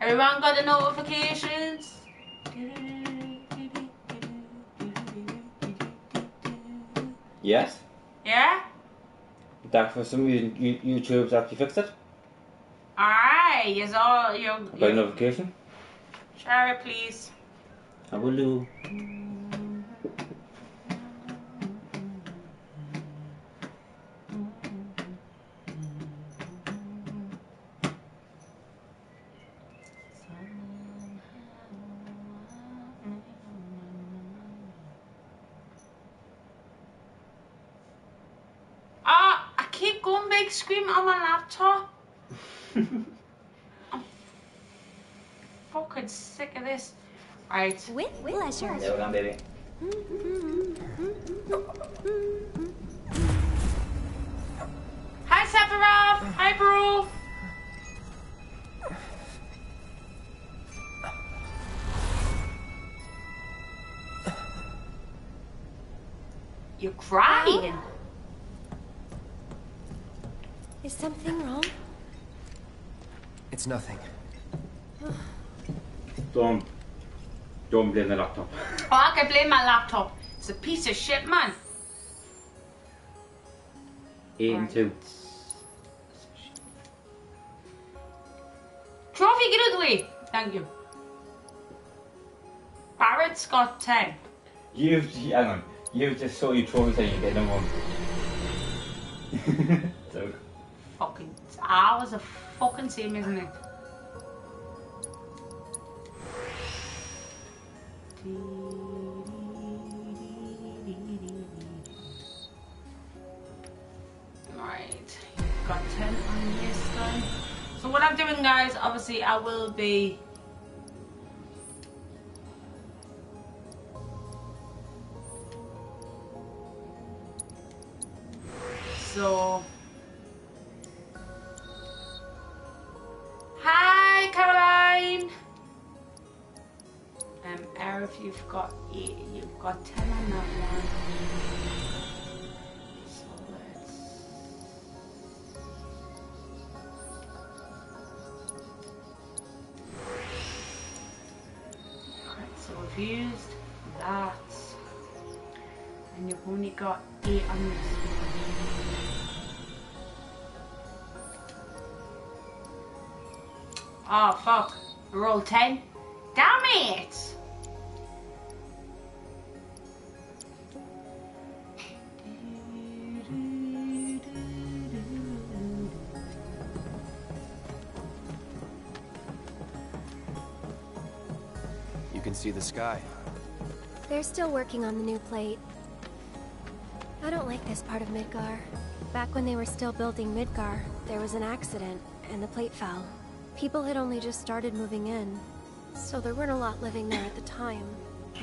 Everyone got the notifications? Yes. Yeah? That for some reason you- YouTube's actually fixed it Alright, you all your, by you notification. share it please. I will do. Ah, I keep going big screen on my laptop. Fucking sick of this. Right. With pleasure. There we go, baby. Hi Sephiroth! Hi bro! You're crying. Is something wrong? It's nothing. Don't. Don't blame the laptop. Oh, I can blame my laptop. It's a piece of shit, man. Eight and two. Trophy, get out of the way. Thank you. Barrett's got 10. You've hang on. You've just saw your trophy saying you get number one. so Fucking. Ours are fucking same, isn't it? Will be Roll 10. Damn it! You can see the sky. They're still working on the new plate. I don't like this part of Midgar. Back when they were still building Midgar, there was an accident, and the plate fell. People had only just started moving in, so there weren't a lot living there at the time. But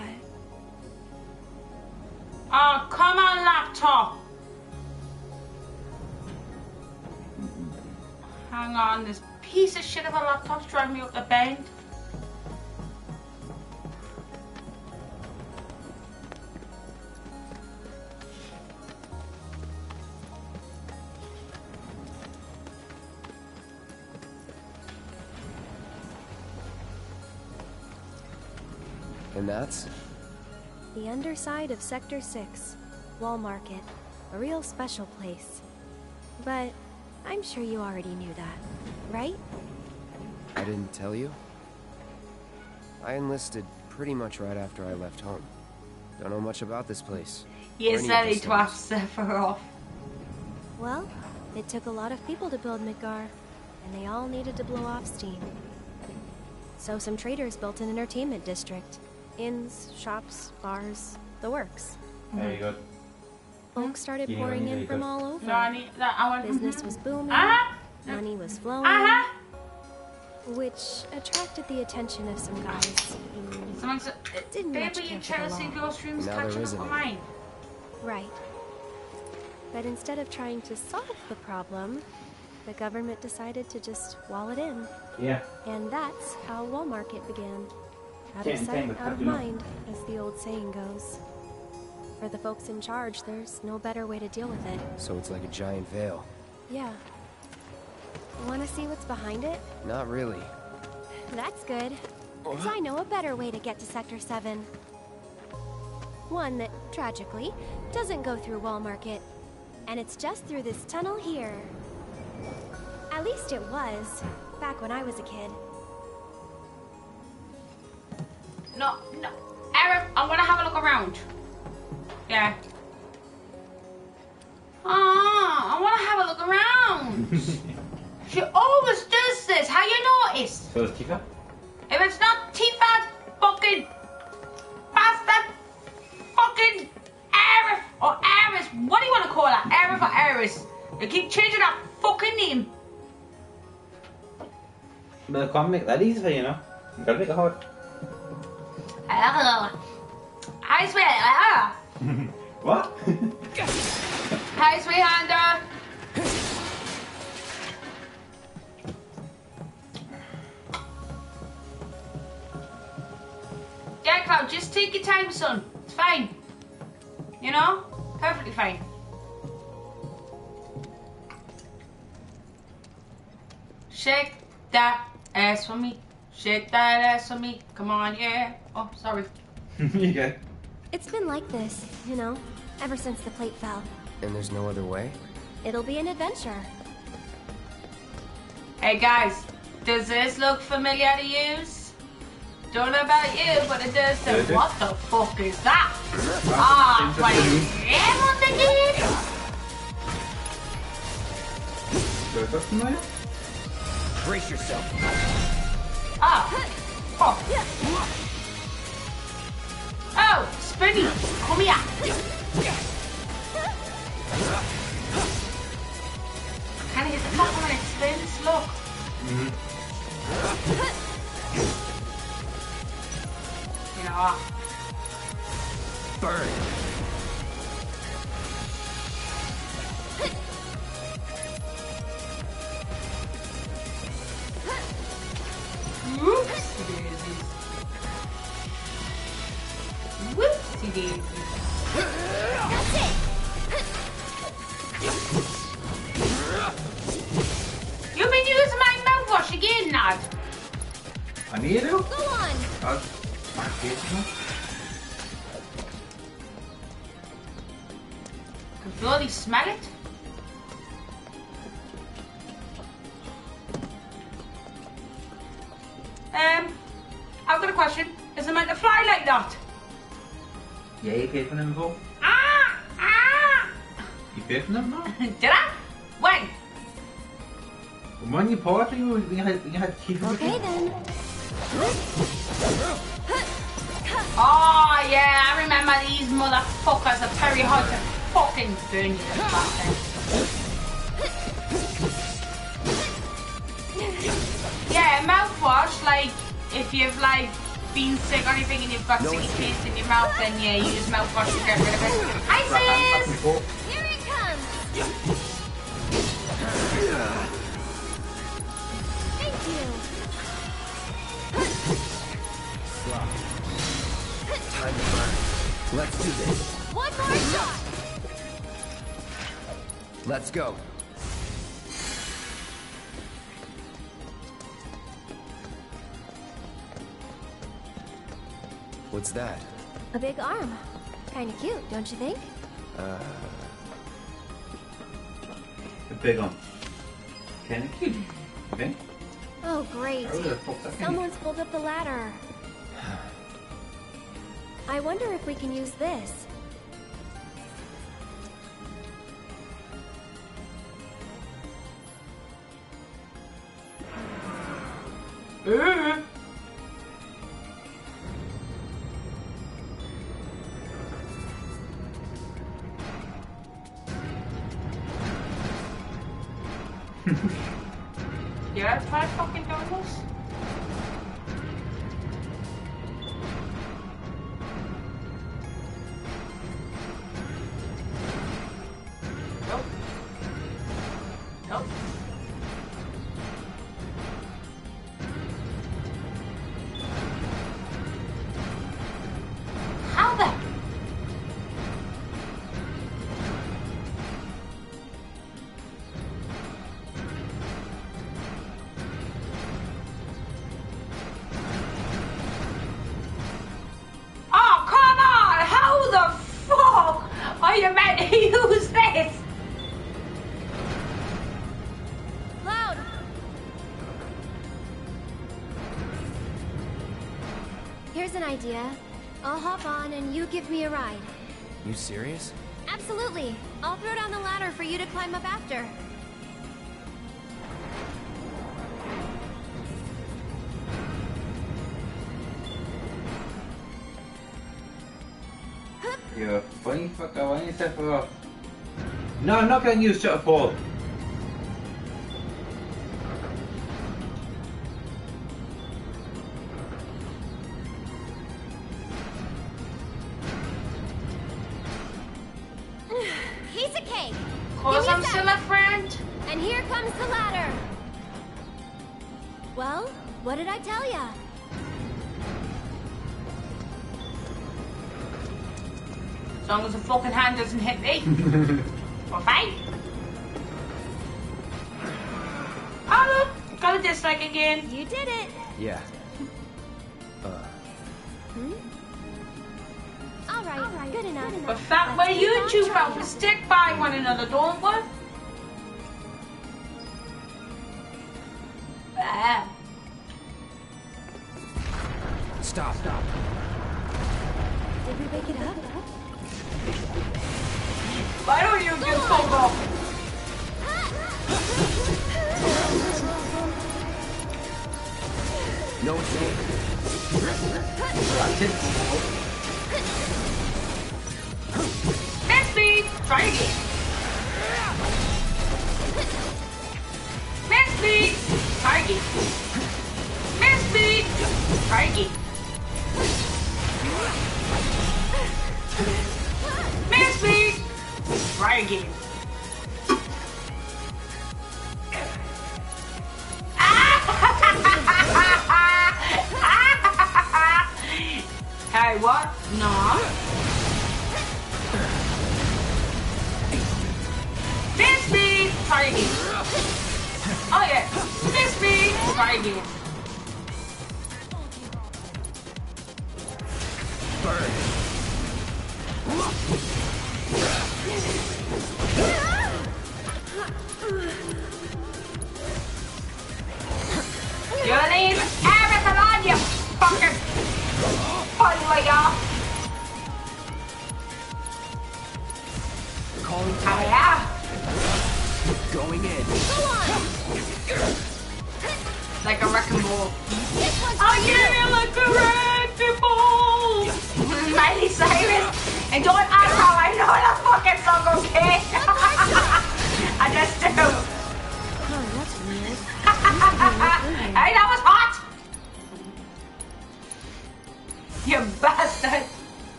Oh, come on, laptop! Hang on, this piece of shit of a laptop's driving me up the bend. Underside of Sector 6, Wall Market, a real special place. But I'm sure you already knew that, right? I didn't tell you? I enlisted pretty much right after I left home. Don't know much about this place. or You any of said these it was. Sephiroth. Well, it took a lot of people to build Midgar, and they all needed to blow off steam. So some traders built an entertainment district. Inns, shops, bars, the works. very good. Folks started pouring in from all over. No, I need that. I want Business was booming, Uh-huh. money was flowing, Uh-huh. which attracted the attention of some guys who... Someone said, Didn't much baby, care for the Chelsea law. Ghost Room's Now catching up isn't with mine. Right. But instead of trying to solve the problem, the government decided to just wall it in. Yeah. And that's how Wall Market began. Out of sight, out of mind, as the old saying goes. for the folks in charge, there's no better way to deal with it. So it's like a giant veil. Yeah. Want to see what's behind it? Not really. That's good. 'Cause I know a better way to get to Sector 7. One that, tragically, doesn't go through Wall Market. And it's just through this tunnel here. At least it was, back when I was a kid. Easy for you, know. You gotta make it hard. On, yeah. Oh, sorry. you go. It's been like this, you know, ever since the plate fell. And there's no other way? It'll be an adventure. Hey guys, does this look familiar to you? Don't know about you, but it does to Does it? What the fuck is that? Ah, Interesting. wait, lemon again? Do I familiar? Brace yourself. Ah, oh. Spinny, come here. Can I hit the top when it spins? Look. You know what? Burn. Had you had Tifa. with Okay you. then. Oh yeah, I remember these motherfuckers are very hard to fucking burn you to Yeah, mouthwash, like if you've like been sick or anything and you've got No sticky escape. taste in your mouth, then yeah, you use mouthwash to get rid of it. Back Hi Kinda cute, don't you think? Uh, The big one. Kinda cute. You think? Oh, great. How the fuck's that thing? Someone's pulled up the ladder. I wonder if we can use this. Uh. Idea. I'll hop on and you give me a ride. You serious? Absolutely. I'll throw down the ladder for you to climb up after. You're a funny fucker, why you say for No, I'm not getting used to a fall.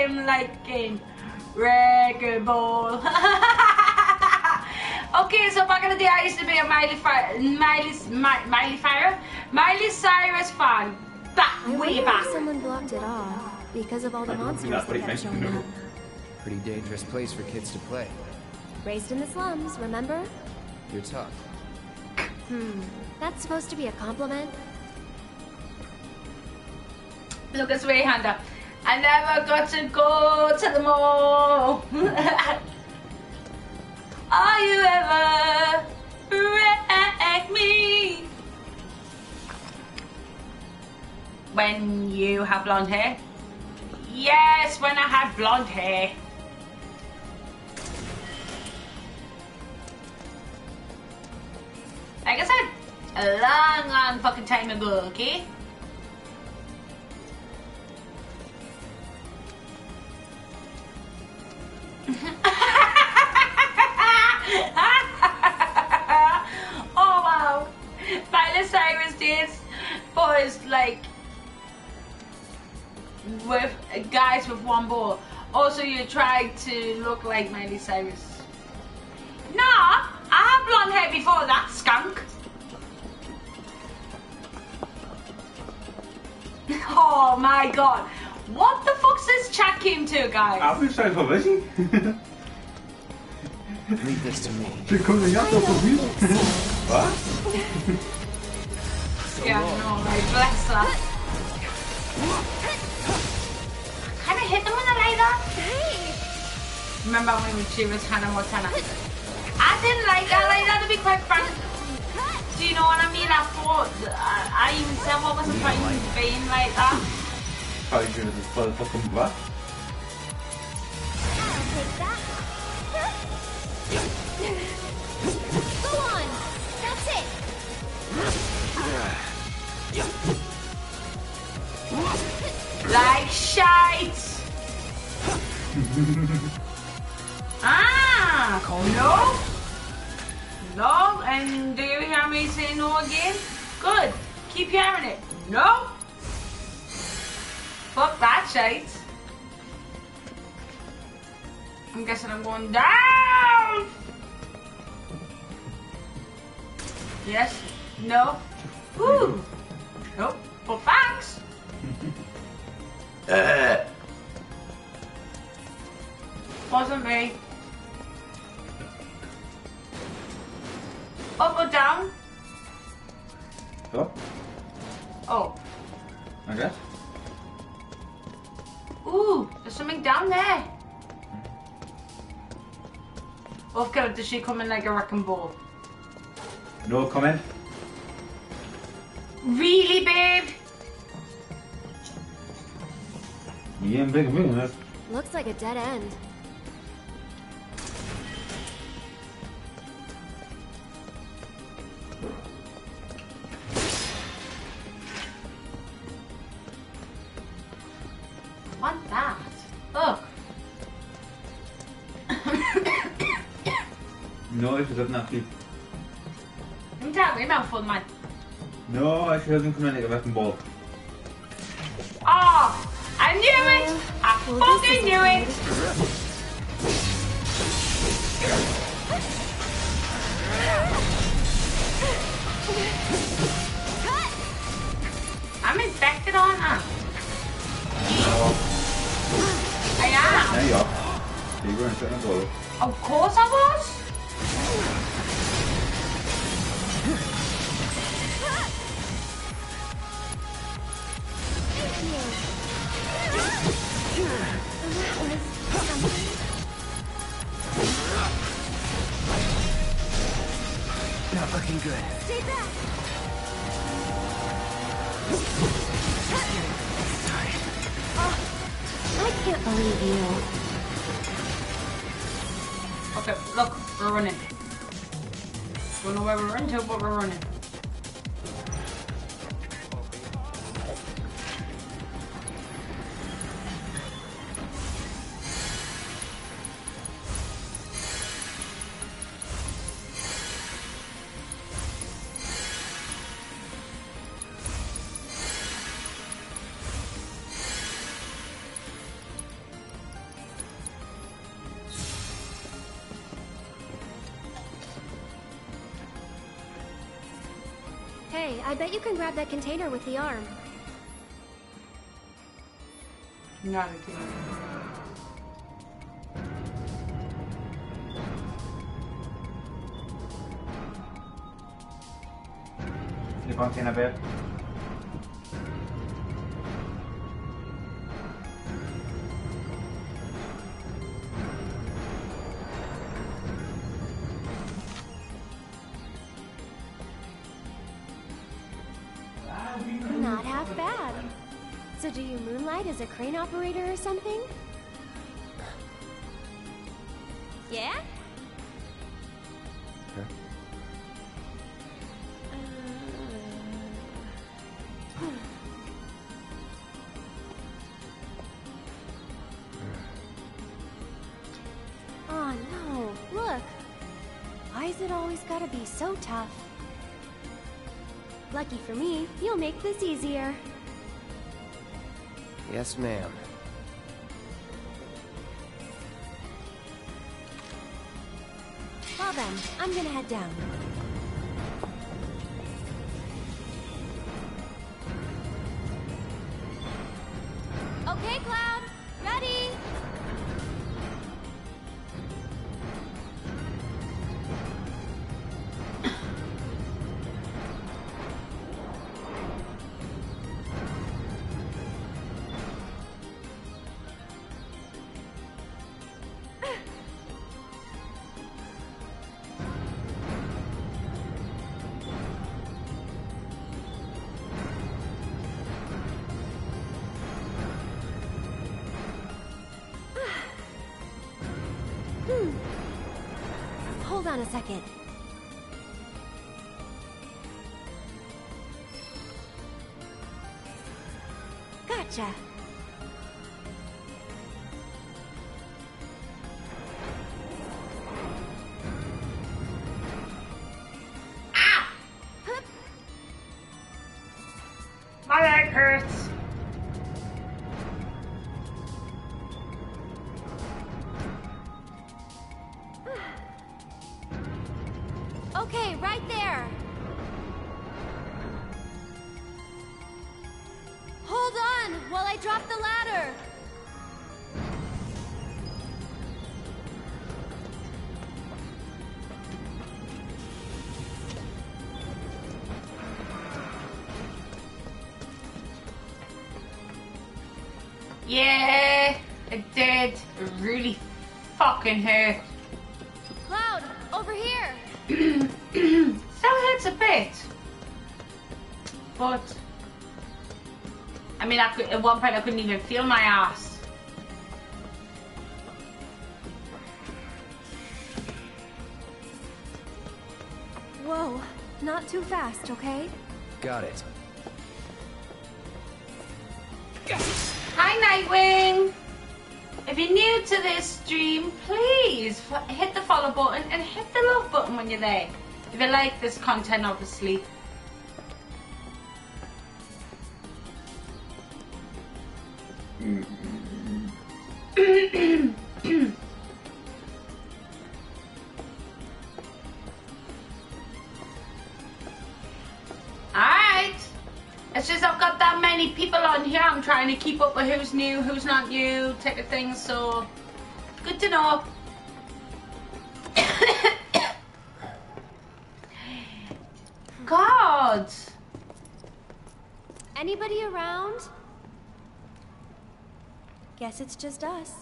I came like a wrecking ball. okay, so back in the day, I used to be a Miley Fire, Miley, Mi- Miley Fire, Miley Cyrus fan. Back I way wonder back. someone blocked it off because of all the I don't think monsters that's what that kept showing up. Pretty dangerous place for kids to play. Raised in the slums, remember? You're tough. Hmm. That's supposed to be a compliment. Look at way hand up. I never got to go to the mall. Are you ever wreck me? When you have blonde hair? Yes, when I have blonde hair. Like I said, a long, long fucking time ago, okay? oh wow. Miley Cyrus days, boys like with guys with one ball. Also, you try to look like Miley Cyrus. Nah, I had blonde hair before that skunk. Oh my god. What the fuck's this chat came to, guys? I've been so busy. Leave this to me. Ze komt een jas op of niet? Wat? Yeah, no, like, bless her. Can I hit them with a lighter? Remember when she was Hannah Montana? I didn't like that lighter, to be quite frank. Do you know what I mean? I thought, I, I even said, what was the point in being like that? Ga ik jullie het voor fucking wat? Go on. That's it. Like shite! ah! No! No, and do you hear me say no again? Good. Keep hearing it. No! Fuck that shite. I'm guessing I'm going down! Yes? No? Woo! Nope. Well, thanks! Wasn't me. Up or down? Zo, Oh. oké. Ooh, there's something down there. Oh, of course, does she come in like a wrecking ball? No comment. Really, babe? Niet een big win, hè? Looks like a dead end. What that? Look. No, is dat nou niet? I'm telling you, mouthful, man. No, als je dat doen, kom dan weg een bal. Oh, I knew it! Uh, I Well, this fucking isn't knew it! good. I'm infected, aren't I? I am. Nee, ja. Die gewoon zitten naar bollen. Of course I was. Not looking good. Stay back. I can't believe you. Okay, look, we're running. Don't know where we're running to, but we're running. I bet you can grab that container with the arm. Not again. Die bank in naar as a crane operator or something? Yeah? Oh no, look. Why is it always gotta be so tough? Lucky for me, you'll make this easier. Yes, ma'am. Well then, I'm gonna head down. Hold on a second. Gotcha. Fucking hurt. Cloud, over here. Still hurts a bit. But I mean I could at one point I couldn't even feel my ass. Whoa, not too fast, okay? Got it. F- hit the follow button and hit the love button when you're there. If you like this content, obviously. Alright. It's just I've got that many people on here. I'm trying to keep up with who's new, who's not new, type of thing. So, good to know. Guess it's just us.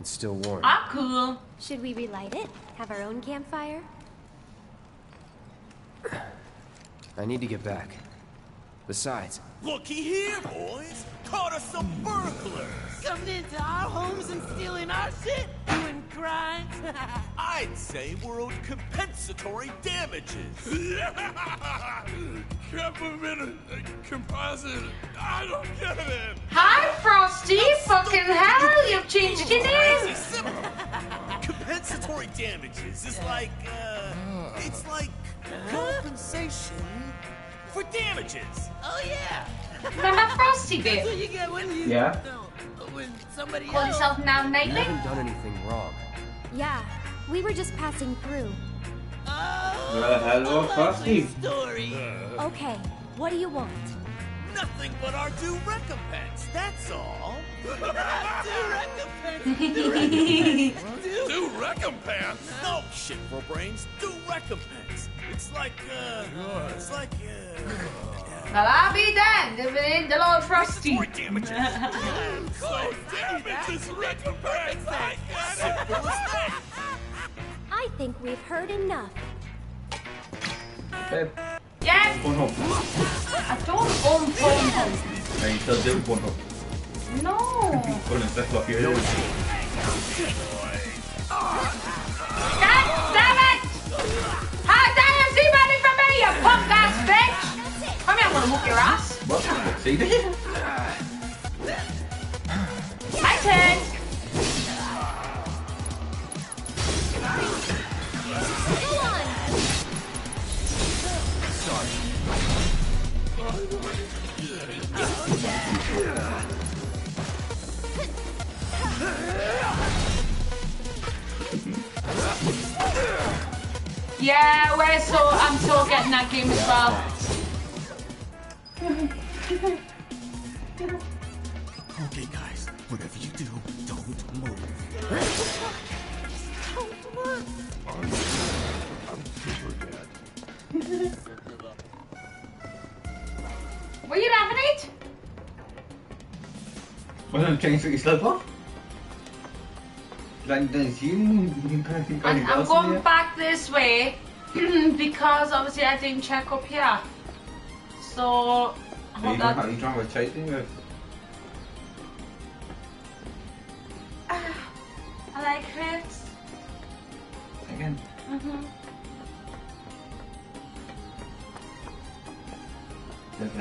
It's still warm. Ah, cool. Should we relight it? Have our own campfire? I need to get back. Besides, Looky here, boys! Caught us some burglars! Coming into our homes and stealing our shit? Doing crimes? I'd say we're owed compensatory damages. Compliment composite. I don't get it. Hi, Frosty. Fucking hell, you've changed your name. compensatory damages is like, uh, it's like compensation for damages. oh yeah! Remember Frosty That's bit? what you get when you Yeah. no, when somebody Call else. yourself now you Nightwing? haven't done anything wrong. Yeah, we were just passing through. Oh, Well, hello, a Frosty. Story. Okay, what do you want? Nothing but our due recompense, that's all. due recompense. Do recompense. Do. Do recompense. No shit for brains, due recompense. It's like, uh, it's like, uh, Well, I'll be damned if it ain't the Lord Frosty. compensatory damages. So damages recompense. I get it. Simple as that. I think we've heard enough. Babe, Yes, Pornhub. I don't own Pornhub. Are you still doing Pornhub? No. Pulling stuff off your head. God damn it! How dare you see money from me, you punk ass bitch! Come here, I'm gonna whoop your ass. What? See this? My turn. Yeah, we're so I'm so getting that game as well. Okay guys, whatever you do, don't move. Were you laughing at? Was er trying to slip off? Like, does you And I'm going back this way because obviously I didn't check up here. So I hope that you don't have a with I like it. again. Mm-hmm. Don't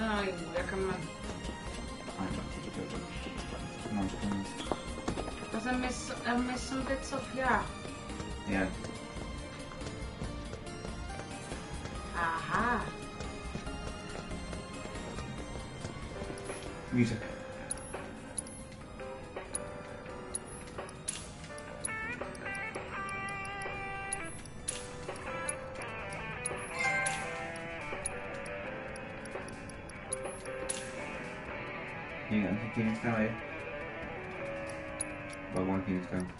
know, you recommend. I'm not taking it over. No, Because I miss I miss some bits up here. Yeah. Aha. Music. You got anything Phoenix down here? Well, one Phoenix down.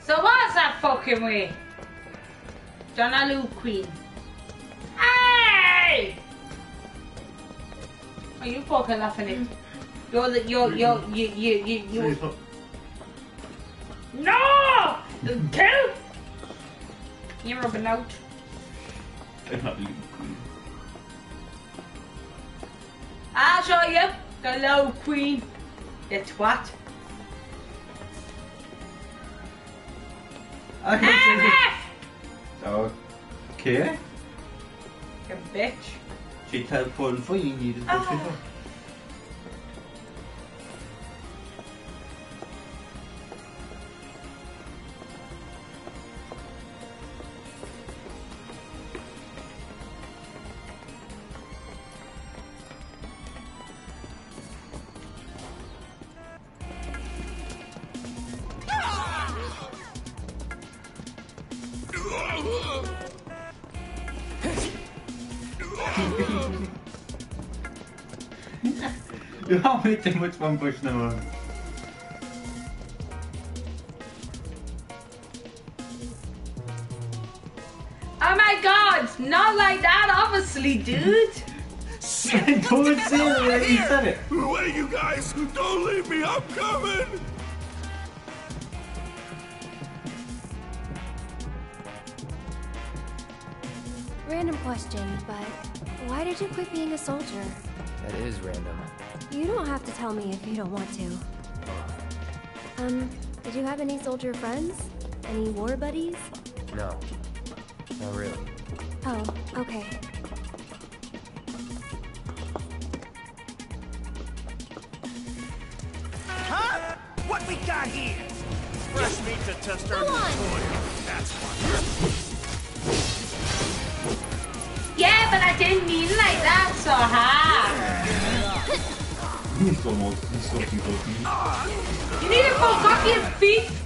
So what's that fucking way? Donna Lou Queen. Hey! Are you fucking laughing at? You're the you're you're you you you you. No! Kill! You're rubbing out. They're not Luke Queen. I'll show you. The low queen. You twat. Okay. You bitch. She teleported for you, you needed much fun pushing them on. Oh my god! Not like that, obviously, dude. Go and say it like you said it. Wait, you guys! Don't leave me! I'm coming! Random question, but why did you quit being a soldier? That is random. You don't have to tell me if you don't want to. Um, did you have any soldier friends? Any war buddies? No. Not really. Oh, okay. Huh? What we got here? Fresh meat to test our new. That's fun. Yeah, but I didn't mean like that, so ha. He's almost, he's so cute. You need to fuck off your feet.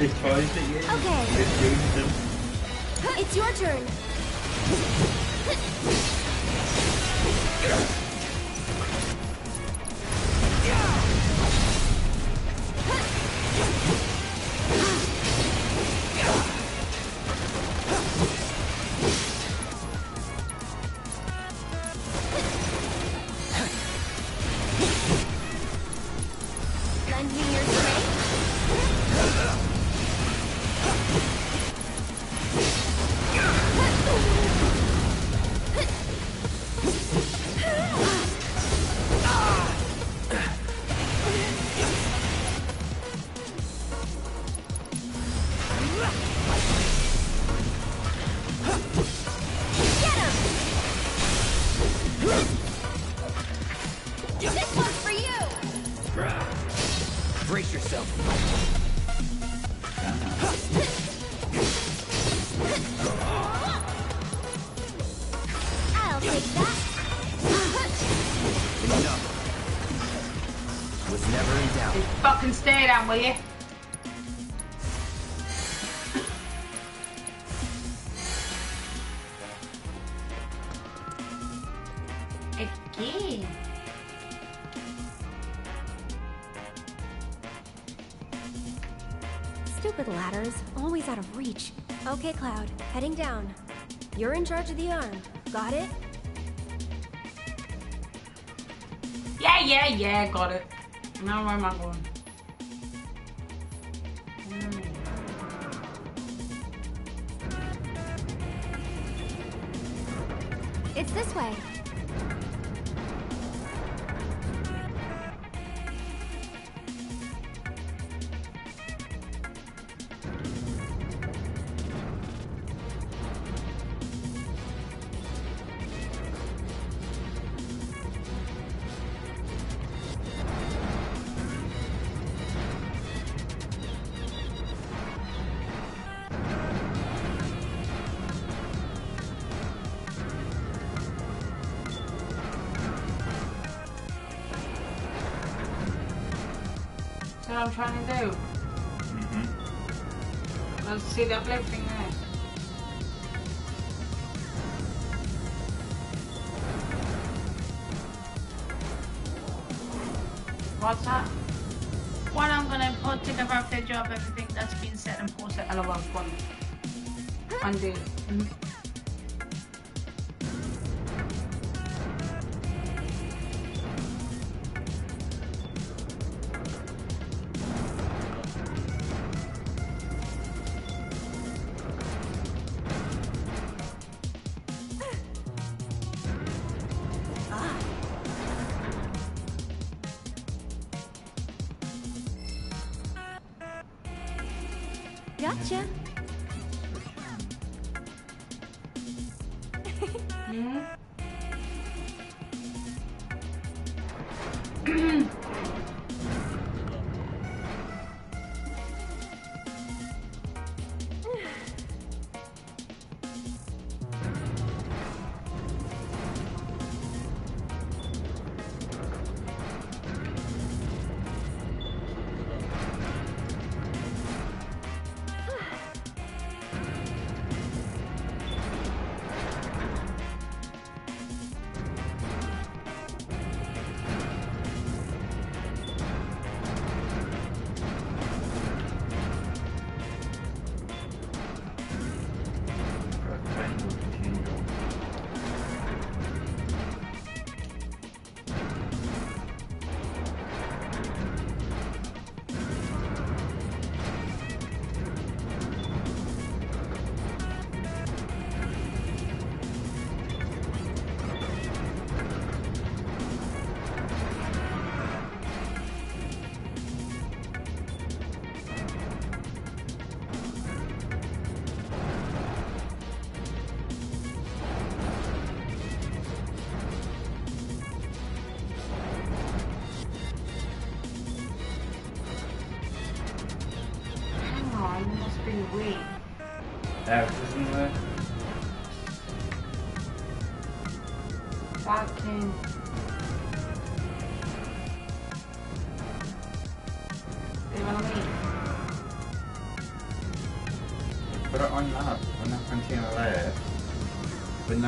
Okay. It's your turn. Okay, Cloud. Heading down. You're in charge of the arm. Got it? Yeah, yeah, yeah, got it. Now where am I going?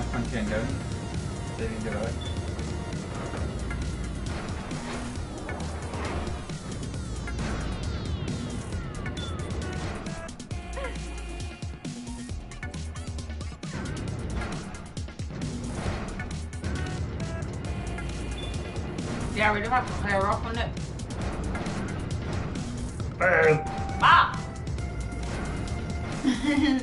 una panca in down. Saving. Yeah, we do have to clear up on it. Bam! Ah!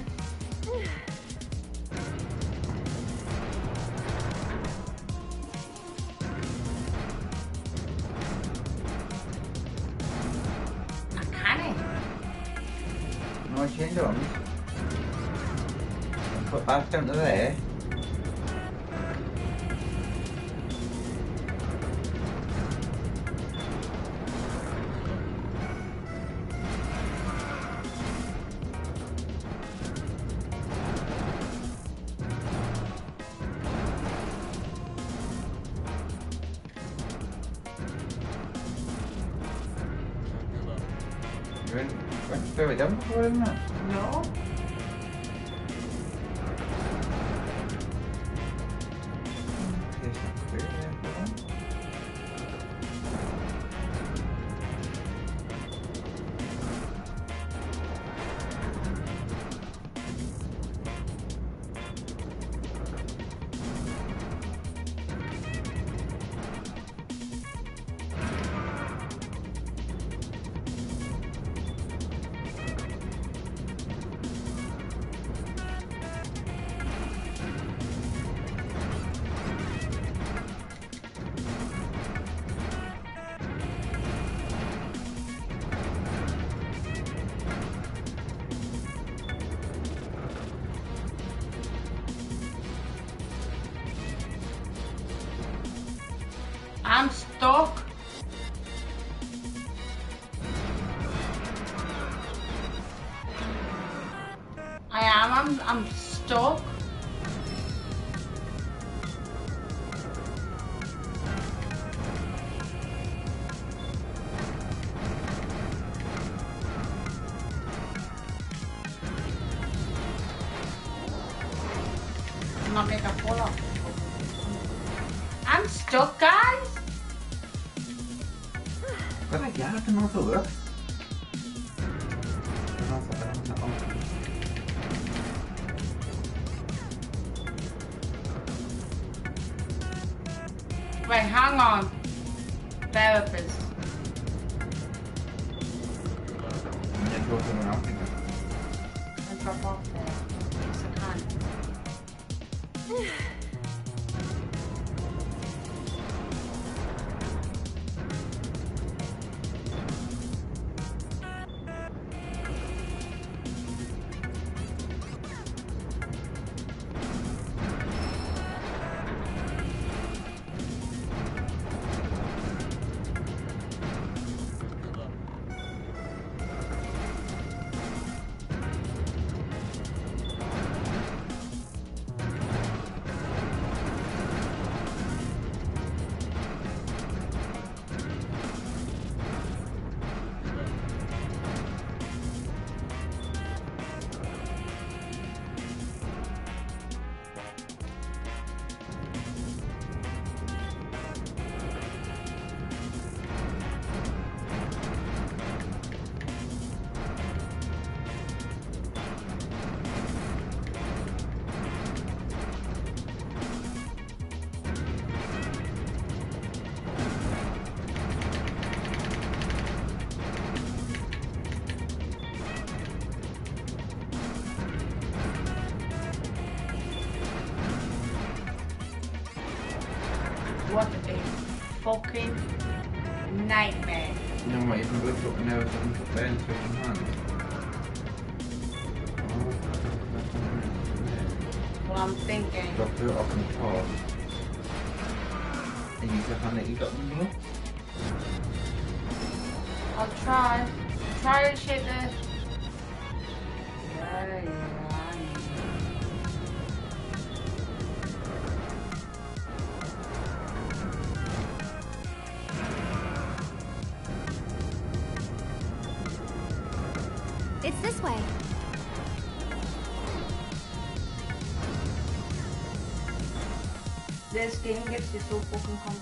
guys staying at Siso Cooking Company.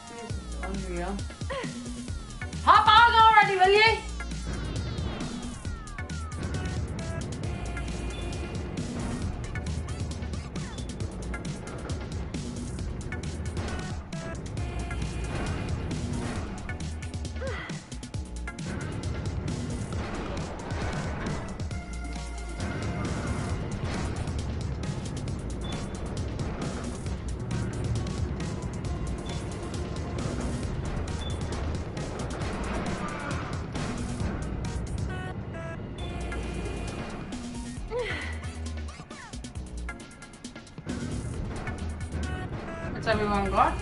everyone got?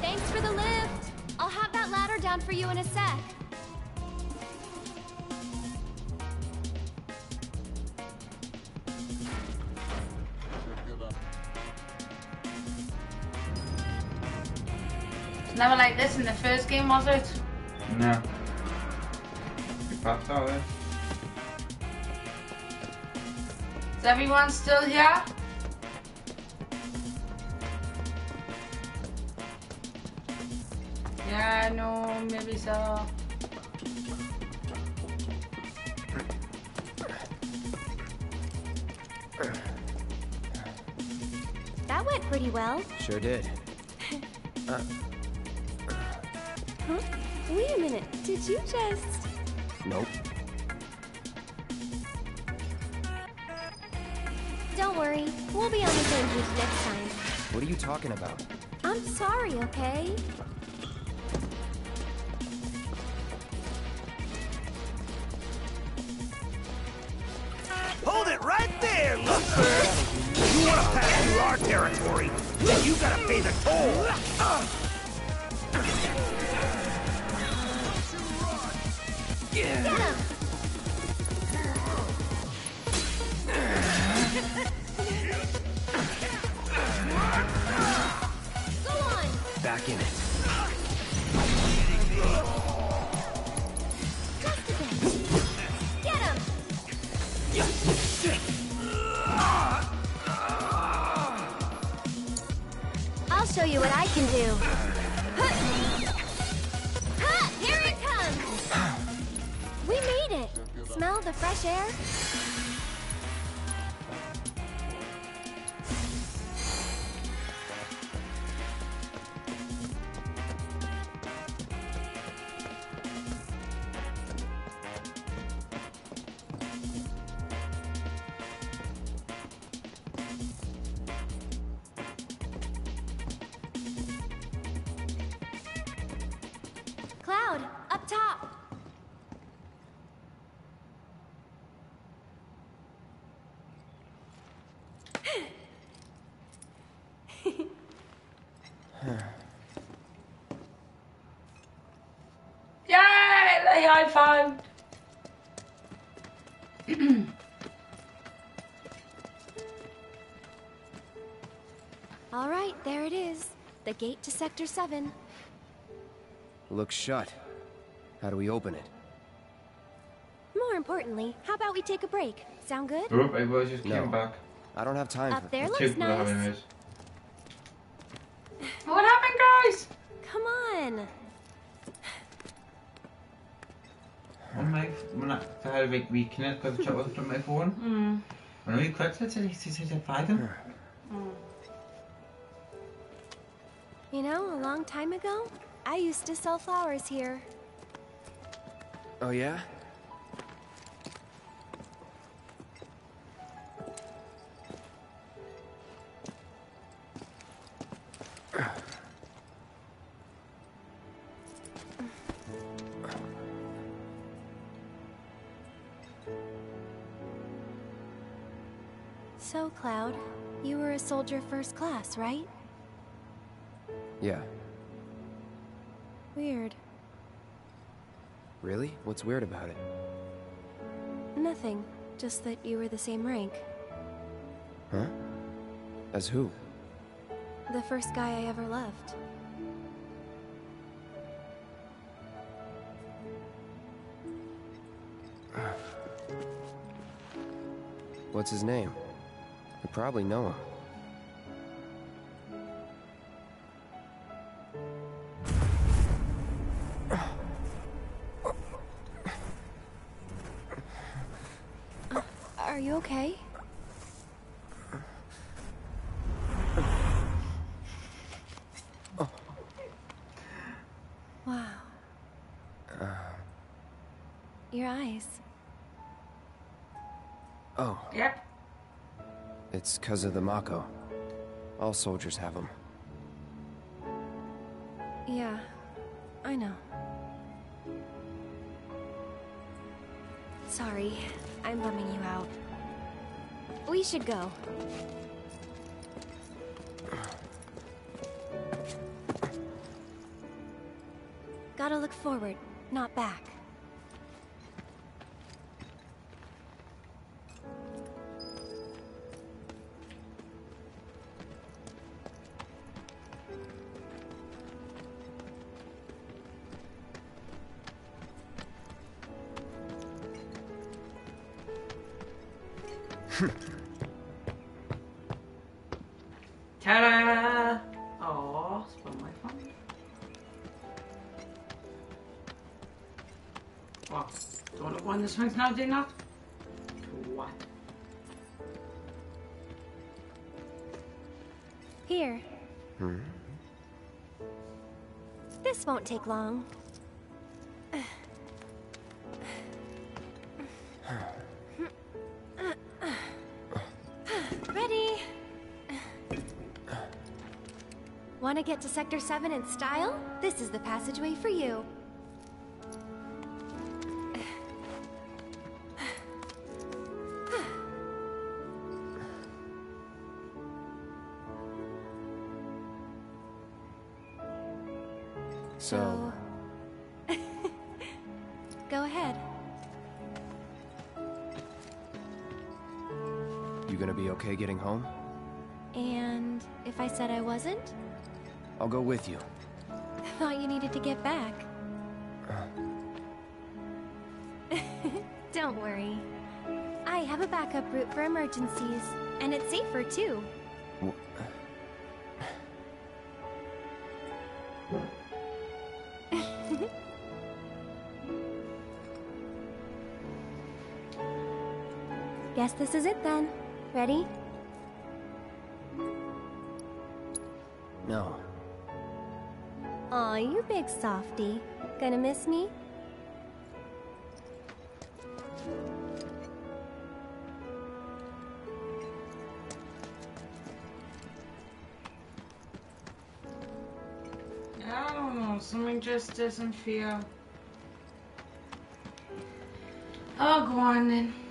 Thanks for the lift. I'll have that ladder down for you in a sec. Never like this in the first game, was it? Nope. Don't worry. We'll be on the same page next time. What are you talking about? I'm sorry, okay? Hold it right there, lookbird! If you want to pass through our territory, then you gotta pay the toll! Show you what I can do. Smell the fresh air? Sector 7. Looks shut. How do we open it? More importantly, how about we take a break? Sound good? Oh, everybody just No. came back. I don't have time Up for there looks people have nice. What happened, guys? Come on. Ond mae... Mae'n dal fi weakness because the chat was from my phone. Mm. Mae'n rhaid cwrt at it, he's said five them. You know, a long time ago, I used to sell flowers here. Oh yeah? So, Cloud, you were a soldier first class, right? Yeah. Weird. Really? What's weird about it? Nothing. Just that you were the same rank. Huh? As who? The first guy I ever loved. What's his name? I probably know him. Because of the Mako. All soldiers have them. Yeah, I know. Sorry, I'm bumming you out. We should go. Gotta look forward, not back. Don't look on now, did not? What? Here. Hmm? This won't take long. Ready? Want to get to Sector 7 in style? This is the passageway for you. Okay getting home? And if I said I wasn't? I'll go with you. I Thought you needed to get back. Uh. Don't worry. I have a backup route for emergencies, and it's safer too. Guess this is it then. Ready? Big softy. Gonna miss me? I don't know. Something just doesn't feel. Oh, go on then.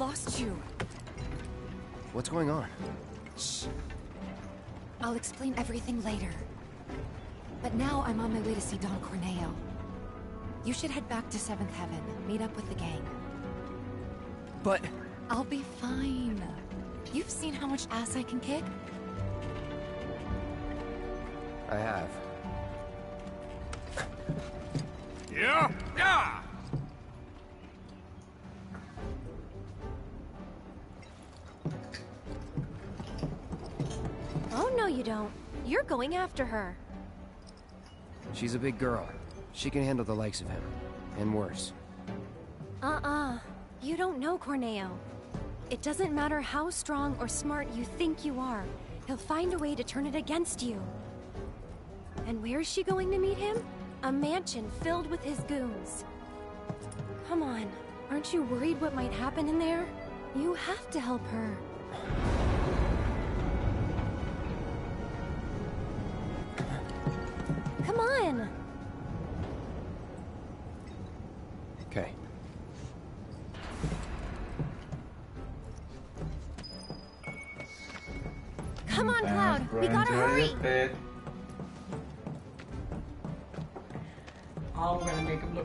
Lost you. What's going on? Shh. I'll explain everything later. But now I'm on my way to see Don Corneo. You should head back to Seventh Heaven, meet up with the gang. But... I'll be fine. You've seen how much ass I can kick? I have. Yeah? Yeah! You don't. You're going after her. She's a big girl. She can handle the likes of him. And worse. Uh-uh. You don't know Corneo. It doesn't matter how strong or smart you think you are. He'll find a way to turn it against you. And where is she going to meet him? A mansion filled with his goons. Come on. Aren't you worried what might happen in there? You have to help her.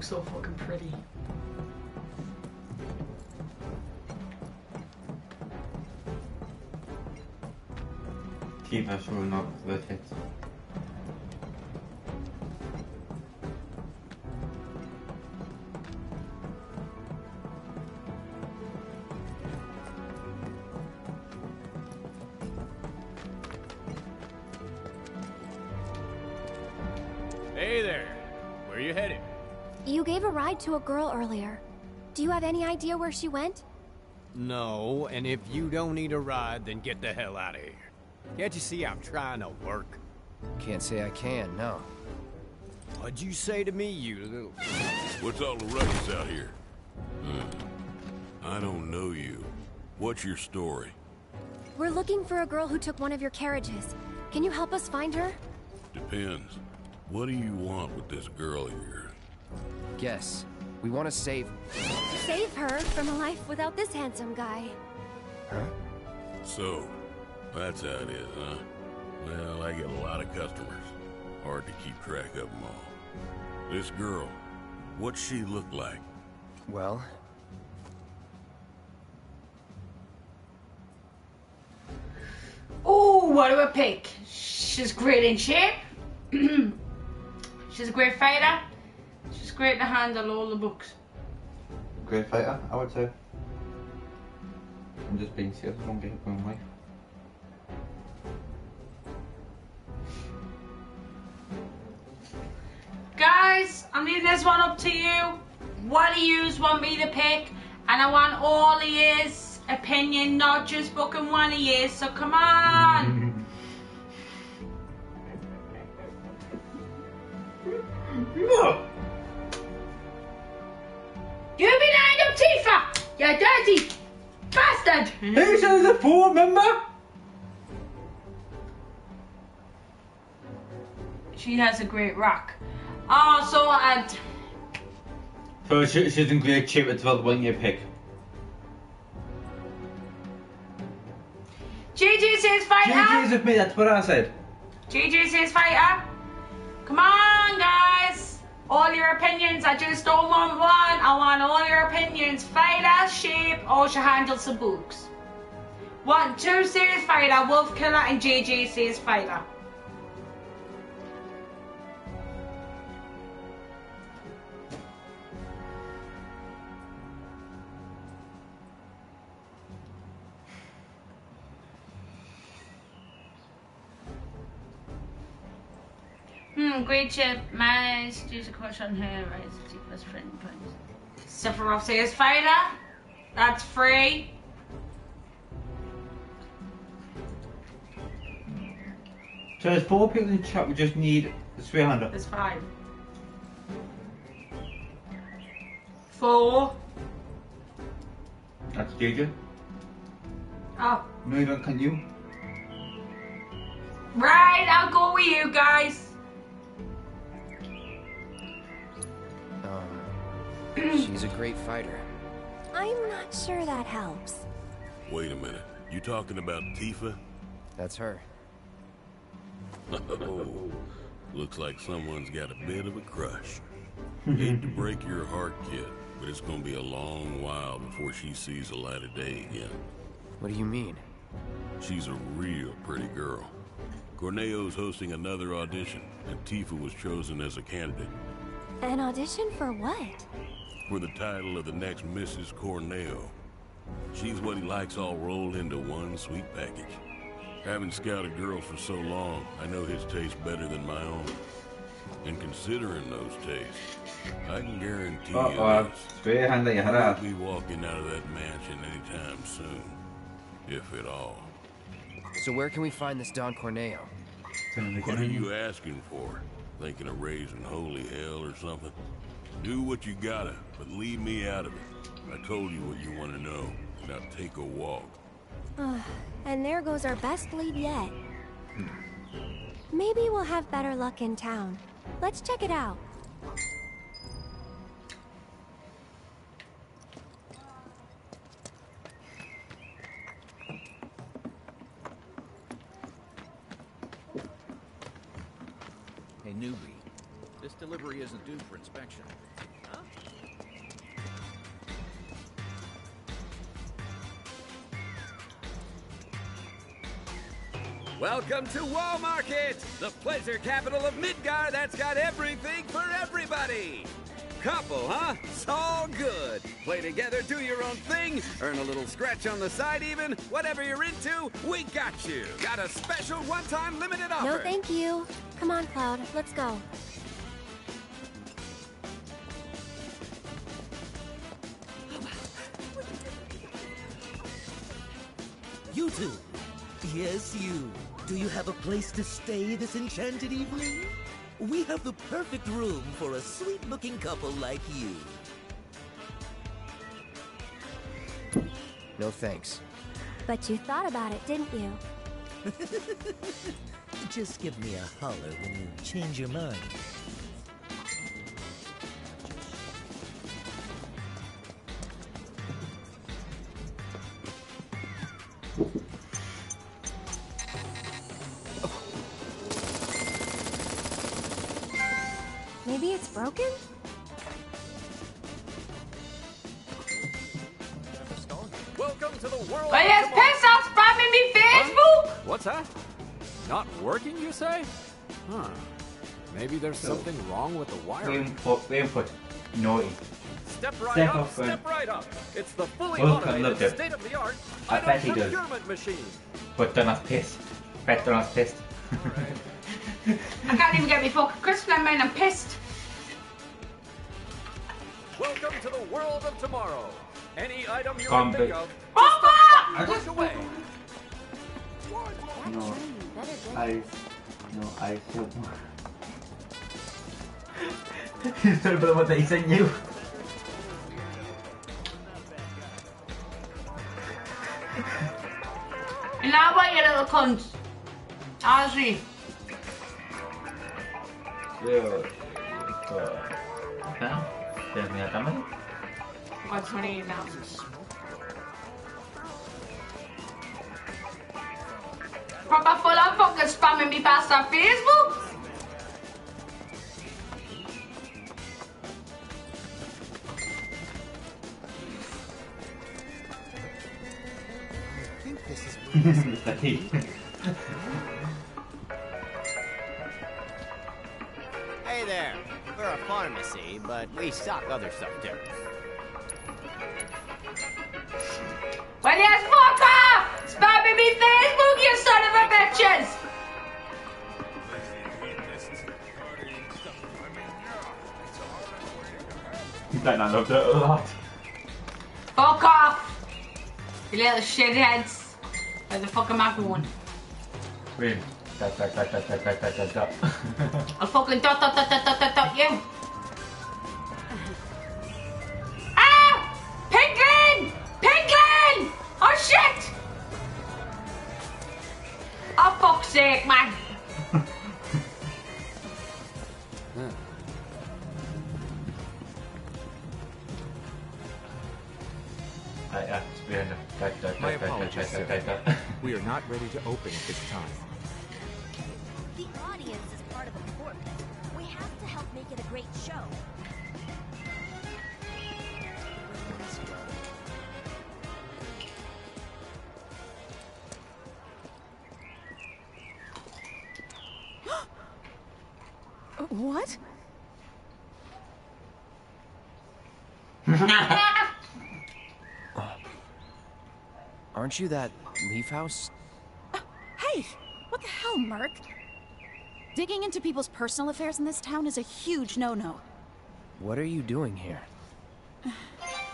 Gonna make him look so fucking pretty. Tifa showing up with it. Gave a ride to a girl earlier. Do you have any idea where she went? No, and if you don't need a ride, then get the hell out of here. Can't you see I'm trying to work? Can't say I can, no. What'd you say to me, you little... What's all the ruckus out here? Hmm. I don't know you. What's your story? We're looking for a girl who took one of your carriages. Can you help us find her? Depends. What do you want with this girl of yours? Guess. We want to save... Save her from a life without this handsome guy. Huh? So, that's how it is, huh? Well, I get a lot of customers. Hard to keep track of them all. This girl, what's she look like? Well... Oh, what do I pick? She's great in shape. She's a great fighter. She's great to handle all the books. Great fighter, I would say. I'm just being serious, I won't get it my wife. Guys, I'm leaving this one up to you. What do you want me to pick? And I want all of his opinion, not just booking one of his. So come on. No! You been eyeing up Tifa, you dirty bastard. Who says the poor member? She has a great rock. Oh, ah, so I'd. So she, she's in great shape as well when you pick. GG says fighter. GG's with me, that's what I said. GG says fighter. Come on, guys. All your opinions. I just don't want one. I want all your opinions. Fighter, shape, or oh, she handles the books. One, two says fighter. Wolf killer and JJ says fighter. Great chip. Managed to use a crush on her. Right, it's the best friend points. Sephiroth says fighter. That's free. So there's four people in the chat, we just need the three hander. There's five. Four. That's JJ. Oh, No, even can you? right. I'll go with you guys. Um, she's a great fighter. I'm not sure that helps. Wait a minute. You talking about Tifa? That's her. Oh, looks like someone's got a bit of a crush. Hate to break your heart, kid, but it's gonna be a long while before she sees the light of day again. What do you mean? She's a real pretty girl. Corneo's hosting another audition, and Tifa was chosen as a candidate An audition for what? for the title of the next Mrs. Corneo. She's what he likes all rolled into one sweet package. Having scouted girls for so long, I know his taste better than my own. And considering those tastes, I can guarantee Uh you oh, this. three you We'll out. be walking out of that mansion anytime soon. If at all. So where can we find this Don Corneo? What are you asking for? Thinking of raising holy hell or something? Do what you gotta, but leave me out of it. I told you what you want to know. Now take a walk. Ugh, and there goes our best lead yet. Hmm. Maybe we'll have better luck in town. Let's check it out. Newbie. This delivery isn't due for inspection. Welcome to Wall Market, the pleasure capital of Midgar that's got everything for everybody. Couple, huh? It's all good. Play together, do your own thing, earn a little scratch on the side even. Whatever you're into, we got you. Got a special one-time limited offer. No, thank you. Come on, Cloud. Let's go. You two. Yes, you. Do you have a place to stay this enchanted evening? We have the perfect room for a sweet-looking couple like you. No thanks. But you thought about it, didn't you? Just give me a holler when you change your mind. Broken? Welcome to the world. Well, yes, piss off spamming me Facebook! What's that? Not working, you say? Huh. Maybe there's So- something wrong with the wire. Input, input, naughty. Step right Step up, up, step right up. It's the fully Welcome, automated, state-of-the-art I bet he item does. machine. But they're not pissed. Bet they're not pissed. I can't even get me fucking crisp now, man. I'm pissed. Welcome to the world of tomorrow. Any item you Come can think back. of, Papa! push away. No, I, no, I still. He's talking about what they sent you. And now what, you little cunt? Honestly. Yo, Huh? Here's the Akame. 128. Proper full of fucking spamming me past on Facebook? hey there. We're a pharmacy, but we stock other stuff too. Well, yes, fuck off! Spamming me Facebook, you son of a bitches! Then I loved it a lot. Fuck off! You little shitheads. There's a fucking macaroon. Wait. Dot, dot, dot, dot, dot, dot, dot, dot. I'll fucking dot, dot, dot, dot, dot, dot, dot you. ah! Pinklin! Pinklin! Oh, shit! Oh, fuck's sake, man. My apologies, sir. We are not ready to open at this time. Aren't you that Leaf House? Uh, hey! What the hell, Merc? Digging into people's personal affairs in this town is a huge no-no. What are you doing here?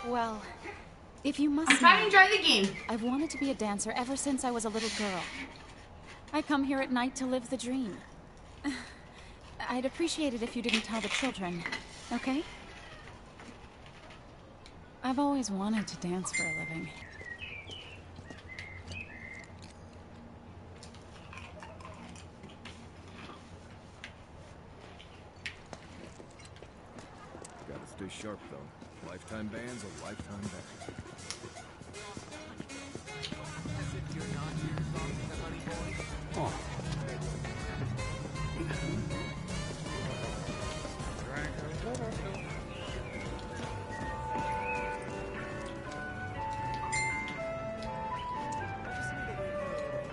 Well, if you must I'm trying to enjoy the game. I've wanted to be a dancer ever since I was a little girl. I come here at night to live the dream. I'd appreciate it if you didn't tell the children, okay? I've always wanted to dance for a living. Gotta stay sharp, though. Lifetime ban's a lifetime ban. Oh.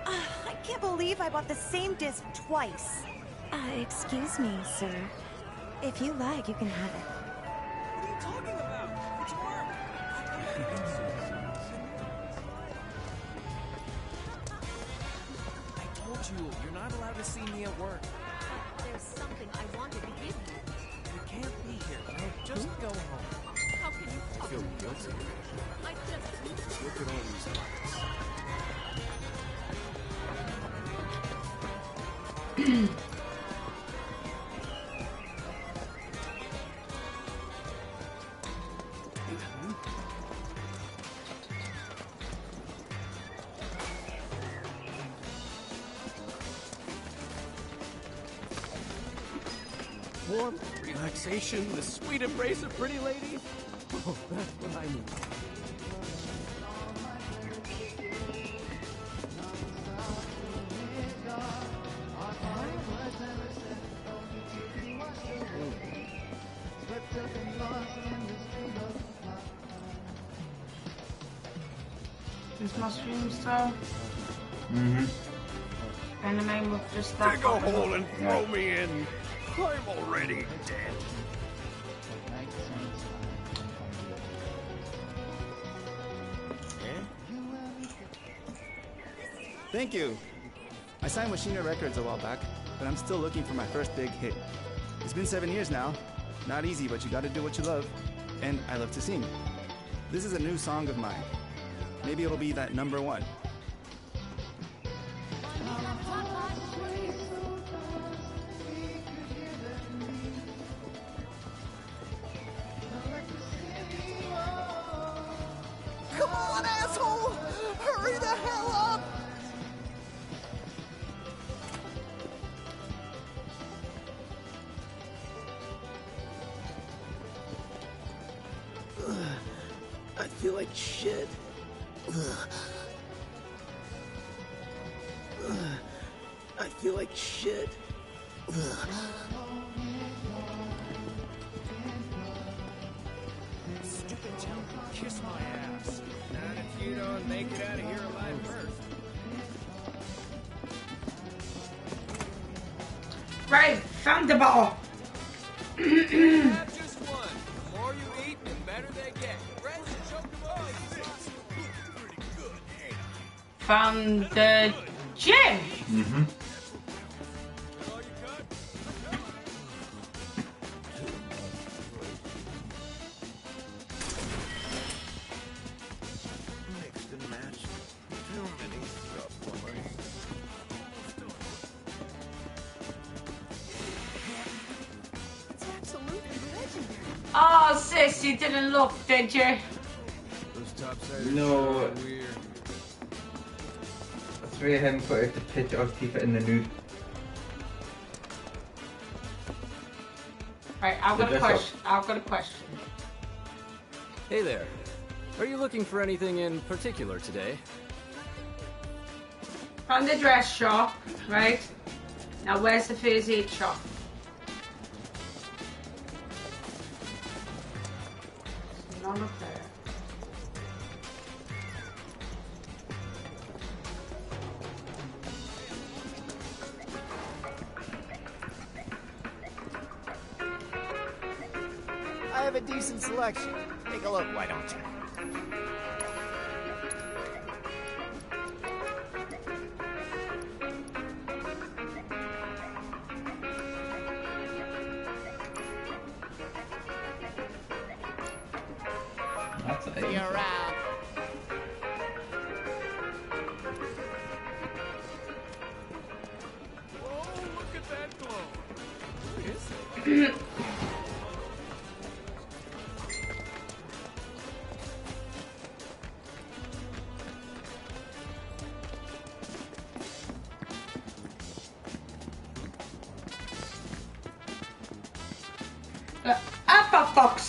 Ah, I can't believe I bought the same disc twice. Uh, excuse me, sir. If you like, you can have it. I told you, you're not allowed to see me at work. There's something I wanted to give you. You can't be here. No, just go home. How can you I feel guilty. I just... Just look at all these lights. action, the sweet embrace of pretty lady. Oh, that's what I need. This. Mm-hmm. The name of just that. Dig a hole and throw me in. I'm already Thank you. I signed with Records a while back, but I'm still looking for my first big hit. It's been seven years now. Not easy, but you gotta do what you love. And I love to sing. This is a new song of mine. Maybe it'll be that number one. Found the gym. Mm-hmm. Mixed and matched. Too many supplements. It's absolutely legendary. Oh, sis, you didn't look, did you? Those topsiders No. Sure are weird. Let's rate him put out the pitch or keep it in the nude. Right, I've got a Did question. I've got a question. Hey there. Are you looking for anything in particular today? From the dress shop, right? Now, where's the first aid shop?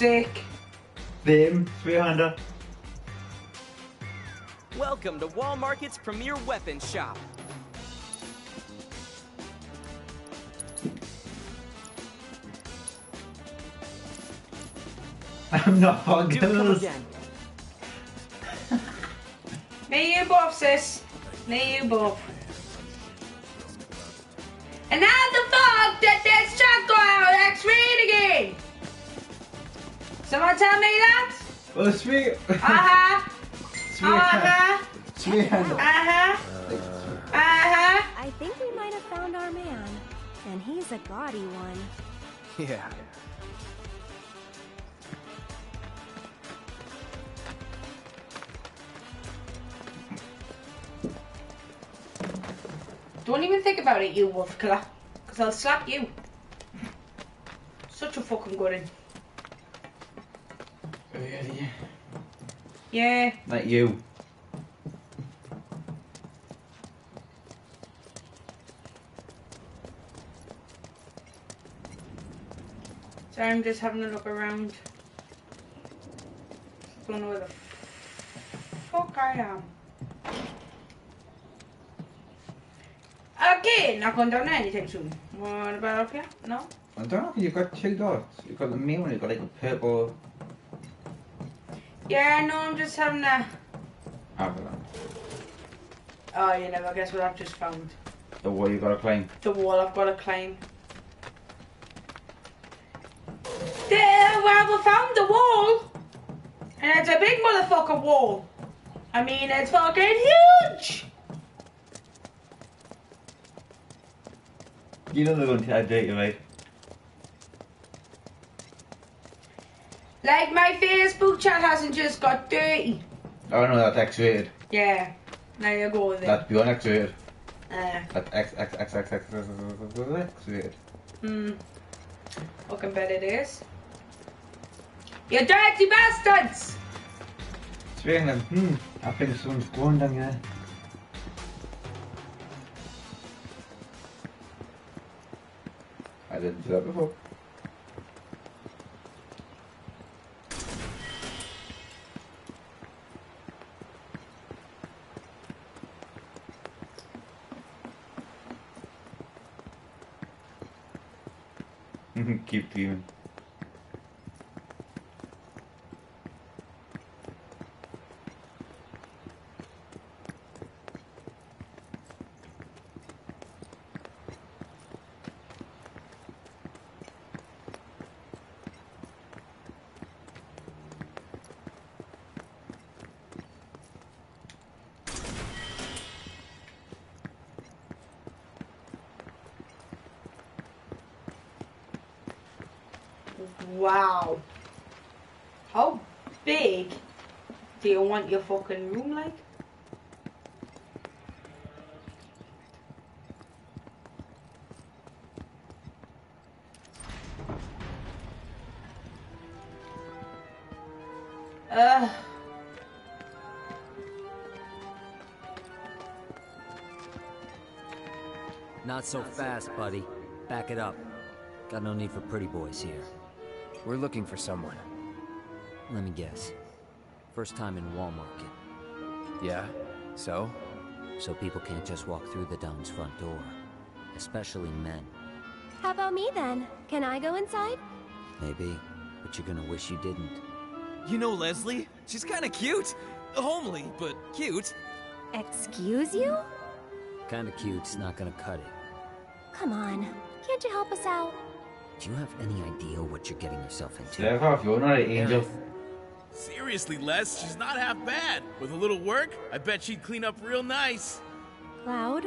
For fuck's sake. Them, 300. Welcome to Wall Market's premier weapon shop. I'm not Do fucking. again. Me you both, sis. Me you both. Tell me that? Well, sweet. Uh-huh. Sweet. Uh-huh. Sweet. Uh-huh. Uh-huh. I think we might have found our man. And he's a gaudy one. Yeah. Don't even think about it, you wolf killer. Because I'll slap you. Such a fucking good one. Yeah. Like you. So I'm just having a look around. Don't know where the fuck I am. Again, not going down there anytime soon. What about up here? No? I don't know, you've got two dots. You've got the main one, you've got like a purple Yeah, no, I'm just having a. avalanche. Oh, you never guess what I've just found. The wall you've gotta climb. The wall I've got to climb. There, well, we found the wall. And it's a big motherfucker wall. I mean, it's fucking huge. You know they're going to update you, right? Like my Facebook chat hasn't just got dirty. Oh no, that's X-rated. Yeah, there you go with it. That's beyond X-rated. Uh, That's X X X X X X X-rated. hmm. Fucking bet it is. You dirty bastards! Speaking of, hmm, I think someone's going down here. I didn't do that before. Keep dreaming. Not so fast, buddy. Back it up. Got no need for pretty boys here. We're looking for someone. Let me guess. First time in Wall Market. Yeah? So? So people can't just walk through the Don's front door. Especially men. How about me then? Can I go inside? Maybe, but you're gonna wish you didn't. You know Leslie? She's kind of cute. Homely, but cute. Excuse you? Kinda cute's not gonna cut it. Come on. Can't you help us out? Do you have any idea what you're getting yourself into? Step off, you're not an angel. Seriously, Les, she's not half bad. With a little work, I bet she'd clean up real nice. Cloud,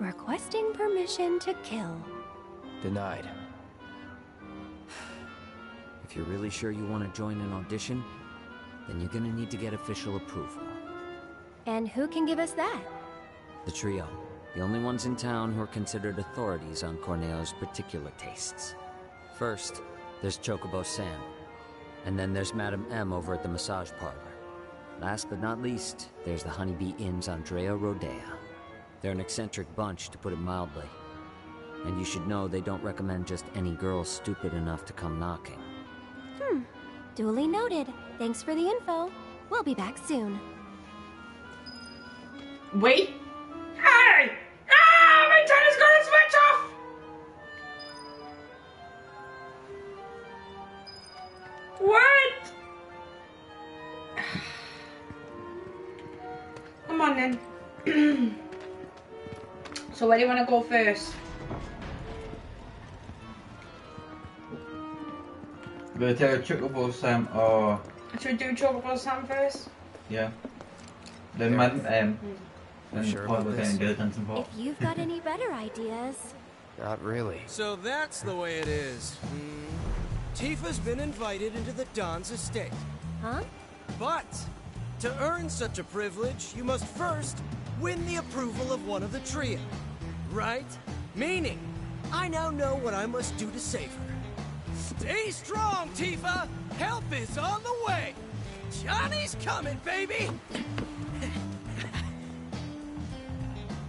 requesting permission to kill. Denied. If you're really sure you want to join an audition, then you're gonna need to get official approval. And who can give us that? The trio. The only ones in town who are considered authorities on Corneo's particular tastes. First, there's Chocobo Sam. And then there's Madam M over at the massage parlor. Last but not least, there's the Honeybee Inn's Andrea Rhodea. They're an eccentric bunch, to put it mildly. And you should know they don't recommend just any girl stupid enough to come knocking. Hmm. Duly noted. Thanks for the info. We'll be back soon. Wait. On then. so where do you want to go first? We'll take a chocobo Sam or Should we do Chocobo Sam first? yeah. Then Madam M. Then Sure Paul about was this? in Dilton and If you've got any better ideas. Not really. So that's the way it is. Hmm. Tifa's been invited into the Don's estate. Huh? But to earn such a privilege, you must first win the approval of one of the trio. Right? Meaning, I now know what I must do to save her. Stay strong, Tifa! Help is on the way! Johnny's coming, baby!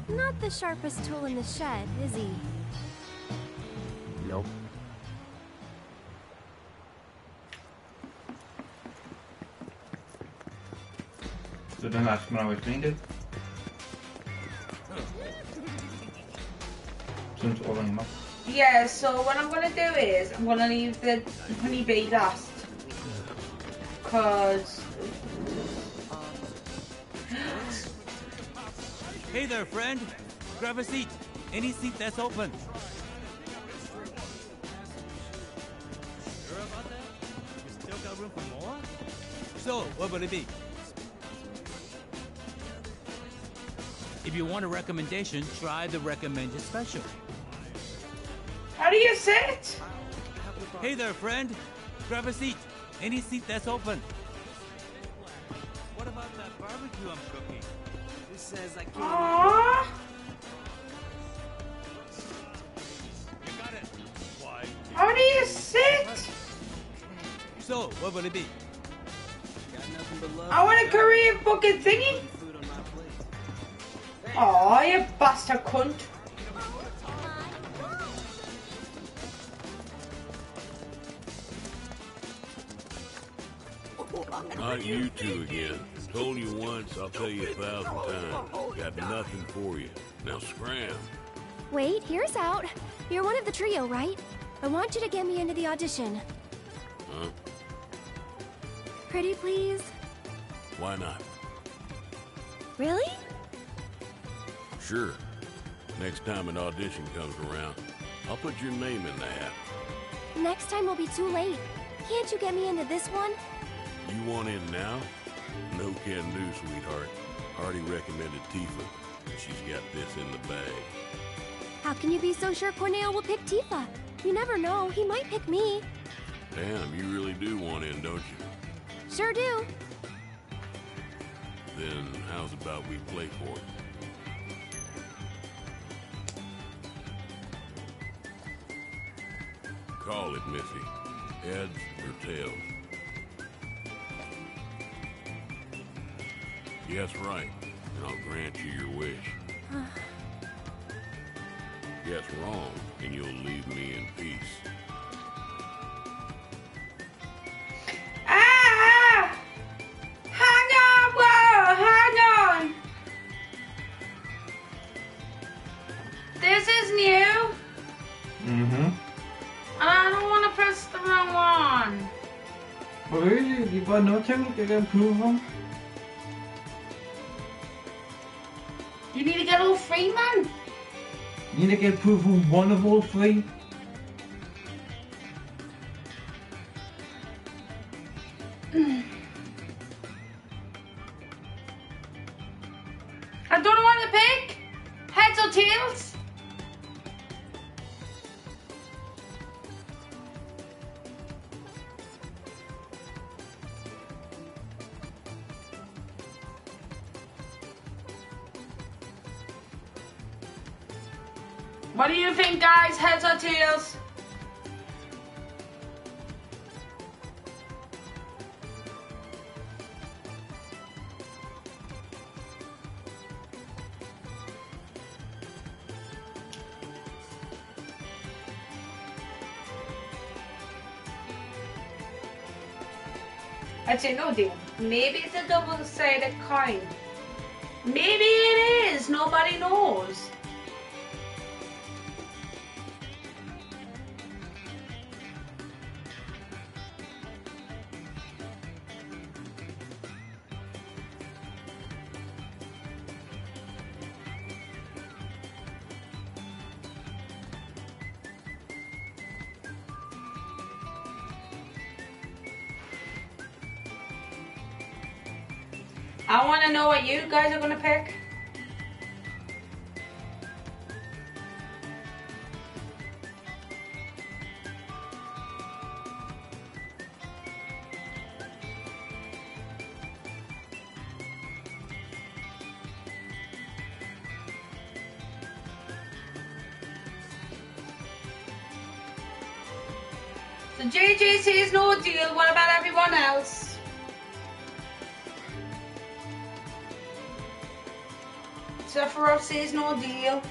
Not the sharpest tool in the shed, is he? So then that's when I was being it. Since all in Yeah, so what I'm gonna do is I'm gonna leave the honeybee last. Cause Hey there, friend. Grab a seat. Any seat that's open. Sure that? You still got room for more? So, what would it be? If you want a recommendation, try the recommended special. How do you sit? Hey there, friend. Grab a seat. Any seat that's open. What about that barbecue I'm cooking? Who says I can't? Aww. You got it. Why? How do you sit? So, what would it be? The trio, right? I want you to get me into the audition. Huh? Pretty please? Why not? Really? Sure. Next time an audition comes around, I'll put your name in the hat. Next time will be too late. Can't you get me into this one? You want in now? No can do, sweetheart. Already recommended Tifa. She's got this in the bag. How can you be so sure Corneo will pick Tifa? You never know, he might pick me. Damn, you really do want in, don't you? Sure do. Then how's about we play for it? Call it, Missy. Heads or tails? Yes, right, and I'll grant you your wish. Guess wrong, and you'll leave me in peace. Ah! Hang on, whoa, hang on. This is new, Mm-hmm. I don't want to press the wrong one. Well, really, you got no time to get approval? You need to get all three, man. You need to get approval one of all three? I don't know what to pick. Heads or tails? What do you think, guys? Heads or tails? Say no deal. Maybe it's a double-sided coin. Maybe it is. Nobody knows. What you guys are to pick. Says no deal.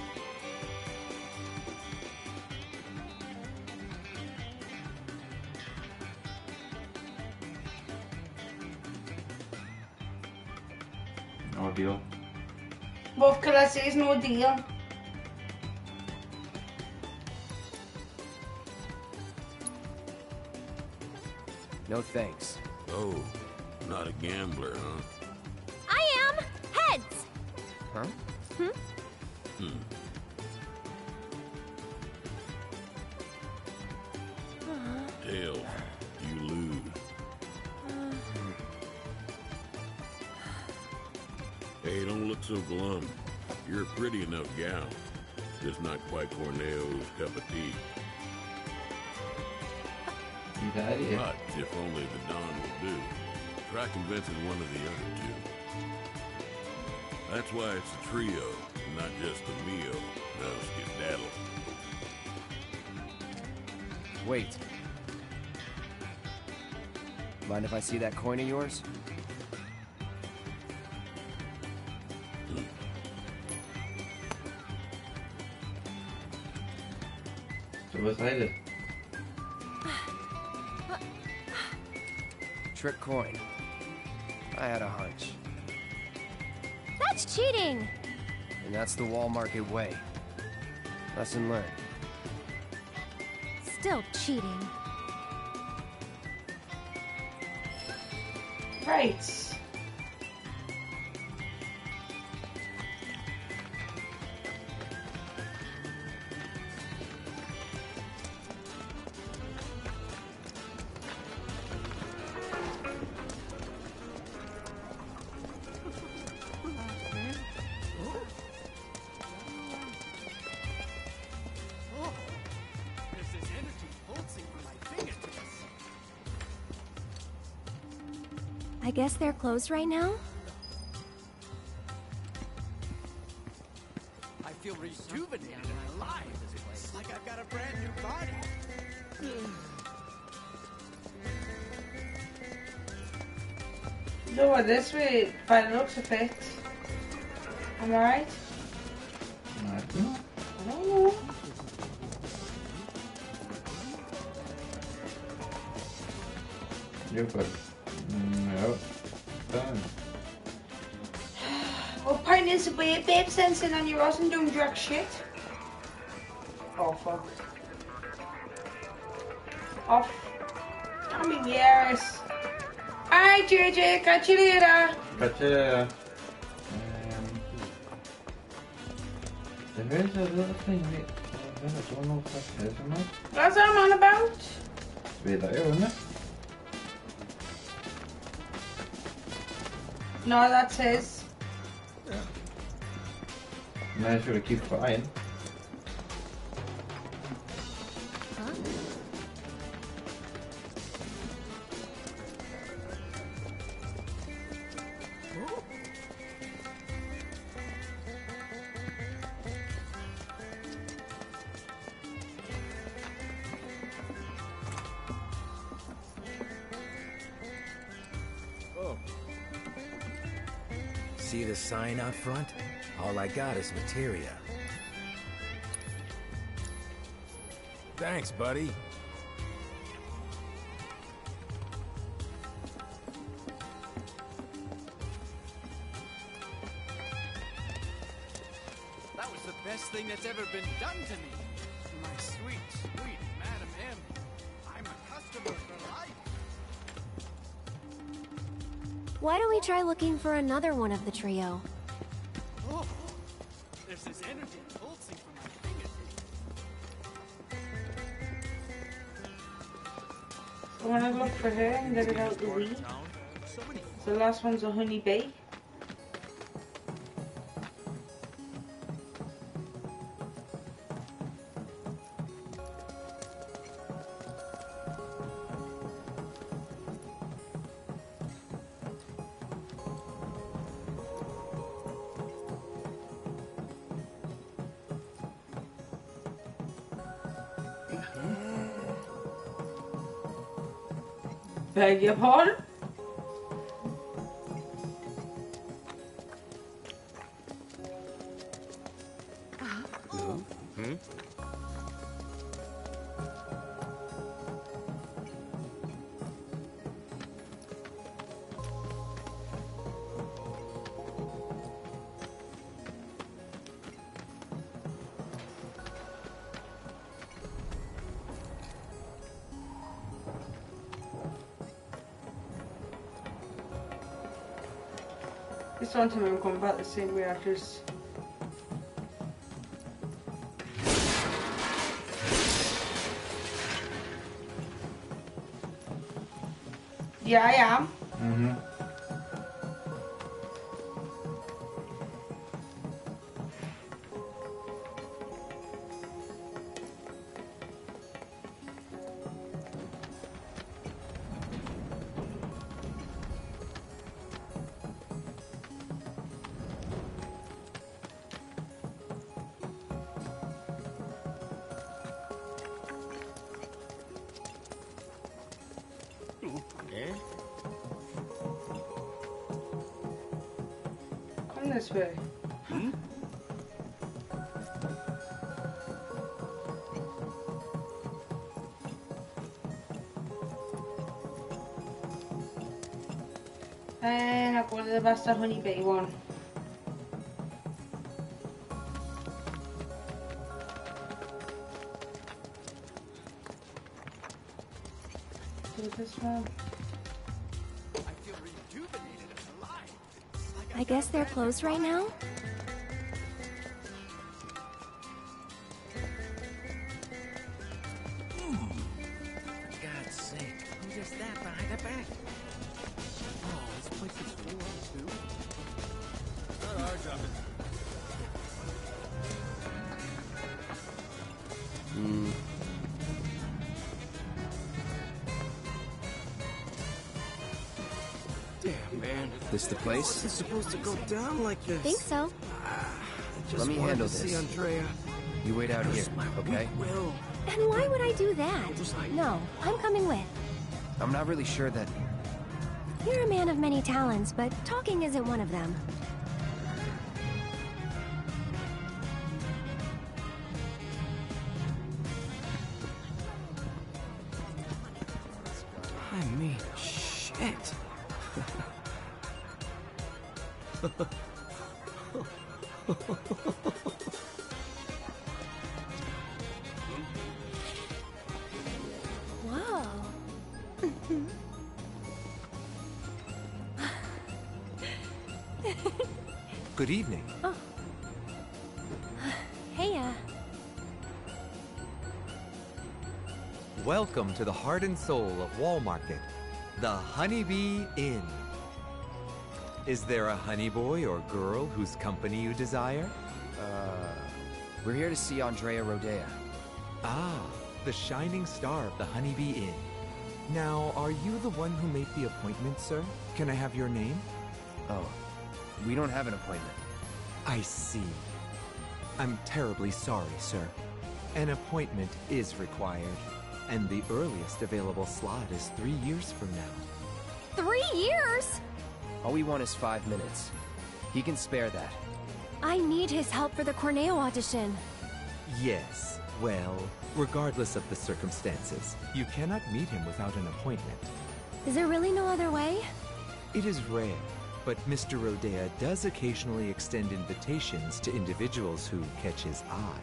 No deal. Both Killer says no deal. No thanks. Oh, not a gambler, huh? I am! Heads! Huh? Pretty enough gal. Just not quite Corneo's cup of tea. But if only the Don will do, try convincing one of the other two. That's why it's a trio, not just a Mio. Now skedaddle. Wait. Mind if I see that coin of yours? So was I the Trick coin. I had a hunch. That's cheating! And that's the wall market way. Lesson learned. Still cheating. Right. Closed right now? I feel rejuvenated and alive. It's like I've got a brand new body. You know what, this way, by the looks of it, am I right? Babe sensing on your ass and doing drug shit? Oh fuck. Off. I mean yes. Alright JJ, catch you later. Catch you. Um, there is a little thing that I don't know if that is or not. That's what I'm on about. Vet jag ju, ne? No, that's his. Skulle keep flying. Oh. See the sign out front? All I got is materia. Thanks, buddy. That was the best thing that's ever been done to me. My sweet, sweet Madam M. I'm a customer for life. Why don't we try looking for another one of the trio? For her and get it out the way. So the last one's a honey bee. Beg your one time I'm going back the same way, I just... Yeah, I am. The Buster Honey Bee one. Do this one. I guess they're closed right now? Place? It's supposed to go down like this. Think so. I just Let me handle to see this. Andrea. You wait out here, okay? Will. And why would I do that? No, I'm coming with. I'm not really sure that. You're a man of many talents, but talking isn't one of them. To the heart and soul of Wall Market, the Honeybee Inn. Is there a honey boy or girl whose company you desire? Uh, we're here to see Andrea Rhodea. Ah, the shining star of the Honeybee Inn. Now, are you the one who made the appointment, sir? Can I have your name? Oh, we don't have an appointment. I see. I'm terribly sorry, sir. An appointment is required, and the earliest available slot is three years from now. three years? All we want is five minutes. He can spare that. I need his help for the Corneo audition. Yes, well, regardless of the circumstances, you cannot meet him without an appointment. Is there really no other way? It is rare, but Mr. Rhodea does occasionally extend invitations to individuals who catch his eye.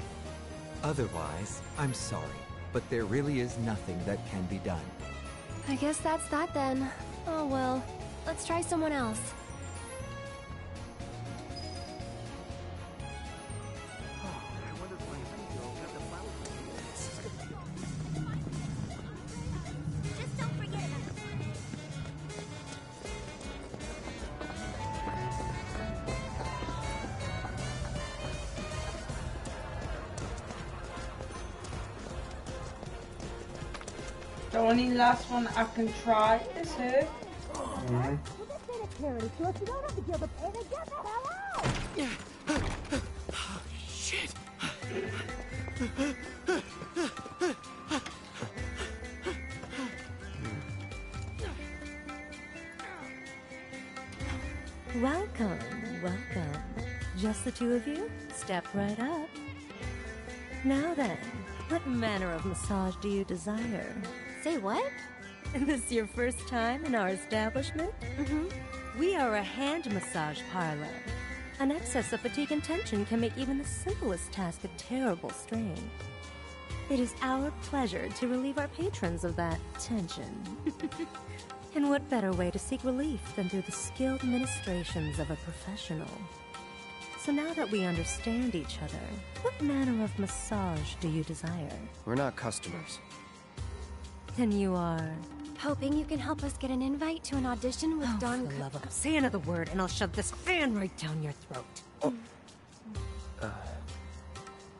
Otherwise, I'm sorry, but there really is nothing that can be done. I guess that's that then. Oh well, let's try someone else. Last one I can try is her. Shit. Welcome, welcome. Just the two of you? Step right up. Now then, what manner of massage do you desire? Say what? Is this your first time in our establishment? Mm-hmm. We are a hand massage parlor. An excess of fatigue and tension can make even the simplest task a terrible strain. It is our pleasure to relieve our patrons of that tension. and what better way to seek relief than through the skilled ministrations of a professional? So now that we understand each other, what manner of massage do you desire? We're not customers. Then you are Hoping you can help us get an invite to an audition with Oh, Don. for the love of say another word, and I'll shove this fan right down your throat. Oh.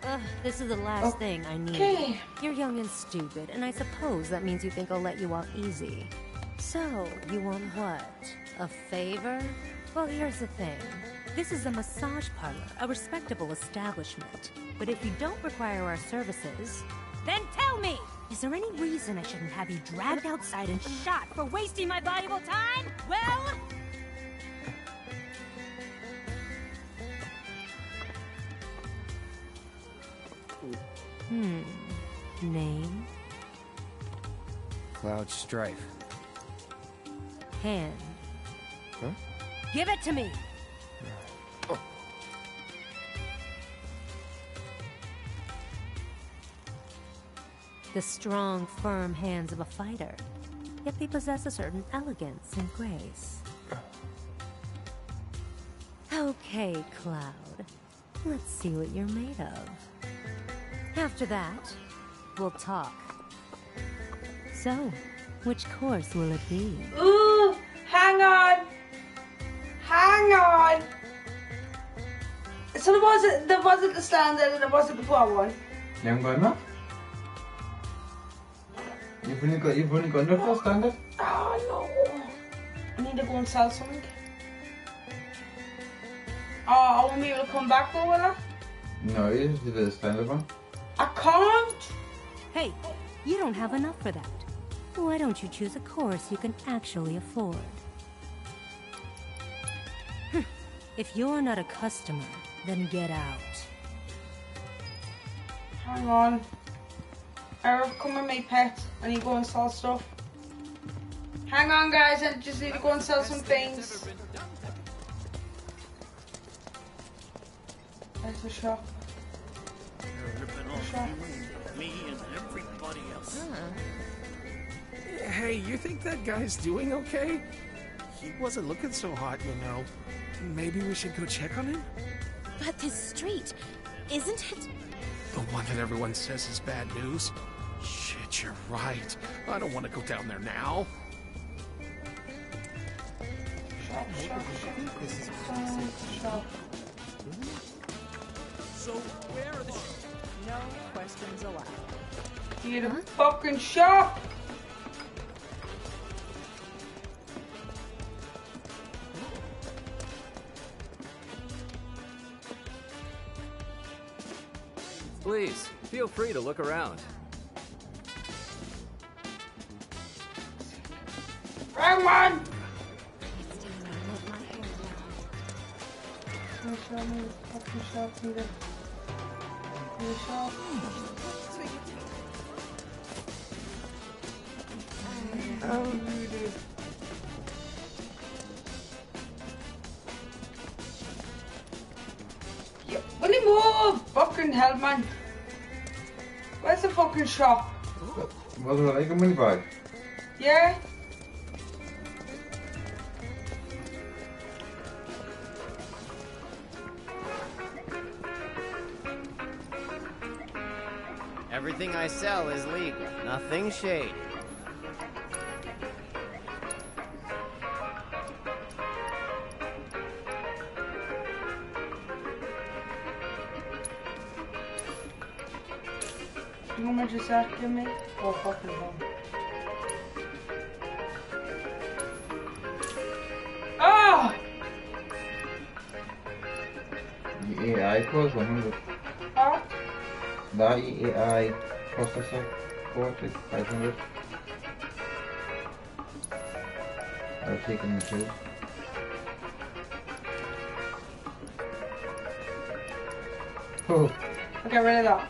Ugh, this is the last oh. thing I need. Okay. You're young and stupid, and I suppose that means you think I'll let you off easy. So, you want what? A favor? Well, here's the thing. This is a massage parlor, a respectable establishment. But if you don't require our services, then tell me! Is there any reason I shouldn't have you dragged outside and shot for wasting my valuable time? Well, Hmm. Name? Cloud Strife. Hand. Huh? Give it to me! The strong, firm hands of a fighter. Yet they possess a certain elegance and grace. Okay, Cloud. Let's see what you're made of. After that, we'll talk. So, which course will it be? Ooh, hang on. Hang on. So there wasn't there wasn't the standard and there wasn't the pro one. You haven't got enough? You've only got you've only got enough for standard? Oh no. I need to go and sell something. Oh, I won't be able to come back though, will I? No, you just did the standard one. I can't. Hey, you don't have enough for that. Why don't you choose a course you can actually afford? Hm, if you're not a customer, then get out. Hang on. Eric, come with me, pet. I need to go and sell stuff. Hang on, guys. I just need to go and sell some things. There's the shop. Me and everybody else. Hey, you think that guy's doing okay? He wasn't looking so hot, you know. Maybe we should go check on him? But this street, isn't it? The one that everyone says is bad news? Shit, you're right. I don't want to go down there now. Shop, shop, shop. Shop. So, where are the No questions allowed. You the fucking shop. Please, feel free to look around. You shop? Oh, Yeah, Will you move? Fucking hell, man. Where's the fucking shop? Was it like a money bag? Yeah? Everything I sell is legal. Nothing shady. You want to just ask me? Oh, fucking hell. Oh! The AI cost 100. Huh? That AI processor core is 500. I've taken the two. Oh, I'll get rid of that.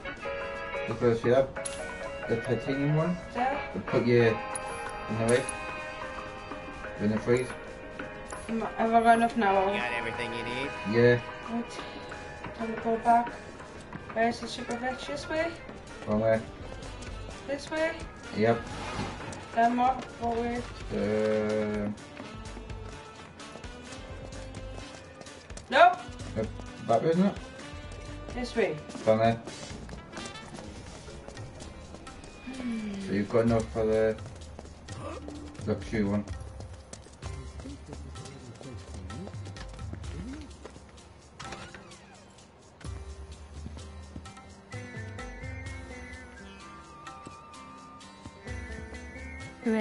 because see that the titanium one, Yeah? they put your in the way, in the freeze. Am I- Have I got enough now? You got everything you need? Yeah, Right. Time to go back. Where's the super bitch? This way? wrong way. This way? Yep. Then what? What way? Uh, Nope. uh, that way, isn't it? This way. Wrong way. So you've got enough for the luxury one.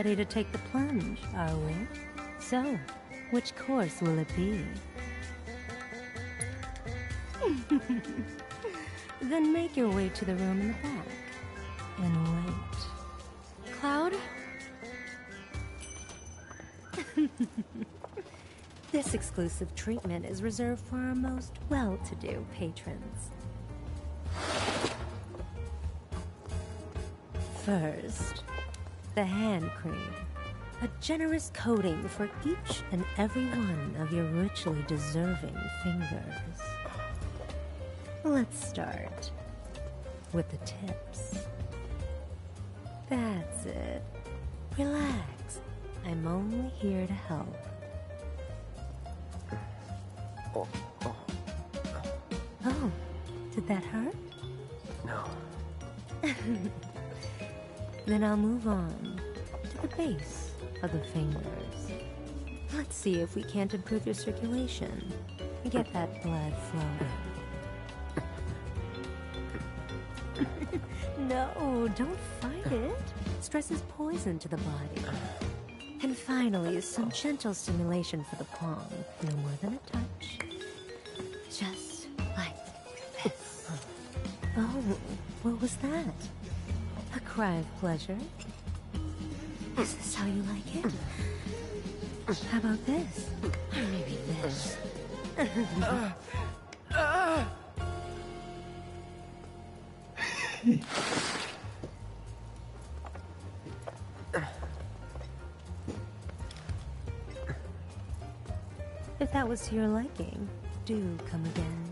Ready to take the plunge, are we? So, which course will it be? then make your way to the room in the back and wait. Cloud? This exclusive treatment is reserved for our most well-to-do patrons. First, the hand cream. A generous coating for each and every one of your richly deserving fingers. Let's start with the tips. That's it. Relax. I'm only here to help. Oh, did that hurt? no. then I'll move on to the base of the fingers. Let's see if we can't improve your circulation and get that blood flowing. no, don't fight it. Stress is poison to the body. And finally, some gentle stimulation for the palm. No more than a touch. Just like this. Oh, what was that? Cry of pleasure? Is this how you like it? How about this? Or maybe this? if that was to your liking, do come again.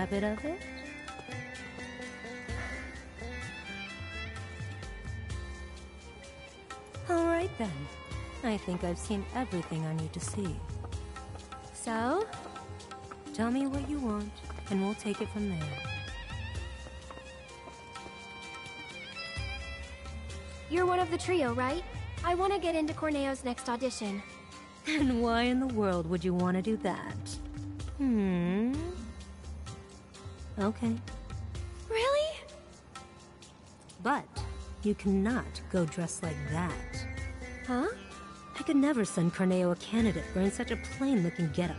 A habit of it? Alright then. I think I've seen everything I need to see. So? Tell me what you want, and we'll take it from there. You're one of the trio, right? I want to get into Corneo's next audition. And why in the world would you want to do that? Hmm. Okay. Really? But you cannot go dressed like that. Huh? I could never send Corneo a candidate wearing such a plain-looking getup.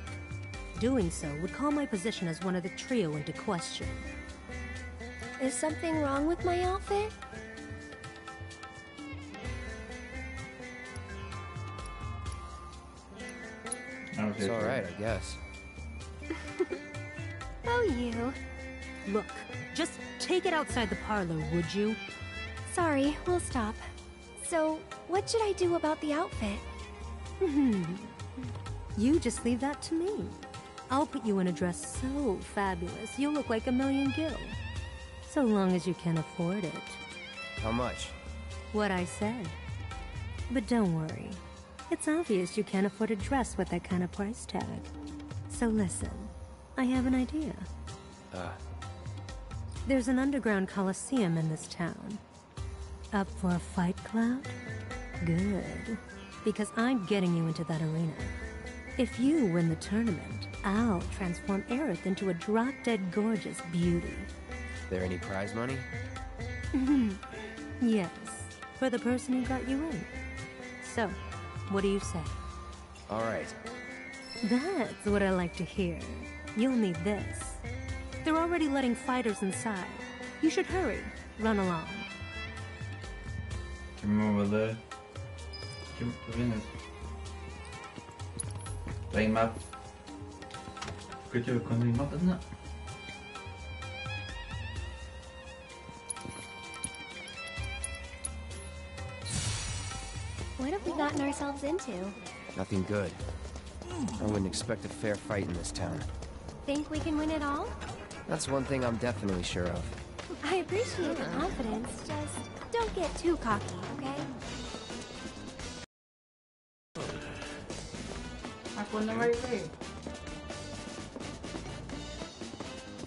Doing so would call my position as one of the trio into question. Is something wrong with my outfit? It's alright, I guess. Oh, you. Look, just take it outside the parlor, would you? Sorry, we'll stop. So, what should I do about the outfit? Hmm. You just leave that to me. I'll put you in a dress so fabulous, you'll look like a million gil. So long as you can afford it. How much? What I said. But don't worry. It's obvious you can't afford a dress with that kind of price tag. So listen, I have an idea. Uh, There's an underground coliseum in this town. Up for a fight, Cloud? Good. Because I'm getting you into that arena. If you win the tournament, I'll transform Aerith into a drop-dead gorgeous beauty. there any prize money? yes, for the person who got you in. So, what do you say? Alright. That's what I like to hear. You'll need this. They're already letting fighters inside. You should hurry. Run along. Come over there. Jump map. Good to a country map, isn't it? What have we gotten ourselves into? Nothing good. I wouldn't expect a fair fight in this town. Think we can win it all? That's one thing I'm definitely sure of. I appreciate the confidence, just don't get too cocky, okay? Back on the right way.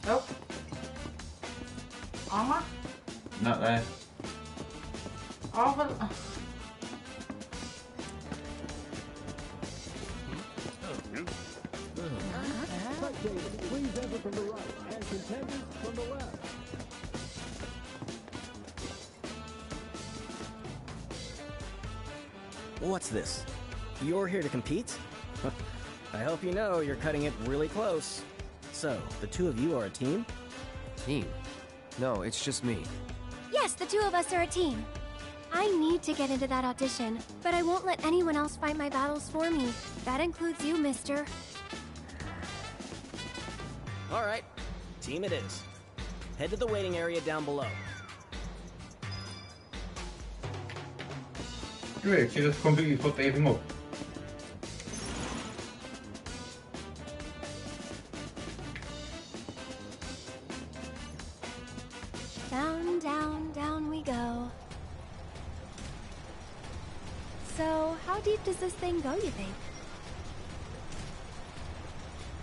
Nope. Armor? Not there. Over. Please enter from the right and contenders from the left. What's this? You're here to compete? I hope you know you're cutting it really close. So, the two of you are a team? Team? No, it's just me. Yes, the two of us are a team. I need to get into that audition, but I won't let anyone else fight my battles for me. That includes you, mister. Alright, team it is. Head to the waiting area down below. Great, she just completely fucked everything up. Down, down, down we go. So, how deep does this thing go, you think?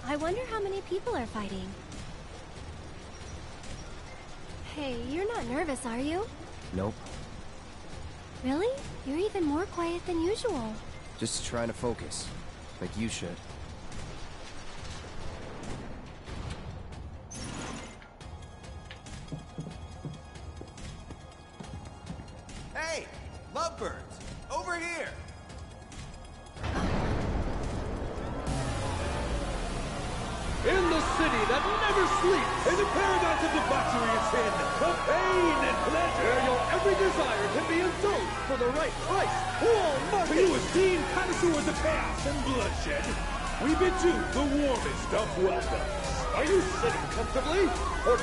I wonder how many people are fighting. Hey, you're not nervous, are you? Nope. Really? You're even more quiet than usual. Just trying to focus. Like you should.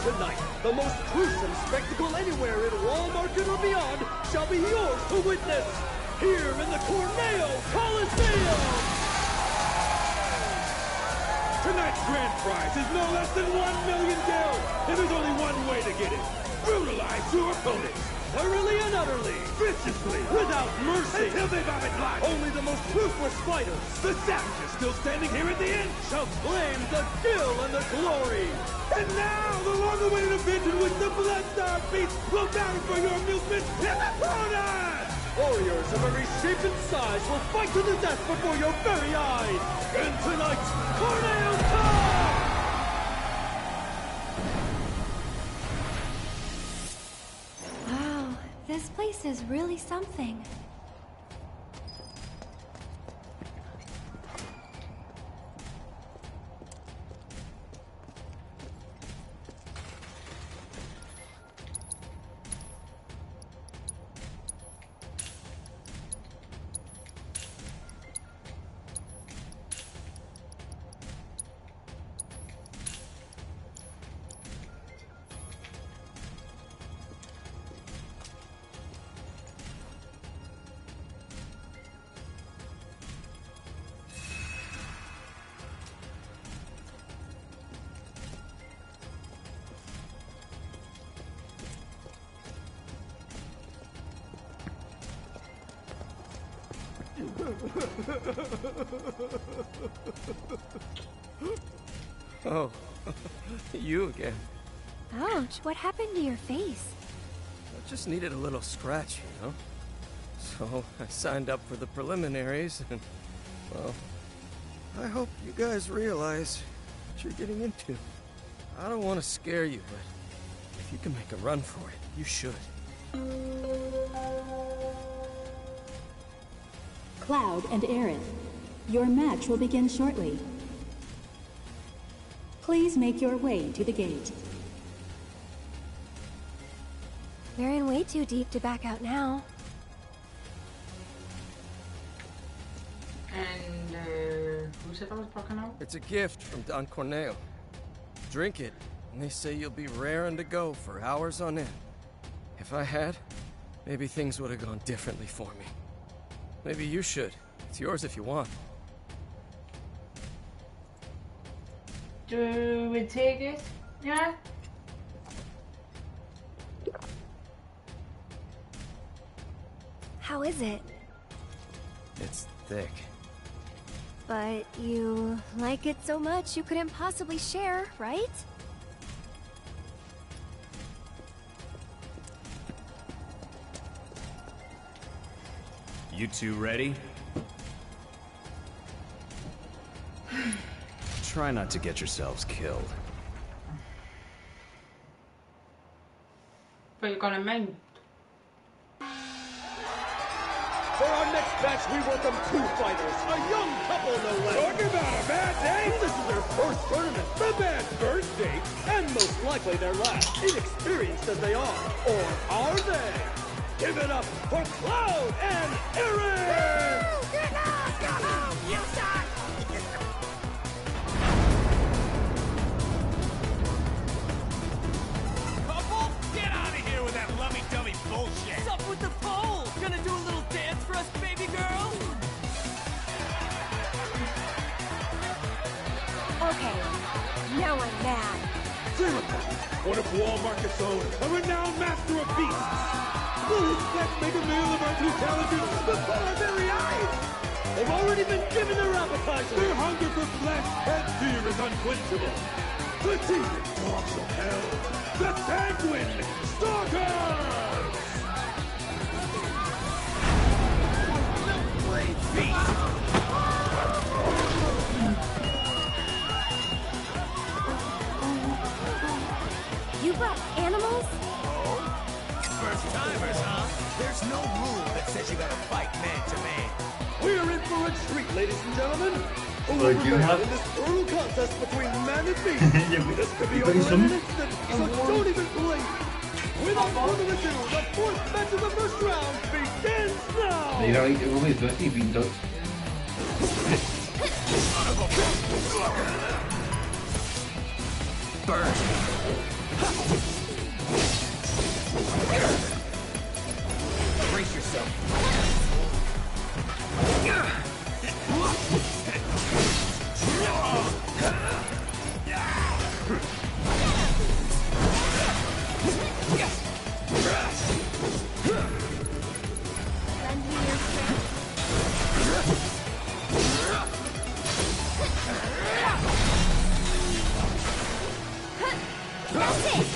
Tonight, the most gruesome spectacle anywhere in Wall Market or beyond shall be yours to witness. Here in the Corneo Coliseum! Tonight's grand prize is no less than one million gil, and there's only one way to get it. Brutalize your opponents, thoroughly and utterly, viciously, without mercy, until they vomit blood. Only the most ruthless fighters, the savages still standing here at the end, shall claim the gil and the glory. And now, the long-awaited event in which the Bloodstar Beast will battle for your amusement in the corner! Warriors of every shape and size will fight to the death before your very eyes! In tonight's Corneo Cup! Place is really something. Oh, you again. Ouch, what happened to your face? I just needed a little scratch, you know? So I signed up for the preliminaries, and, well, I hope you guys realize what you're getting into. I don't want to scare you, but if you can make a run for it, you should. Cloud and Aerith, your match will begin shortly. Please make your way to the gate. We're in way too deep to back out now. And uh, who said I was backing out? It's a gift from Don Corneo. Drink it, and they say you'll be raring to go for hours on end. If I had, maybe things would have gone differently for me. Maybe you should. It's yours if you want. Do we take it? Yeah? How is it? It's thick. But you like it so much you couldn't possibly share, right? You two ready? Try not to get yourselves killed. But you're gonna make For our next match, we welcome two fighters, a young couple no less. Talking about a bad day? This is their first tournament, the bad first date, and most likely their last, inexperienced as they are. Or are they? Give it up for Cloud and Aerith! Couple, get out of here with that lummy-dummy bullshit! What's up with the pole? Gonna do a little dance for us, baby girl? Okay, now I'm mad. One of Wall Market's own, a renowned master of beasts. Expect make a meal of our two challengers before our very eyes. They've already been given their appetizer. Their hunger for flesh and fear is unquenchable. The demon dogs of hell, the sanguine stalkers! You brought animals? First timers, huh? There's no rule that says you gotta fight man to man. We're in for a treat, ladies and gentlemen. Who Well, you have- in this brutal contest between man and beast? this could be you got over in an instant, so don't even blink. Without further ado, the fourth match of the first round begins now. Mira, ahí tengo mis dos y pintos. Brace yourself. Lend me your strength. That's it!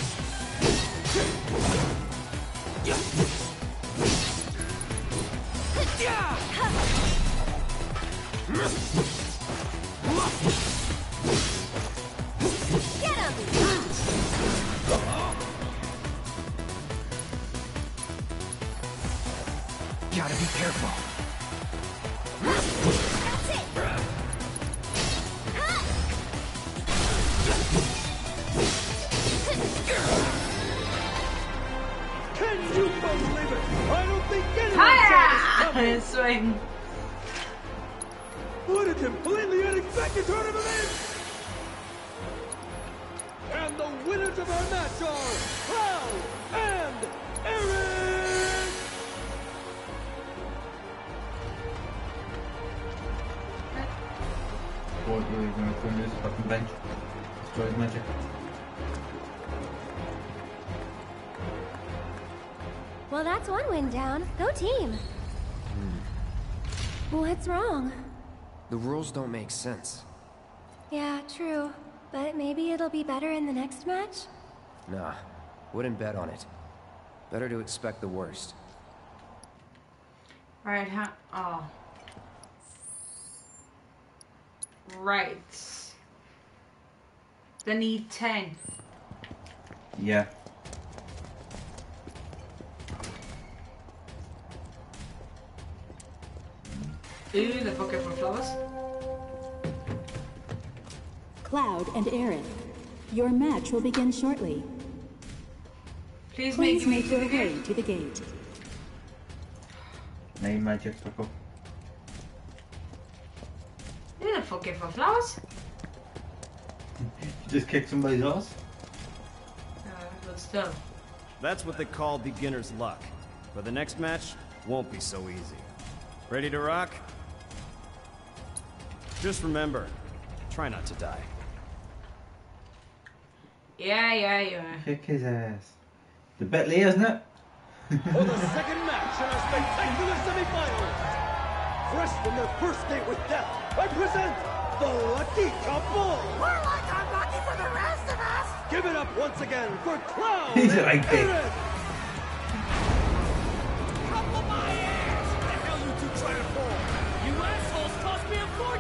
Coming. What a completely unexpected turn of events! And the winners of our match are Cloud and Aerith! What are you gonna turn this fucking bench? Destroy magic. Well, that's one win down. Go team! What's wrong? The rules don't make sense. Yeah, true. But maybe it'll be better in the next match? Nah, wouldn't bet on it. Better to expect the worst. Alright, huh? Oh. Right. They need 10. Yeah. Ooh, the bucket for flowers. Cloud and Aerith, your match will begin shortly. Please, Please make make your way to the gate. Name magic fuck up. Ooh, the bucket for flowers. Just kick somebody's ass. Uh, but still. That's what they call beginner's luck. But the next match won't be so easy. Ready to rock? Just remember, try not to die. Yeah, yeah, yeah. Kick his ass. The Bentley, isn't it? For the second match in our spectacular semifinals. Fresh from their first date with death, I present the Lucky Couple. We're like unlucky for the rest of us! Give it up once again for Cloud He's and like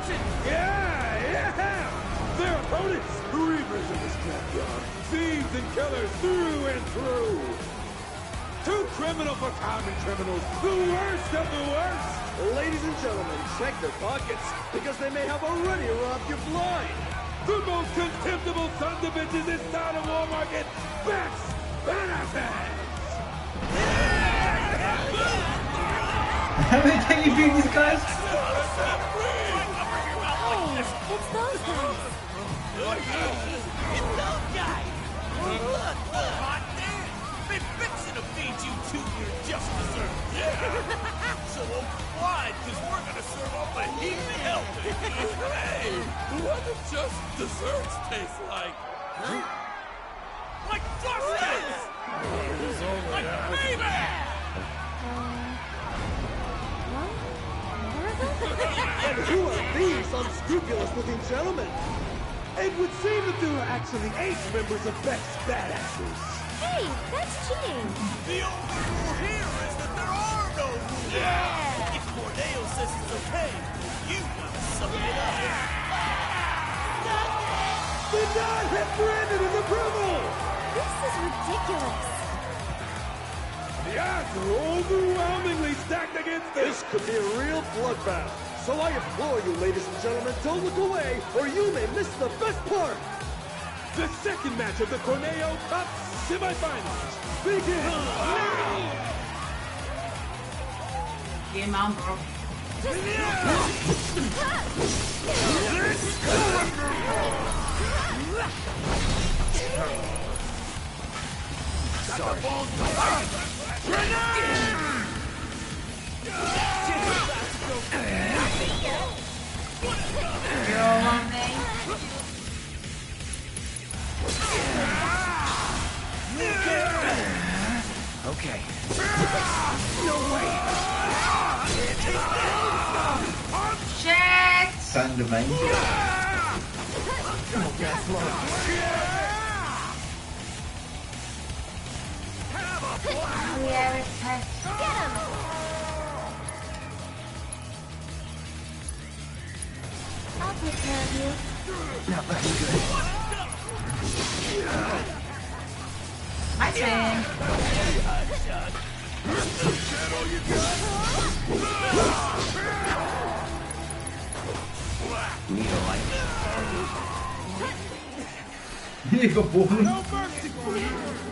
me! Yeah, yeah! Their opponents, reavers in the scrapyard, thieves and killers through and through. Too criminal for common criminals, the worst of the worst. Ladies and gentlemen, check their pockets because they may have already robbed you blind. The most contemptible sons of bitches in town of Wall Market, Bex Benefits! How many times you beat these guys? It's those guys. It's those guys! Look, look, hot damn! Been fixing to feed you two your just desserts. Yeah! so why? Because we're gonna serve up a heap of helping. hey, what do just desserts taste like? Like justice! like baby! And who are these unscrupulous-looking gentlemen? It would seem that there are actually eight members of Beck's Badasses. Hey, that's cheating. The only rule here is that there are no rules. Yeah! If Corneo says it's okay, you gotta suck it up. The nod has granted his approval! This is ridiculous. The odds are overwhelmingly stacked against this. This could be a real bloodbath. So I implore you, ladies and gentlemen, don't look away, or you may miss the best part. The second match of the Corneo Cup semifinals begins now. Game on, bro. Sorry. Okay. No way! Shit! Thunder main. Yeah, it's pet. Get him! I'll take care of you. Not looking good. My turn. Need a light? bored. Stay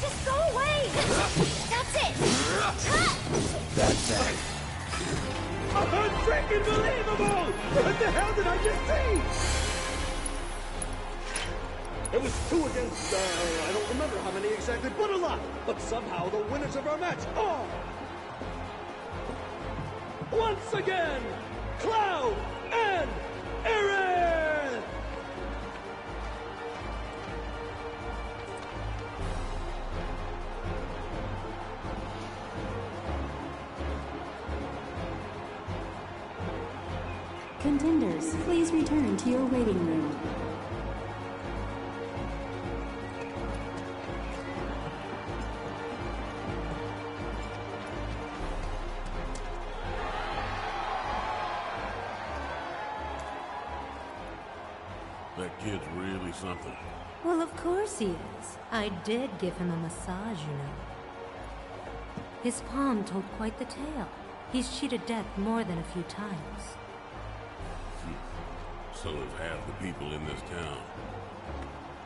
Just go away! That's it! That's that. Unfreaking believable! What the hell did I just see? It was two against, uh, I don't remember how many exactly, but a lot. But somehow the winners of our match are... Once again, Cloud and Aerith! Contenders, please return to your waiting room. That kid's really something. Well, of course he is. I did give him a massage, you know. His palm told quite the tale. He's cheated death more than a few times. So have half the people in this town.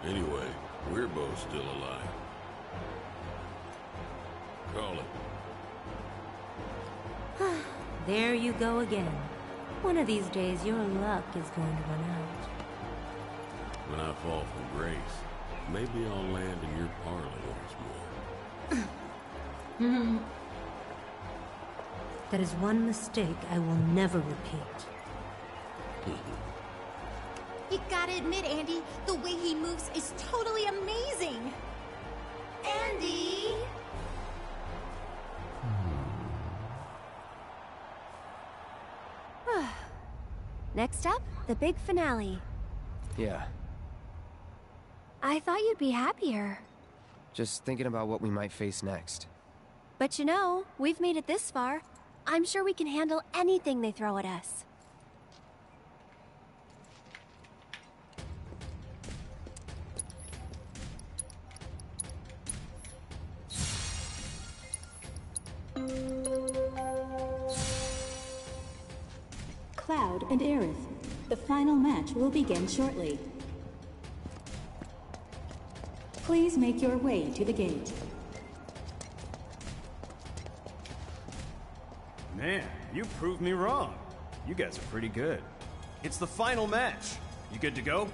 Anyway, we're both still alive. Call it. there you go again. One of these days, your luck is going to run out. When I fall from grace, maybe I'll land in your parlor once more. That is one mistake I will never repeat. You gotta admit, Andy, the way he moves is totally amazing. Andy! Next up, the big finale. Yeah, I thought you'd be happier. just thinking about what we might face next. But you know, we've made it this far. I'm sure we can handle anything they throw at us. Cloud and Aerith. The final match will begin shortly. Please make your way to the gate. Man, you proved me wrong. You guys are pretty good. It's the final match. You good to go?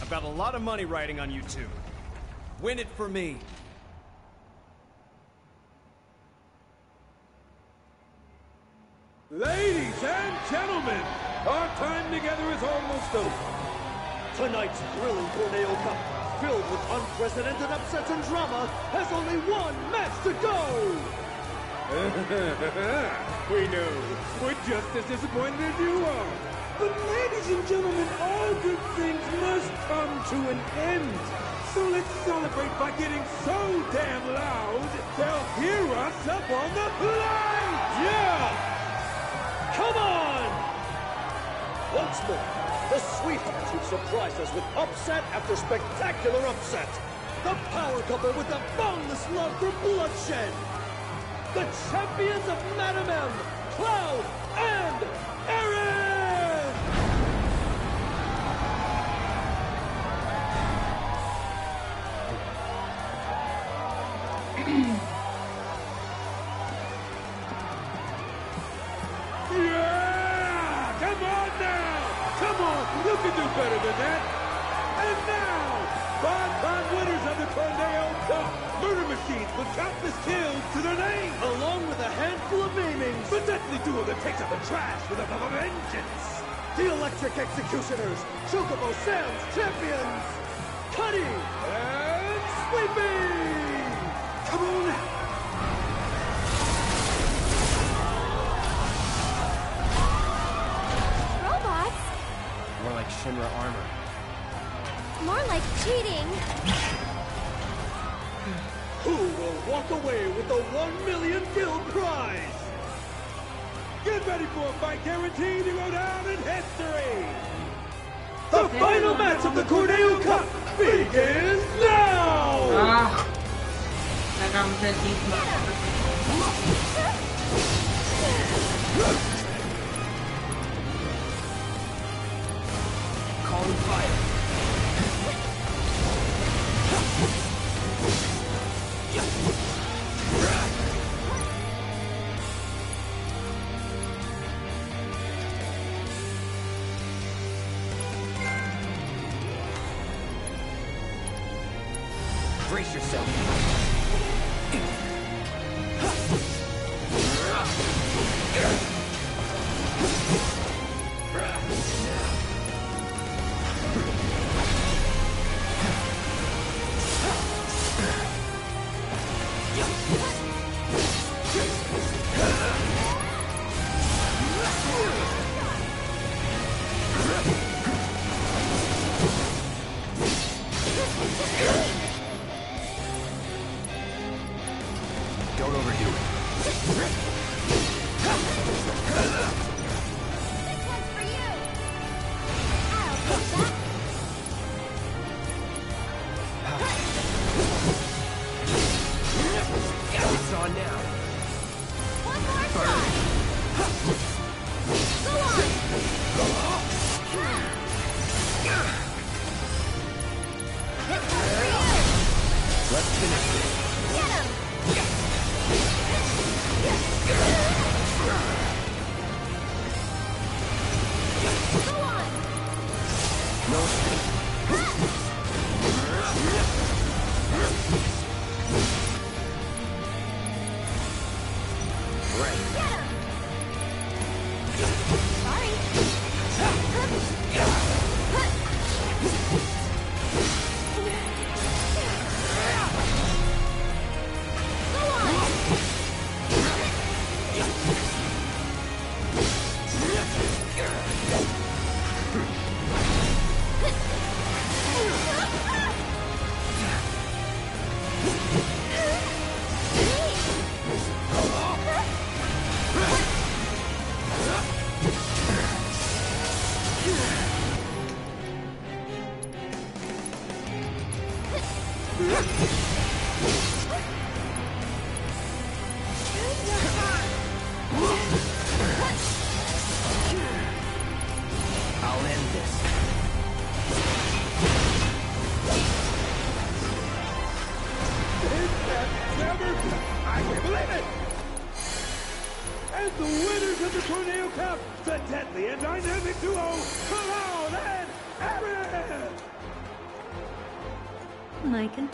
I've got a lot of money riding on you two. Win it for me. Ladies and gentlemen, our time together is almost over. Tonight's thrilling Corneo Cup, filled with unprecedented upsets and drama, has only one match to go! we know. We're just as disappointed as you are. But ladies and gentlemen, all good things must come to an end. So let's celebrate by getting so damn loud, they'll hear us up on the line! Yeah! Come on! The sweethearts who've surprised us with upset after spectacular upset. The power couple with the boundless love for bloodshed. The champions of Madam M, Cloud and Aerith! Takes out the trash with a vengeance! The Electric Executioners, Chocobo Sam's champions! Cutter and Sweeper! Come on! Robots? More like Shinra armor. More like cheating. Who will walk away with the one million gil prize? Get ready for a fight guaranteed to go down in history! The final match of the Corneo Cup begins now! Ah.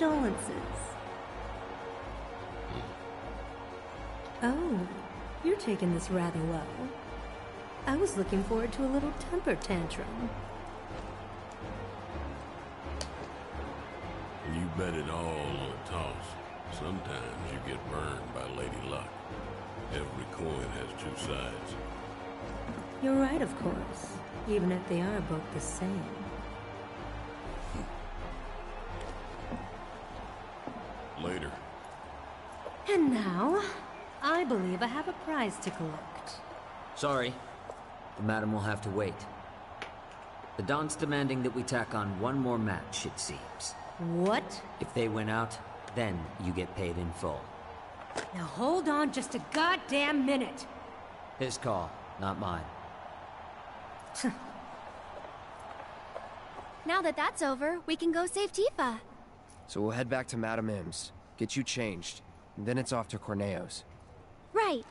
Condolences. Oh, you're taking this rather well. I was looking forward to a little temper tantrum. You bet it all on a toss. Sometimes you get burned by Lady Luck. Every coin has two sides. You're right, of course, even if they are both the same. And now, I believe I have a prize to collect. Sorry. The madam will have to wait. The Don's demanding that we tack on one more match, it seems. What? If they win out, then you get paid in full. Now hold on just a goddamn minute. His call, not mine. Now that that's over, we can go save Tifa. So we'll head back to Madam M's, get you changed, and then it's off to Corneo's. Right.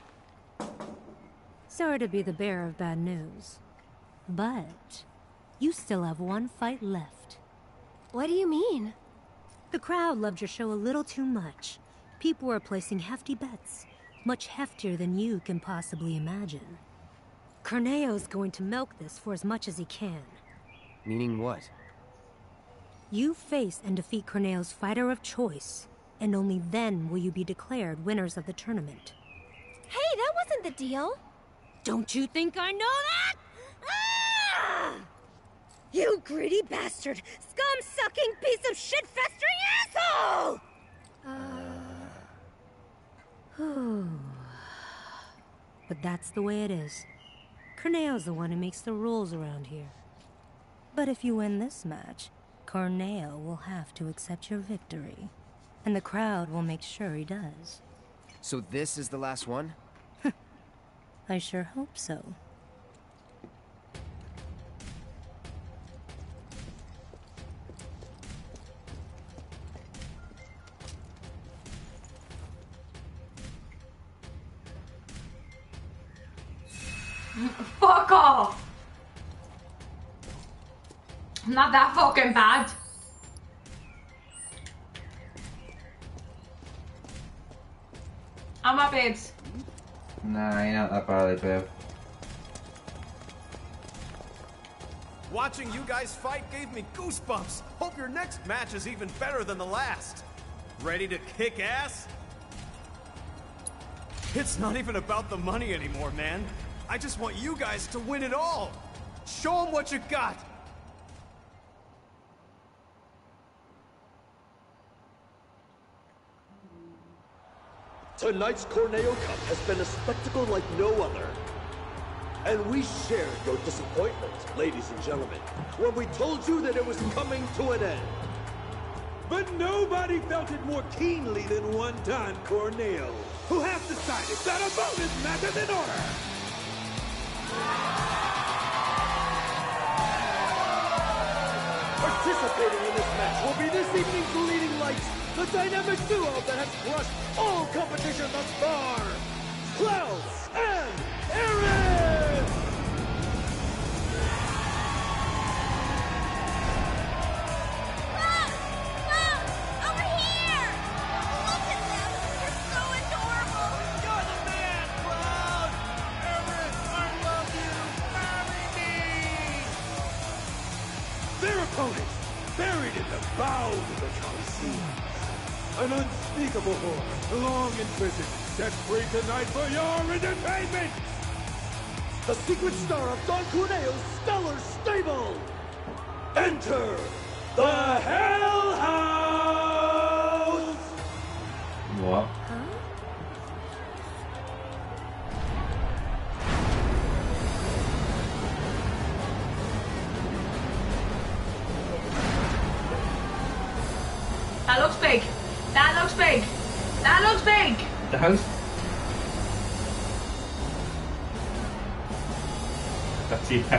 Sorry to be the bearer of bad news. But you still have one fight left. What do you mean? The crowd loved your show a little too much. People were placing hefty bets, much heftier than you can possibly imagine. Corneo's going to milk this for as much as he can. Meaning what? You face and defeat Corneo's fighter of choice, and only then will you be declared winners of the tournament. Hey, that wasn't the deal. Don't you think I know that? Ah! You greedy bastard! Scum-sucking piece of shit-festering asshole! but that's the way it is. Corneo's the one who makes the rules around here. But if you win this match, Corneo will have to accept your victory. And the crowd will make sure he does. So this is the last one? I sure hope so. Fuck off! I'm not that fucking bad. I'm babes. Nah, you're not that badly, babe. Watching you guys fight gave me goosebumps. Hope your next match is even better than the last. Ready to kick ass? It's not even about the money anymore, man. I just want you guys to win it all. Show them what you got. Tonight's Corneo Cup has been a spectacle like no other. And we shared your disappointment, ladies and gentlemen, when we told you that it was coming to an end. But nobody felt it more keenly than one Don Corneo, who has decided that a bonus match is in order. Participating in this match will be this evening's leading lights, the dynamic duo that has crushed all competition thus far, Cloud and Aerith! An unspeakable horror, long in prison, set free tonight for your entertainment! The secret star of Don Corneo's stellar stable! Enter the Hell House! What? House? That's the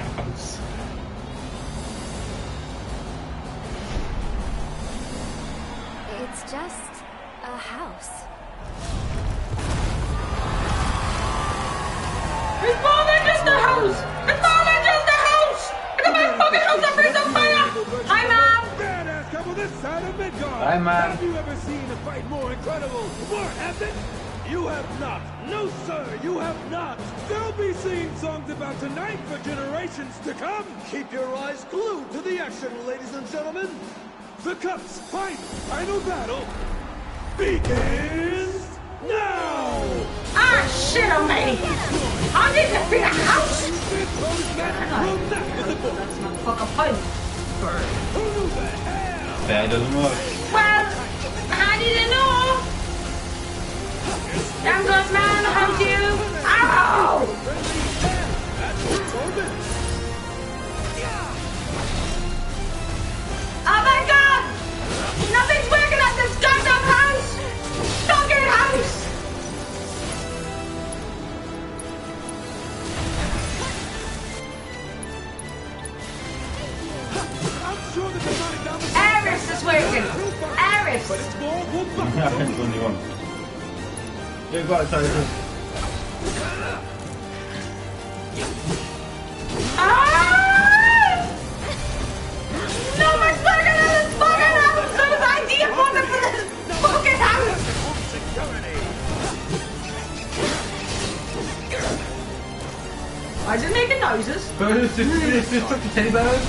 just, it's just took the teddy bears.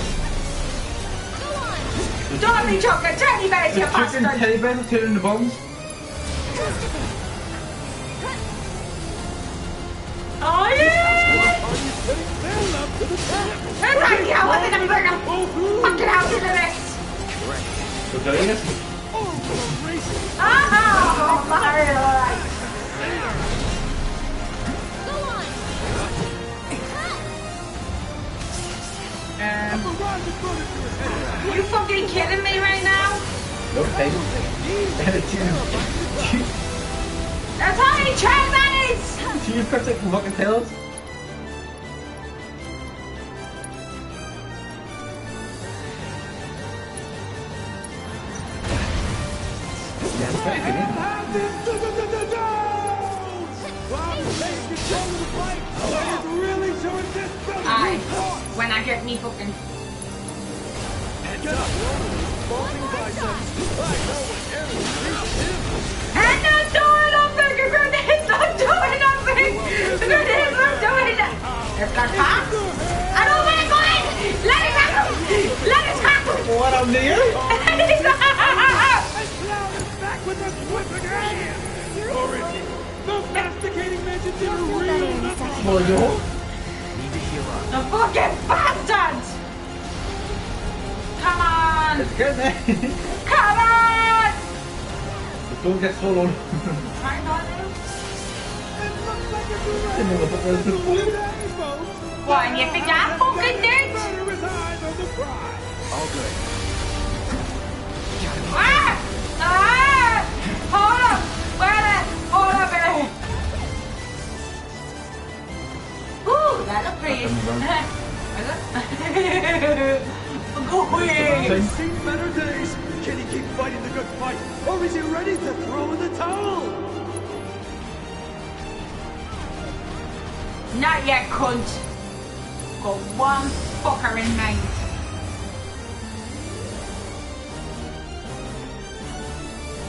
Don't be chocolate teddy bears, you The chicken bastard! teddy bears into bombs. Oh Caralho! Caralho! Eu tô que é solo. Ai, Boah, und jetzt wird der Abfunk gedeckt! All good. Ah! Ah! Hold up! Wait it! Hold up, baby! Ooh, that looked pretty. Wait! They've seen better days! Can he keep fighting the good fight, or is he ready to throw in the towel? Not yet, cunt. Got one fucker in mind.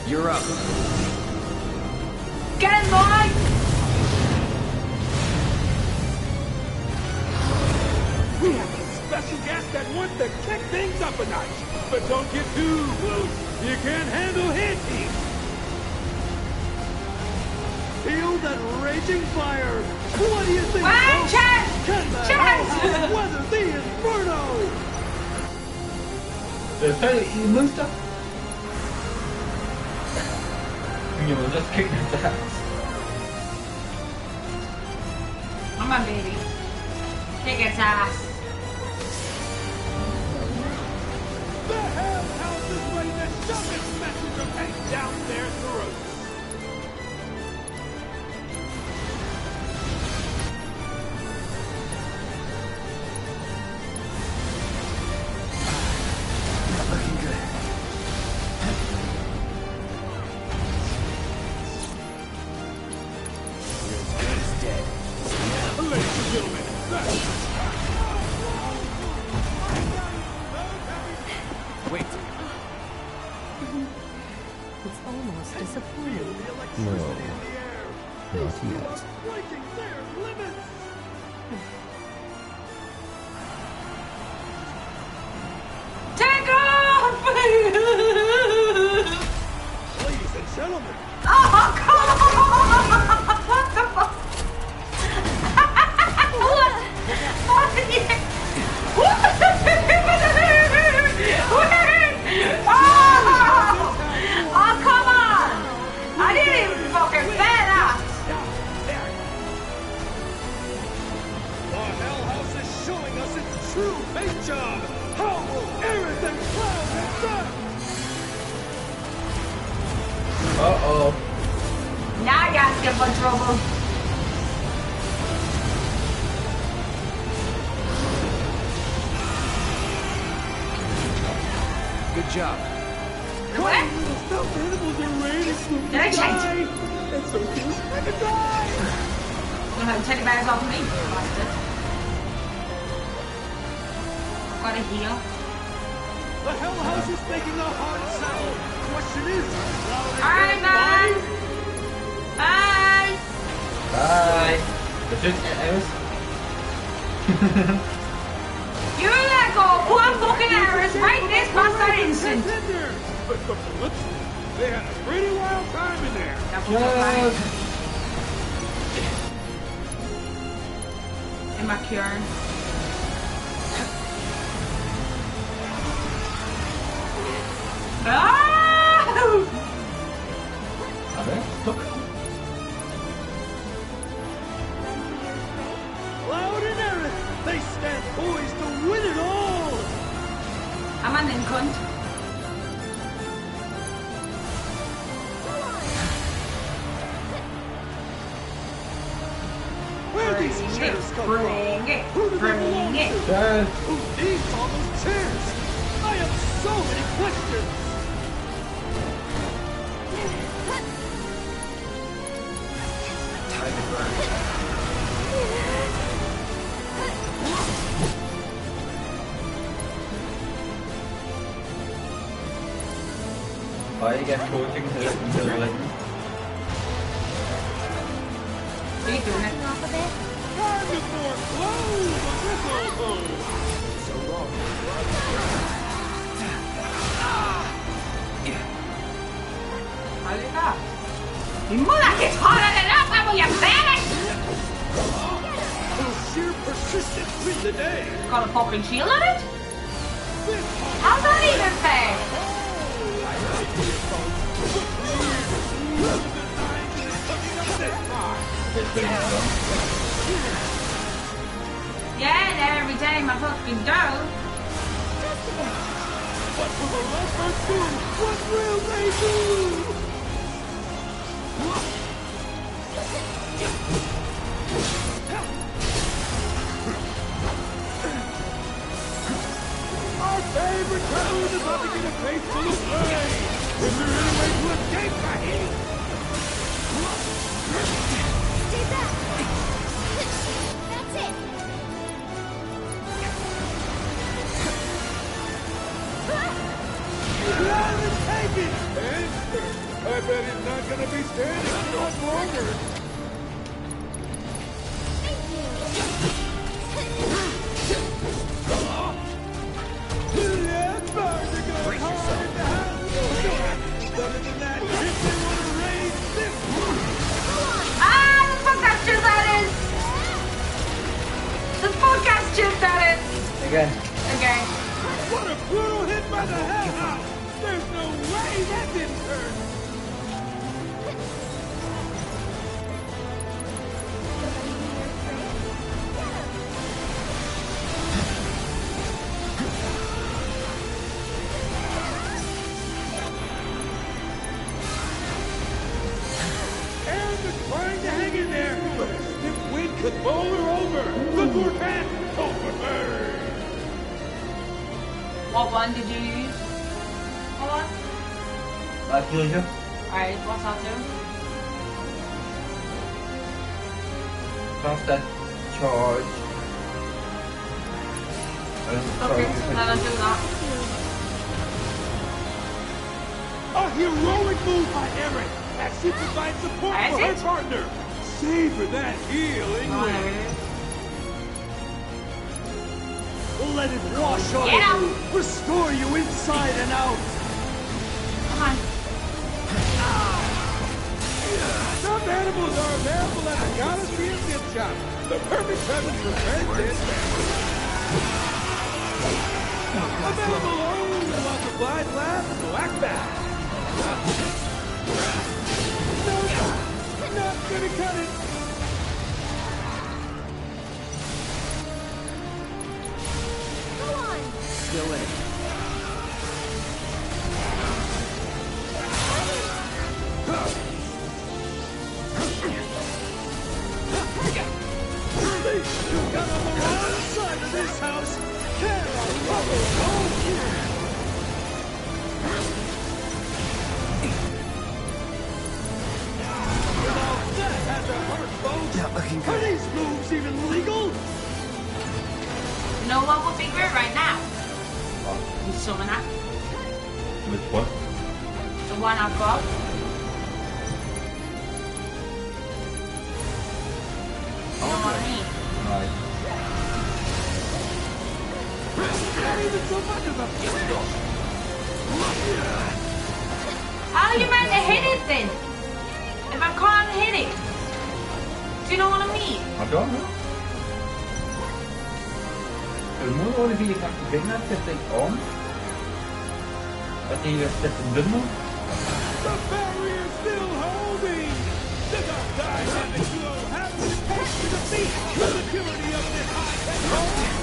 You're up. Get in line! Russian gas that wants to kick things up a notch. But don't get too close. You can't handle head heat. Feel that raging fire. What do you think? Wow, Chad! Chad! Weather the inferno! Apparently he moved up. You know, just kick his ass. Come on, baby. Kick its ass. Shove this of hate down their throat! Life. Alright, what's that do? Faster charge. Okay, then I'll do that. A heroic move by Aerith as she provides support Is for her it? partner. Savor that healing there wind. Let it wash over you, restore you inside and out. Some animals are available at the Coliseum gift shop. The perfect present for friends and family. Available only while supplies last, so act fast. No, not gonna cut it. Go on! Still in 1 o'clock. You know what I mean? Right. How are you meant to hit it then? If I can't hit it? Do you know what I mean? I don't know. The more Het moet ongeveer, ik denk dat het om. Dat hij dat het nummer the barrier's still holding. The dark dynamic duo have the test to defeat the security of this high-tech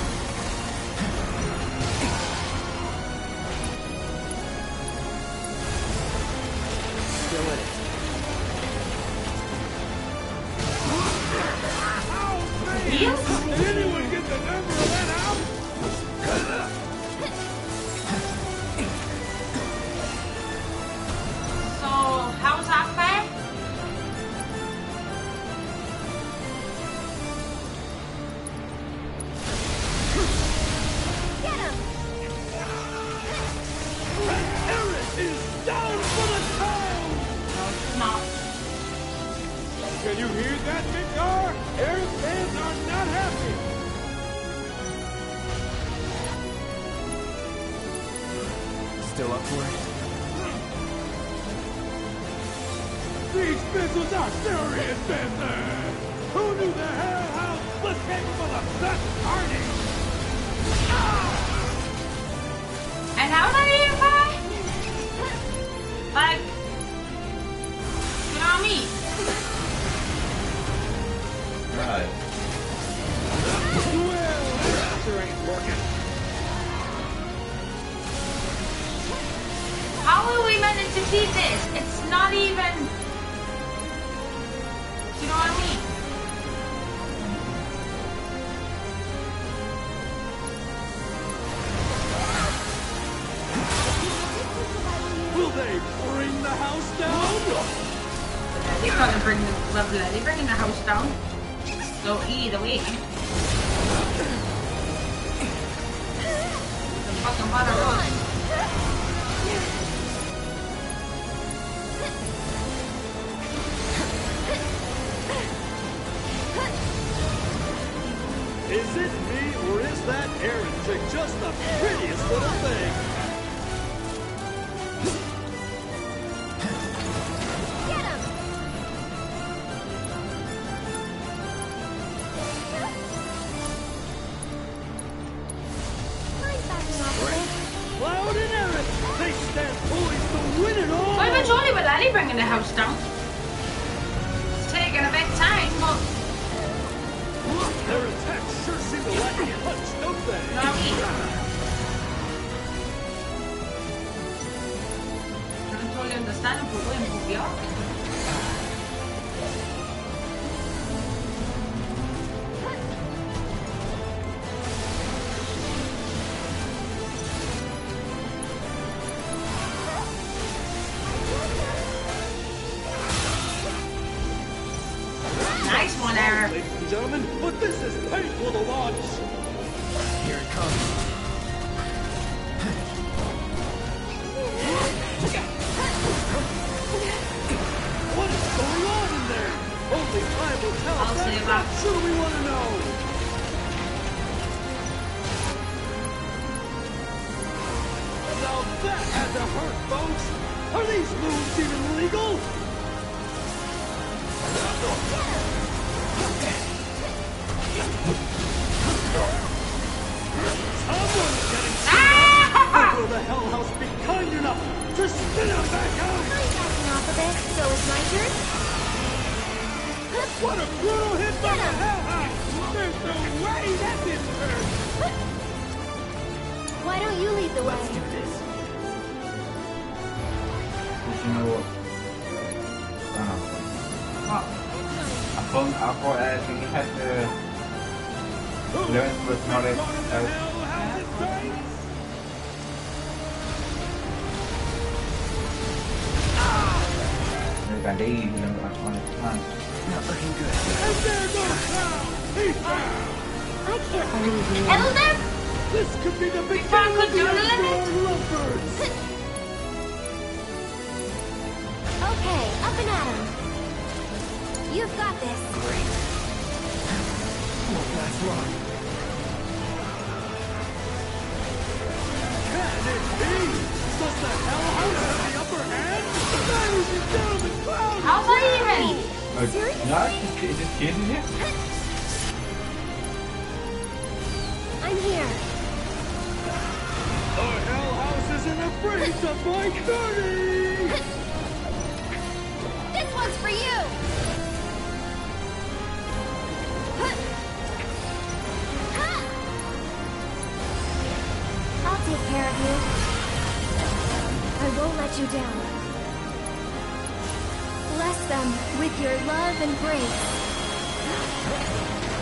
them with your love and grace.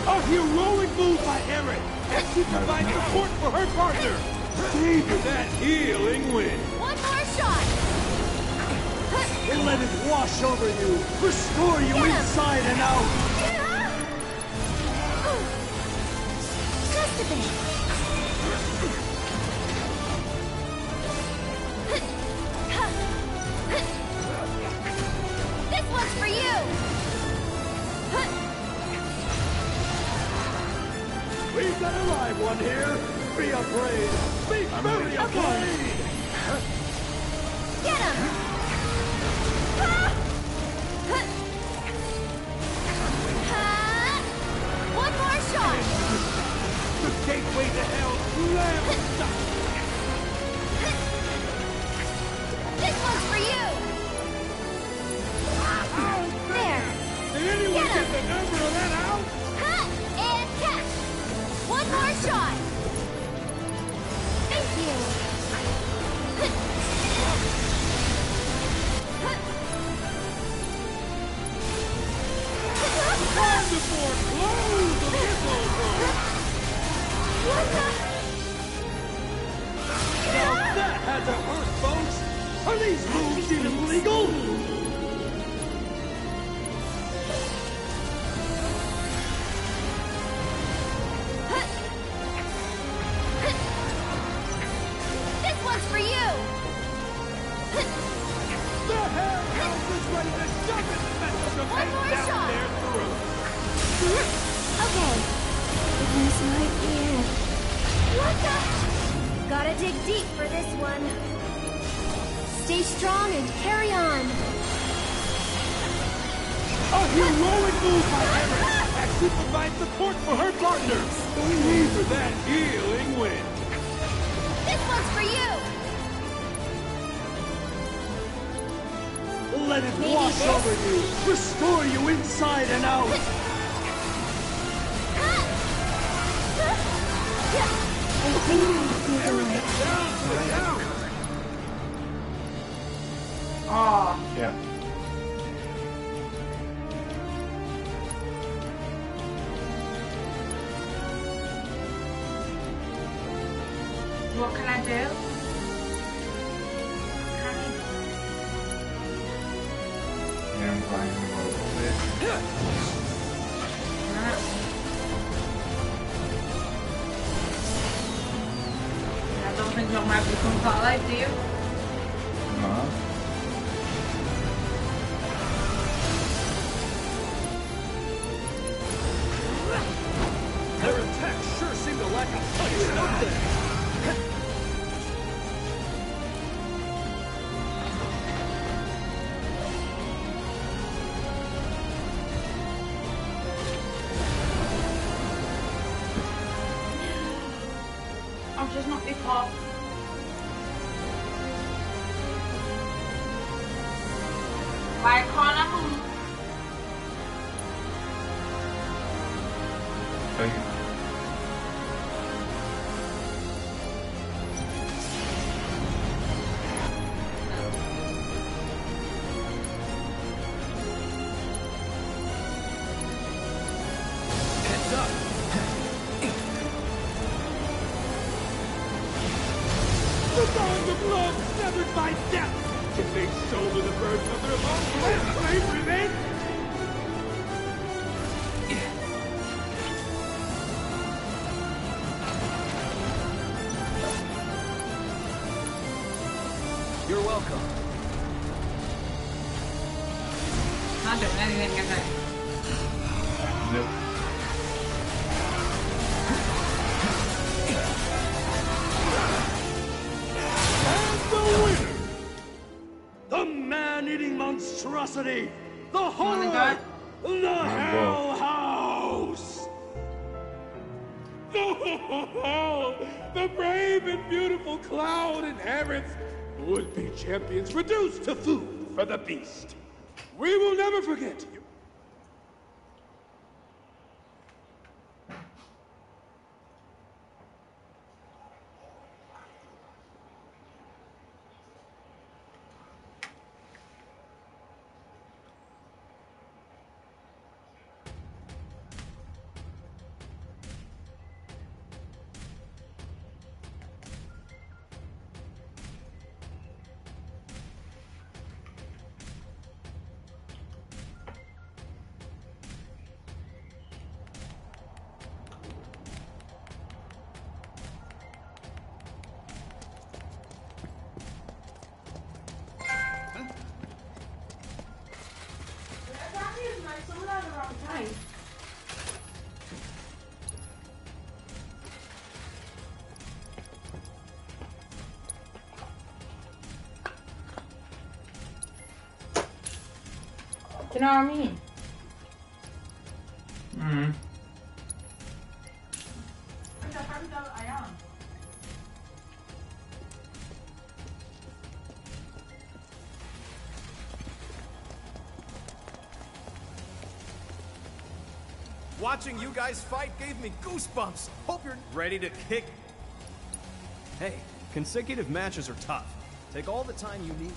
A heroic move by Aerith as she provides support for her partner. Saving that healing wind. One more shot. And let it wash over you, restore you yeah. inside and out. Yeah. Just a bit. one here. Be afraid. Be I'm very okay. afraid. Get him! One more shot! The gateway to hell! the horror, the hell house. the brave and beautiful cloud inherits would-be champions reduced to food for the beast. We will never forget You know what I mean? Mm. Watching you guys fight gave me goosebumps. Hope you're ready to kick. Hey, consecutive matches are tough. Take all the time you need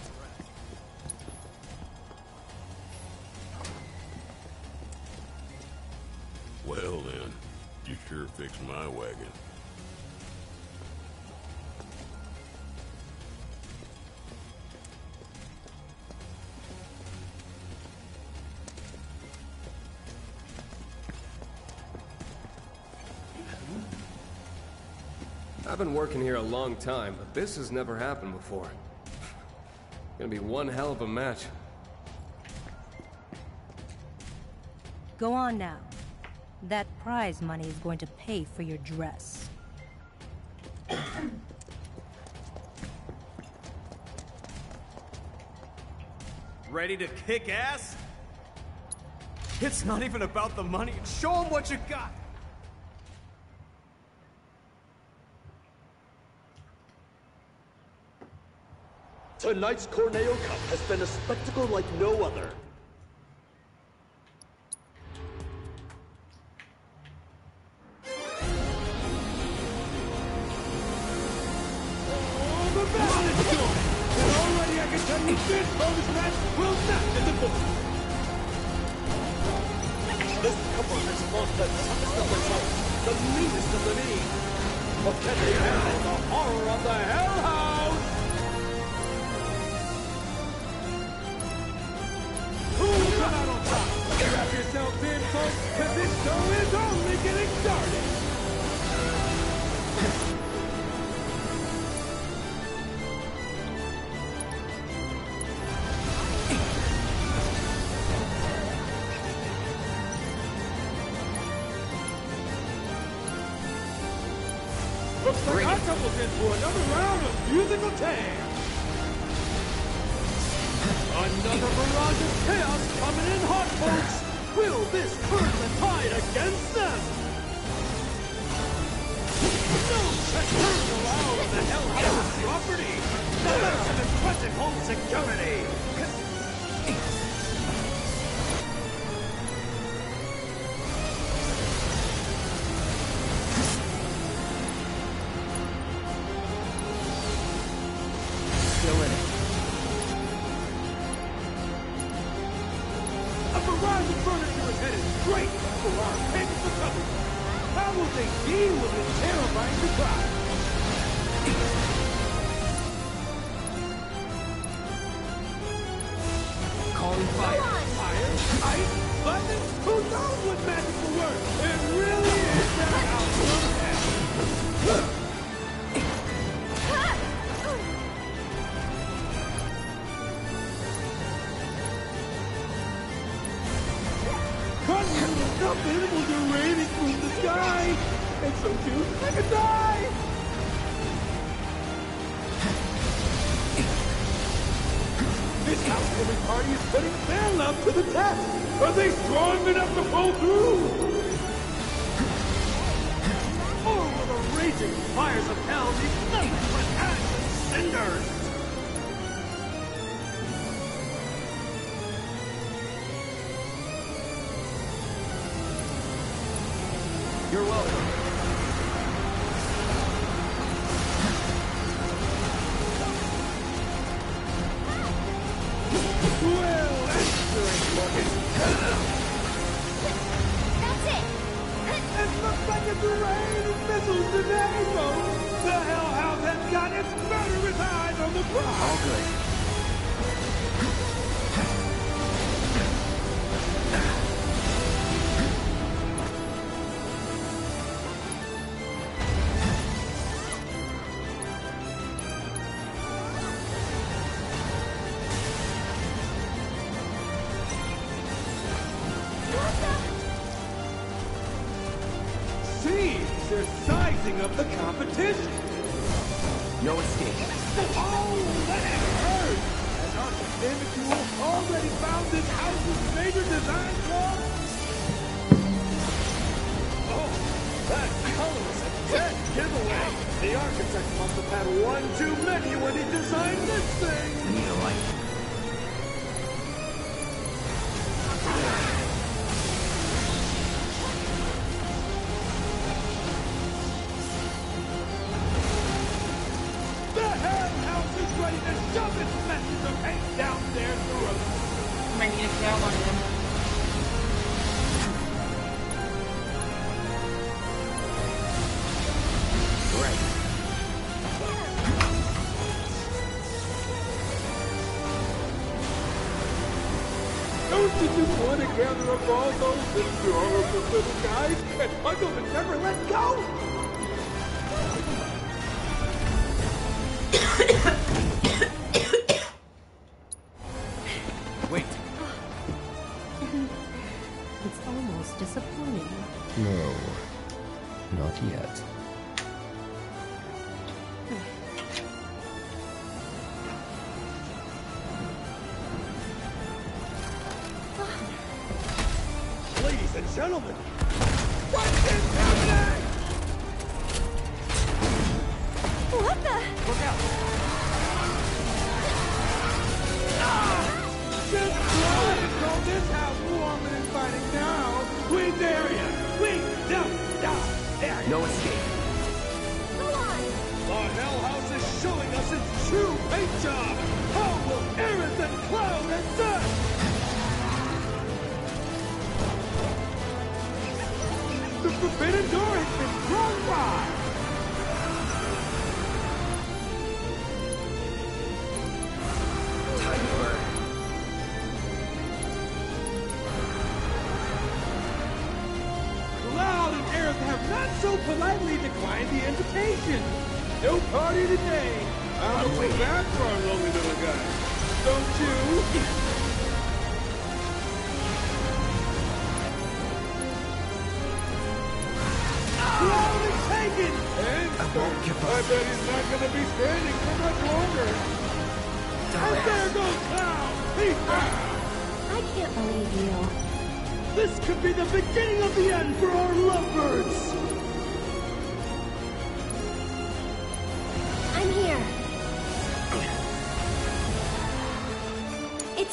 fix my wagon. I've been working here a long time, but this has never happened before. Gonna be one hell of a match. Go on now. That prize money is going to pay for your dress. Ready to kick ass? It's not even about the money. Show them what you got. Tonight's Corneo Cup has been a spectacle like no other. up the gather up all those adorable little guys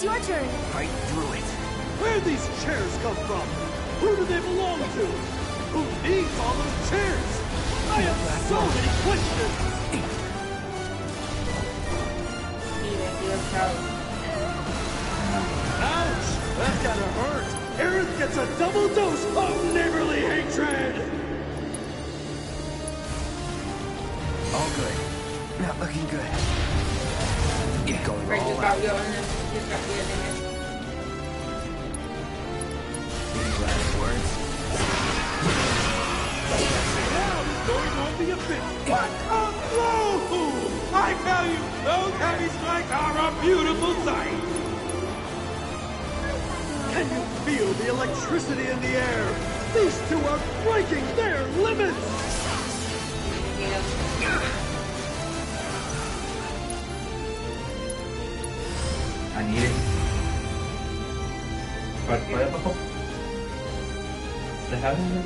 It's your turn. Fight through it. Where'd these chairs come from? Who do they belong to? Who needs all those chairs? I have so many questions! Abyss! What a blow! I tell you, those heavy strikes are a beautiful sight! Can you feel the electricity in the air? These two are breaking their limits! I need it. But?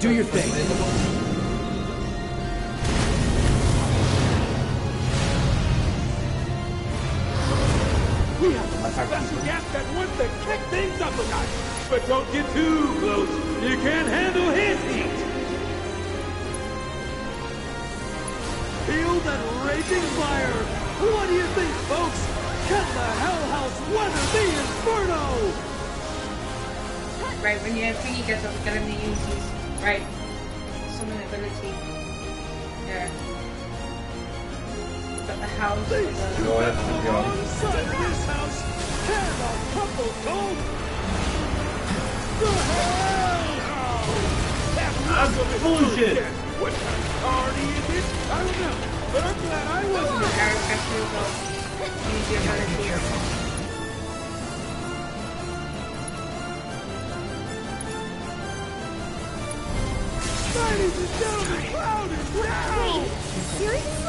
Do your thing. But don't get too close! You can't handle his heat! Feel that raging fire! What do you think, folks? Can the Hell House weather the inferno? Right, when your thingy gets up, get him to use his right summon ability. There. But the house is a Go ahead, go. Inside this house, have a couple cold! That's bullshit. What kind of party is it? I don't know, but I'm glad I wasn't there. Aerith actually use your ability. Ladies and gentlemen, Cloud is down! Seriously? Here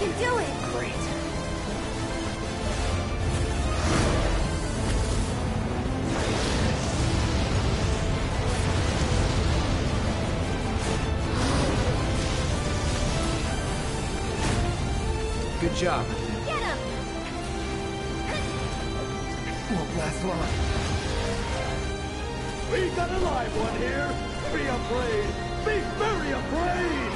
can do it. Great. Good job. Get him. Won't last long. We got a live one here! Be afraid! Be very afraid!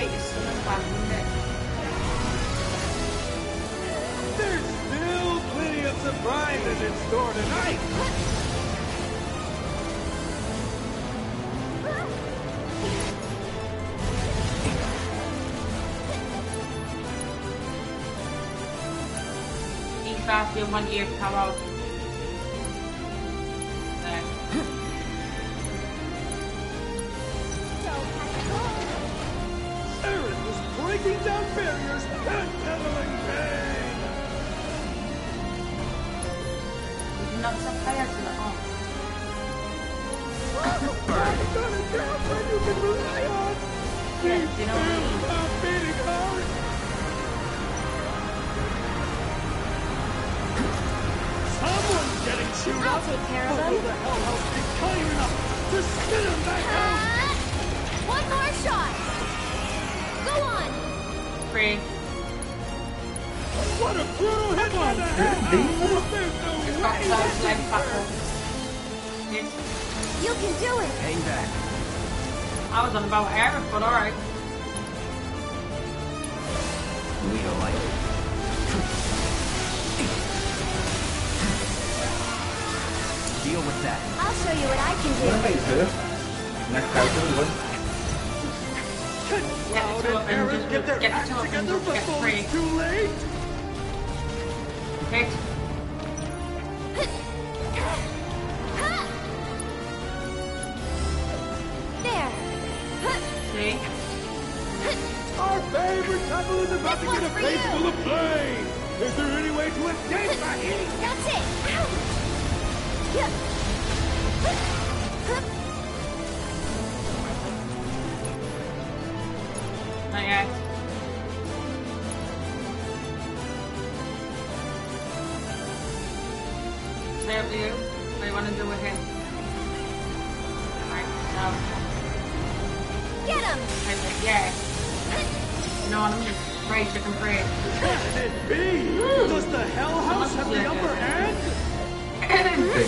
There's still plenty of surprises in store tonight. Eat fast, you one ear come out. About Aerith, but alright.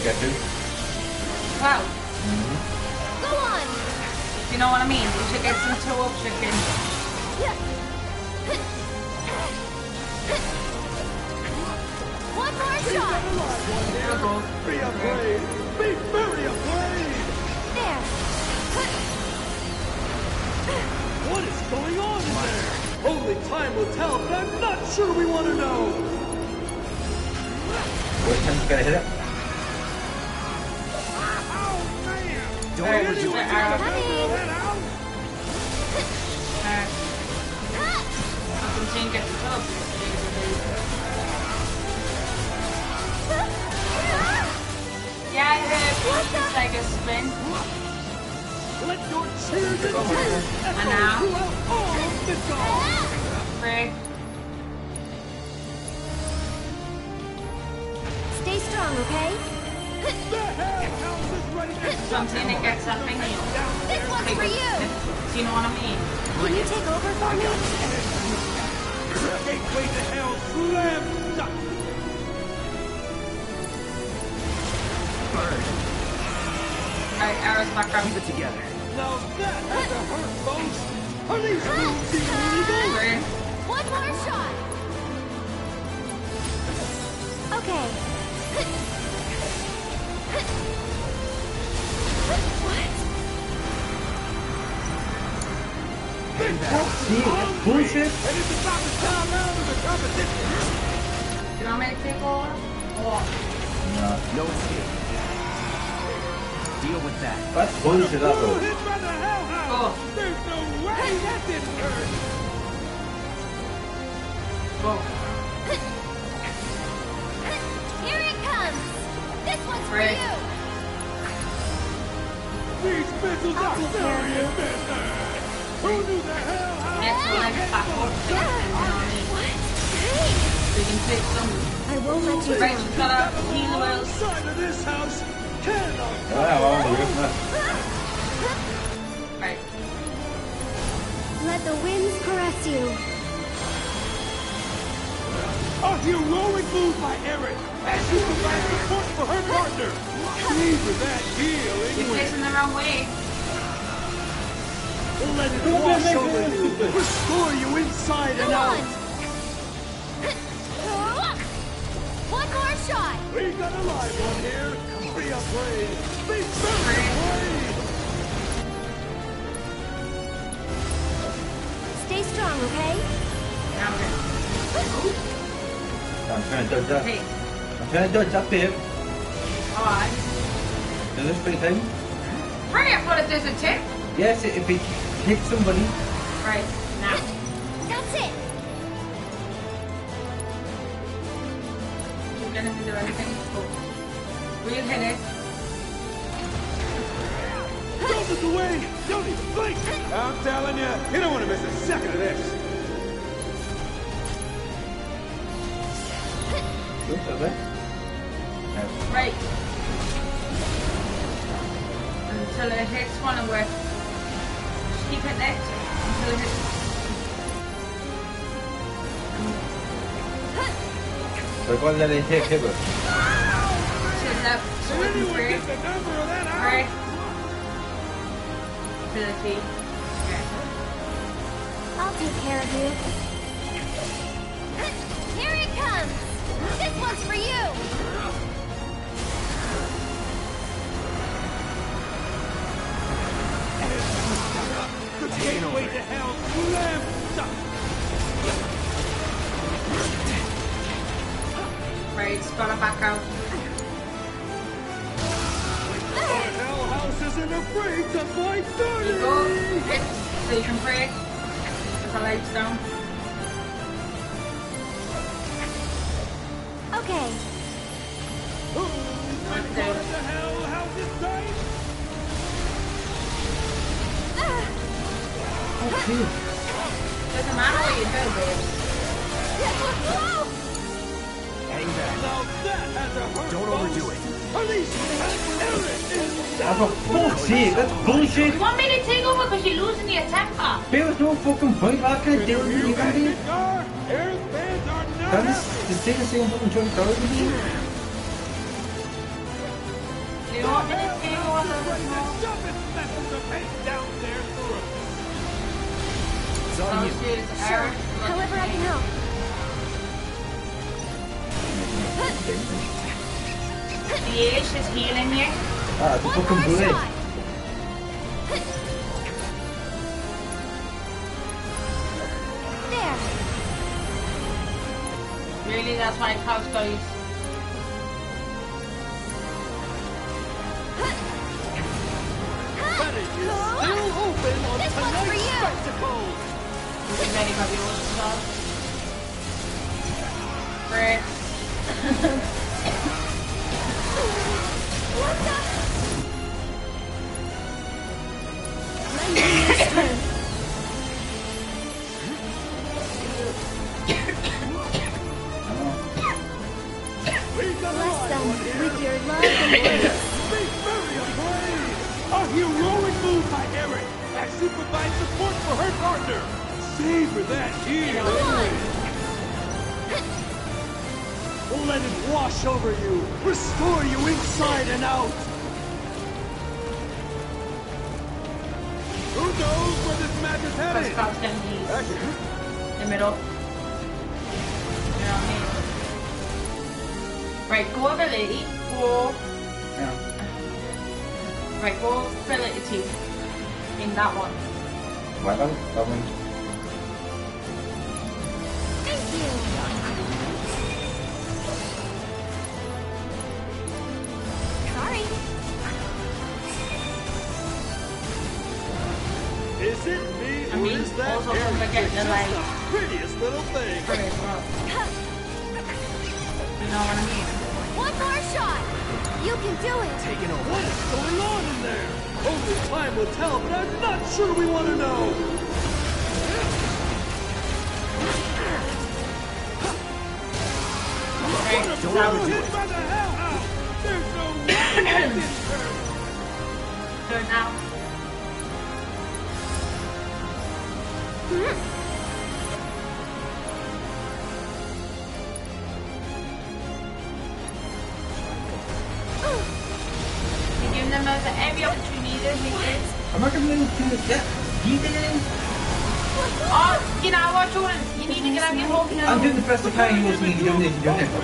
Okay, get him. Mm-hmm. Well, Go on. you know what I mean? You should get some toe up chicken. One more shot. Beautiful. Be afraid. Be very afraid. There. What is going on in there? Only time will tell, but I'm not sure we want to know. What time's gonna hit it? Up. Yeah, it is. Like a spin. Let your cheers and And now? Do you know what I mean? Can you take over for me? Gateway to Hell slammed shut. Alright, arrows back up. Keep it together. Now that had to hurt, folks. Are these moves illegal? Free. One more shot. Okay. Bullshit. And it's about to time out of the competition. You want me to over? Or No. No escape. Deal with that. That's bullshit, that Brutal though. hit by the Hell Oh. There's no way that didn't hurt. go. Here it comes. This one's for you. These missiles are take Next one, like back up. You know what I mean? What? Hey, So you can take some. I won't let you Right, down. you cut out the heal Wrong side of this house cannot Ja, ja, vad roligt med. Right. Let the winds caress you. A heroic move by Aerith as she provides support for her partner. Leave that heel You're facing the wrong way. Let it wash over you. Restore you inside Go and on. out. One more shot. We got a live one here. Be afraid. Be very afraid. Stay strong, okay? I'm. I'm trying to dodge that. Hey. I'm trying to dodge that, babe. Alright. Does this time? Free, I thought it does a tip. Yes, if it hits somebody. Right, now. That's it. You're gonna do anything. Oh. We'll hit it. this away! Don't even blink! I'm telling you, you don't want to miss a second of this! Right. Until it hits one and we're there until it. Recuerda le dije que pues. Chin up so we can break. Break. To the. I'll take care of you. Here it comes! This one's for you! Gateway to hell! Right, it back out. Our hell house isn't afraid to fight dirty! You oh, go, hit, so you can break. The lights down. Don't overdo it. Police! Aerith is for fuck's sake, that's bullshit. You want me to take over because you're losing your temper? There's no fucking point. What can I do with you, Gandhi? Aerith's fans are not Can this the thing is saying fucking Johnny Dollar to me? You want me to take over? Shove its messes of hate down their throat! It's on you. Oh, Aerith. However I can help. The Ash is healing you. Ah, the fucking bullet. There. Really, that's my house goes. Cottage is still open on This one's for you. spectacle! Is ready for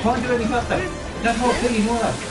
this and do this. I can't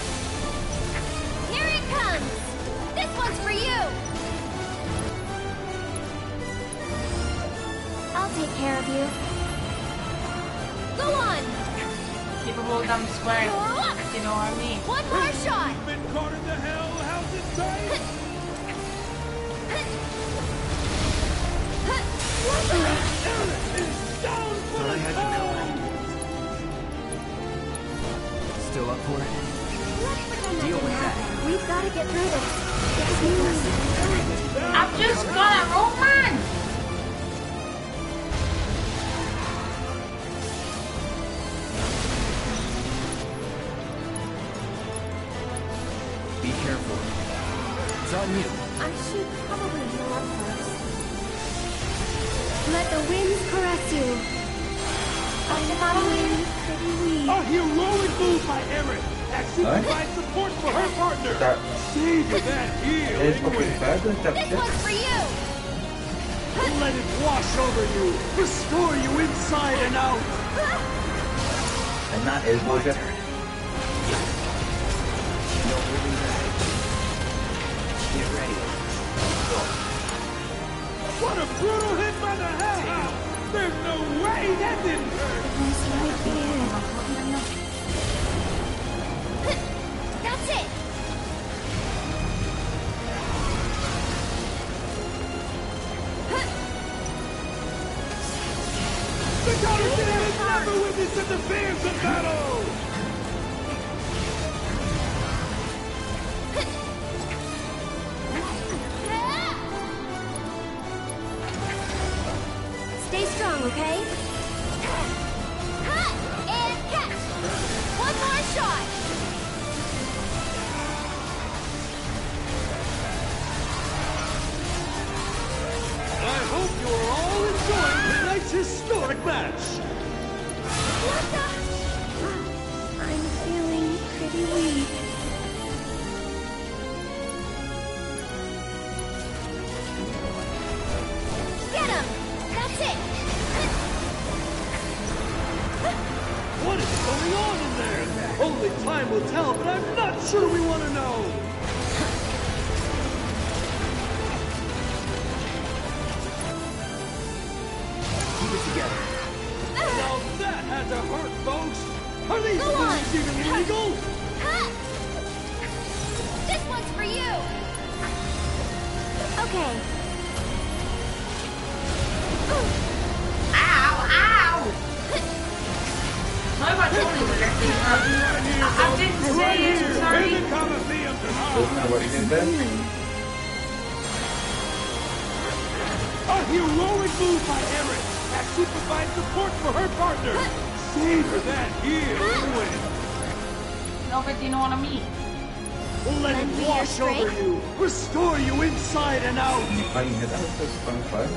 I inherited.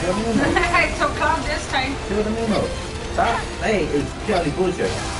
Tell so calm this time. Tell me no. That, Hey, it's Kelly bullshit.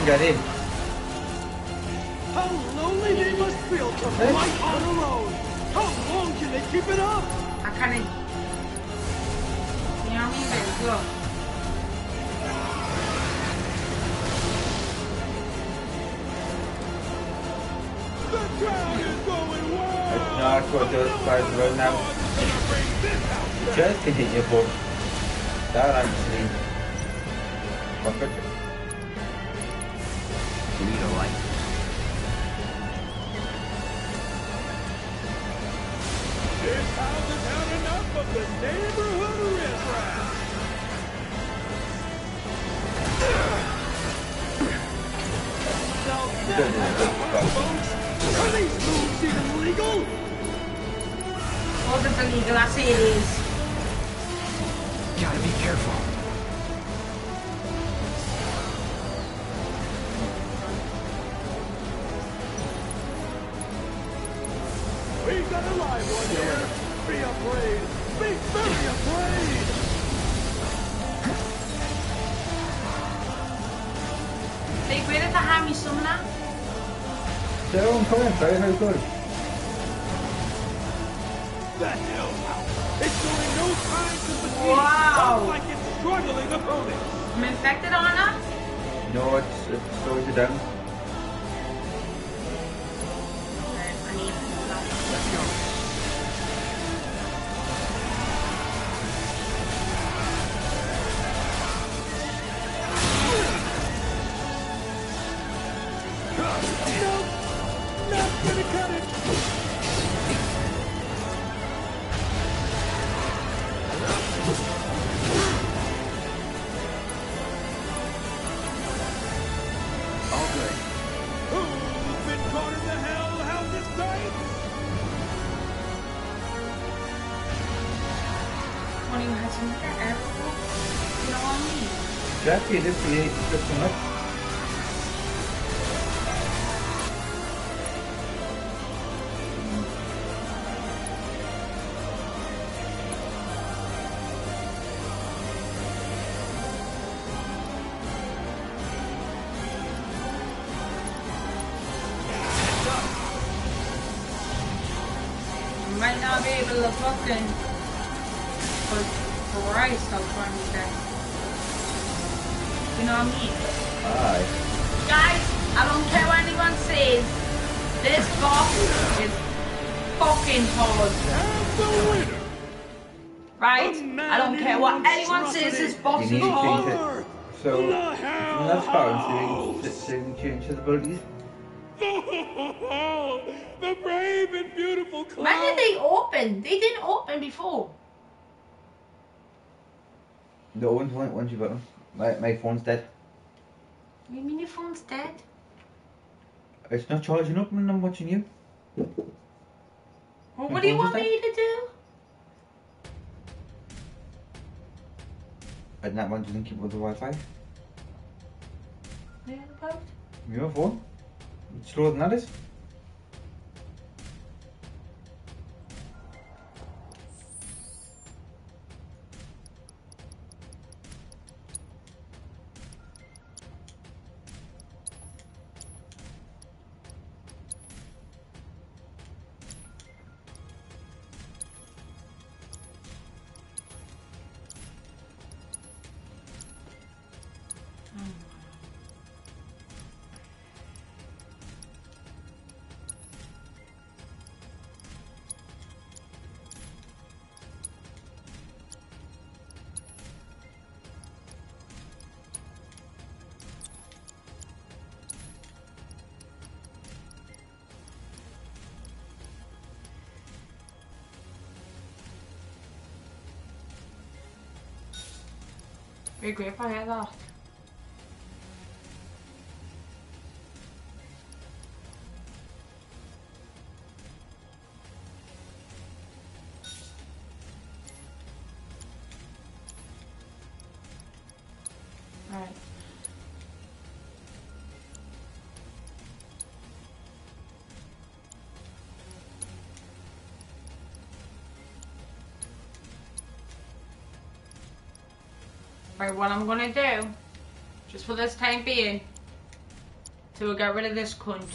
我得 ¿Sabes? attention about the brave and beautiful clown. Why did they open? They didn't open before. The one's only once you got them. My, my phone's dead. You mean your phone's dead? It's not charging up and I'm watching you. Well, what do you want dead? me to do? And that one doesn't keep with the Wi-Fi? Yeah, post. Милофон? Чилот налез? Slower than that is. Be Right, what I'm gonna do, just for this time being, till we get rid of this cunt.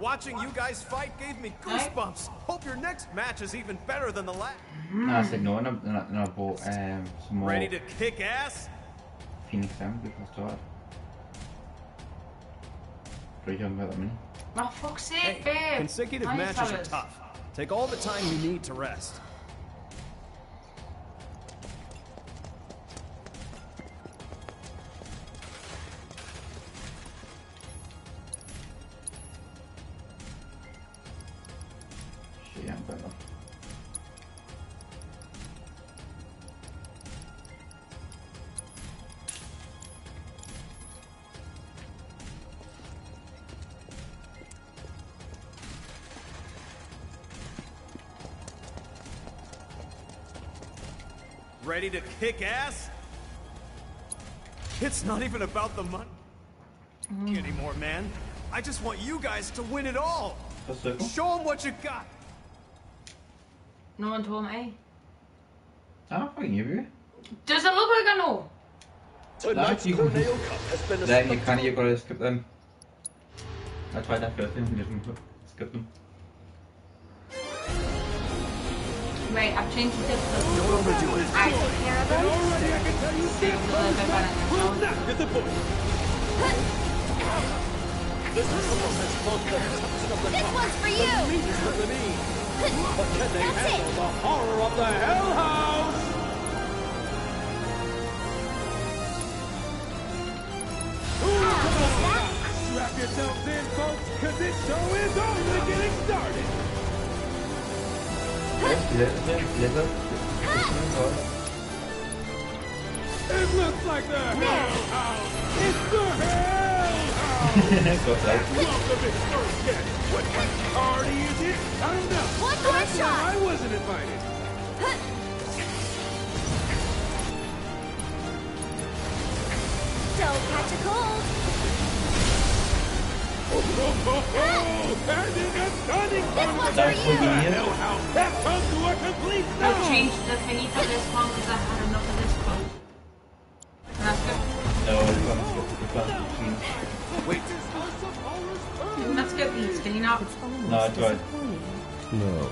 Watching you guys fight gave me goosebumps. Hope your next match is even better than the last. No, I said no, and I, and I, and I bought um, some more Ready to kick ass? Phoenix Down before I started. What are you talking about that many? Oh, fuck's sake, Hey, babe. consecutive Nice matches are tough. Take all the time you need to rest. Kick ass? It's not even about the money mm. anymore, man. I just want you guys to win it all. Show them what you got. No one told me. I don't fucking give you. Does it look like I know? Tonight's you can- Corneo Cup has been a Then you can't, you've got to skip them. I tried that first time, you didn't skip them. Right, I've changed the difficulty. Don't overdo it. I take care of them. Already I can tell you Stay a little bit better will now. not disappoint. This performance marks the toughest of the This one's for the you. meanest of the mean. But can they That's handle it. the horror of the Hell House? Strap yourselves in, folks, because this show is only getting started. It looks like the Hell House. It's the Hell House. Welcome in first yet. What kind of party is it? I don't know. One more that's shot. I wasn't invited. Don't catch a cold. Oh, ho, ho. And in a stunning This one's contest, for That's what you. you the need. Hell House to a complete I've stop. changed the thingy for this one because I had enough of this cunt. And that's good. No, it's gone skip. It's gone skip. Wait, Let's get these. Can you not? No, I tried. No,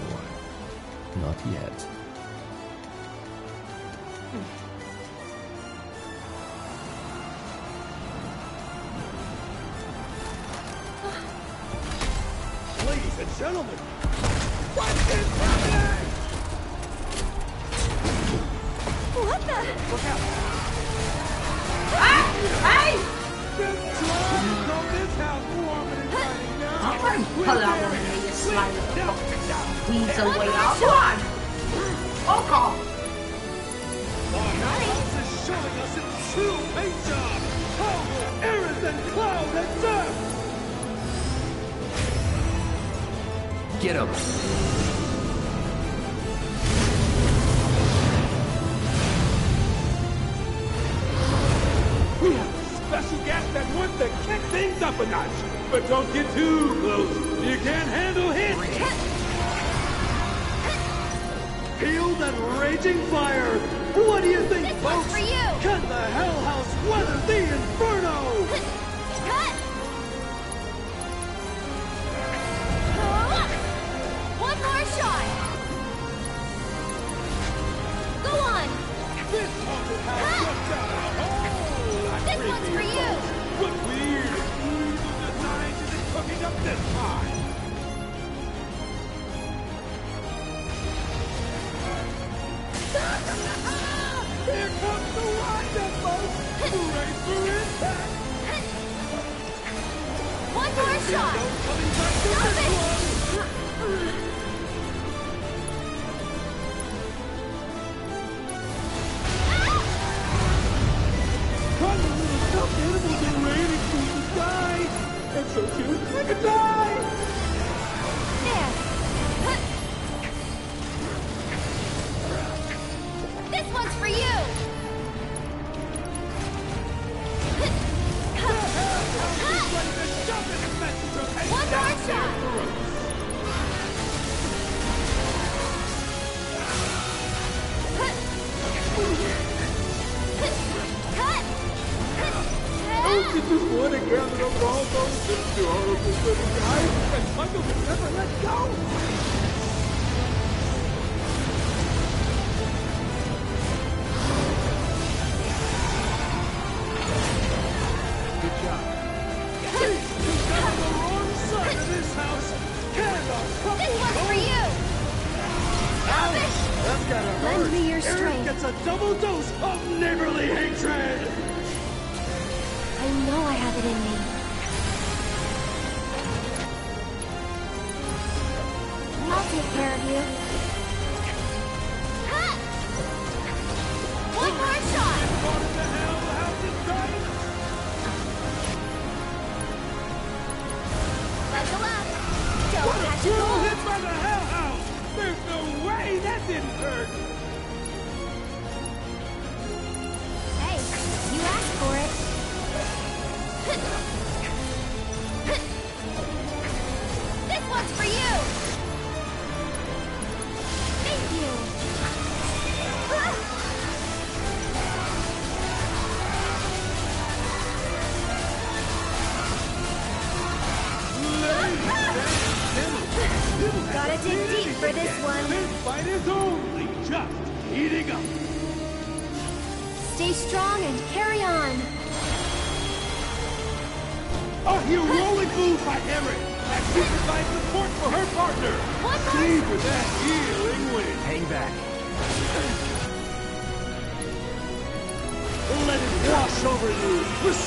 didn't hurt!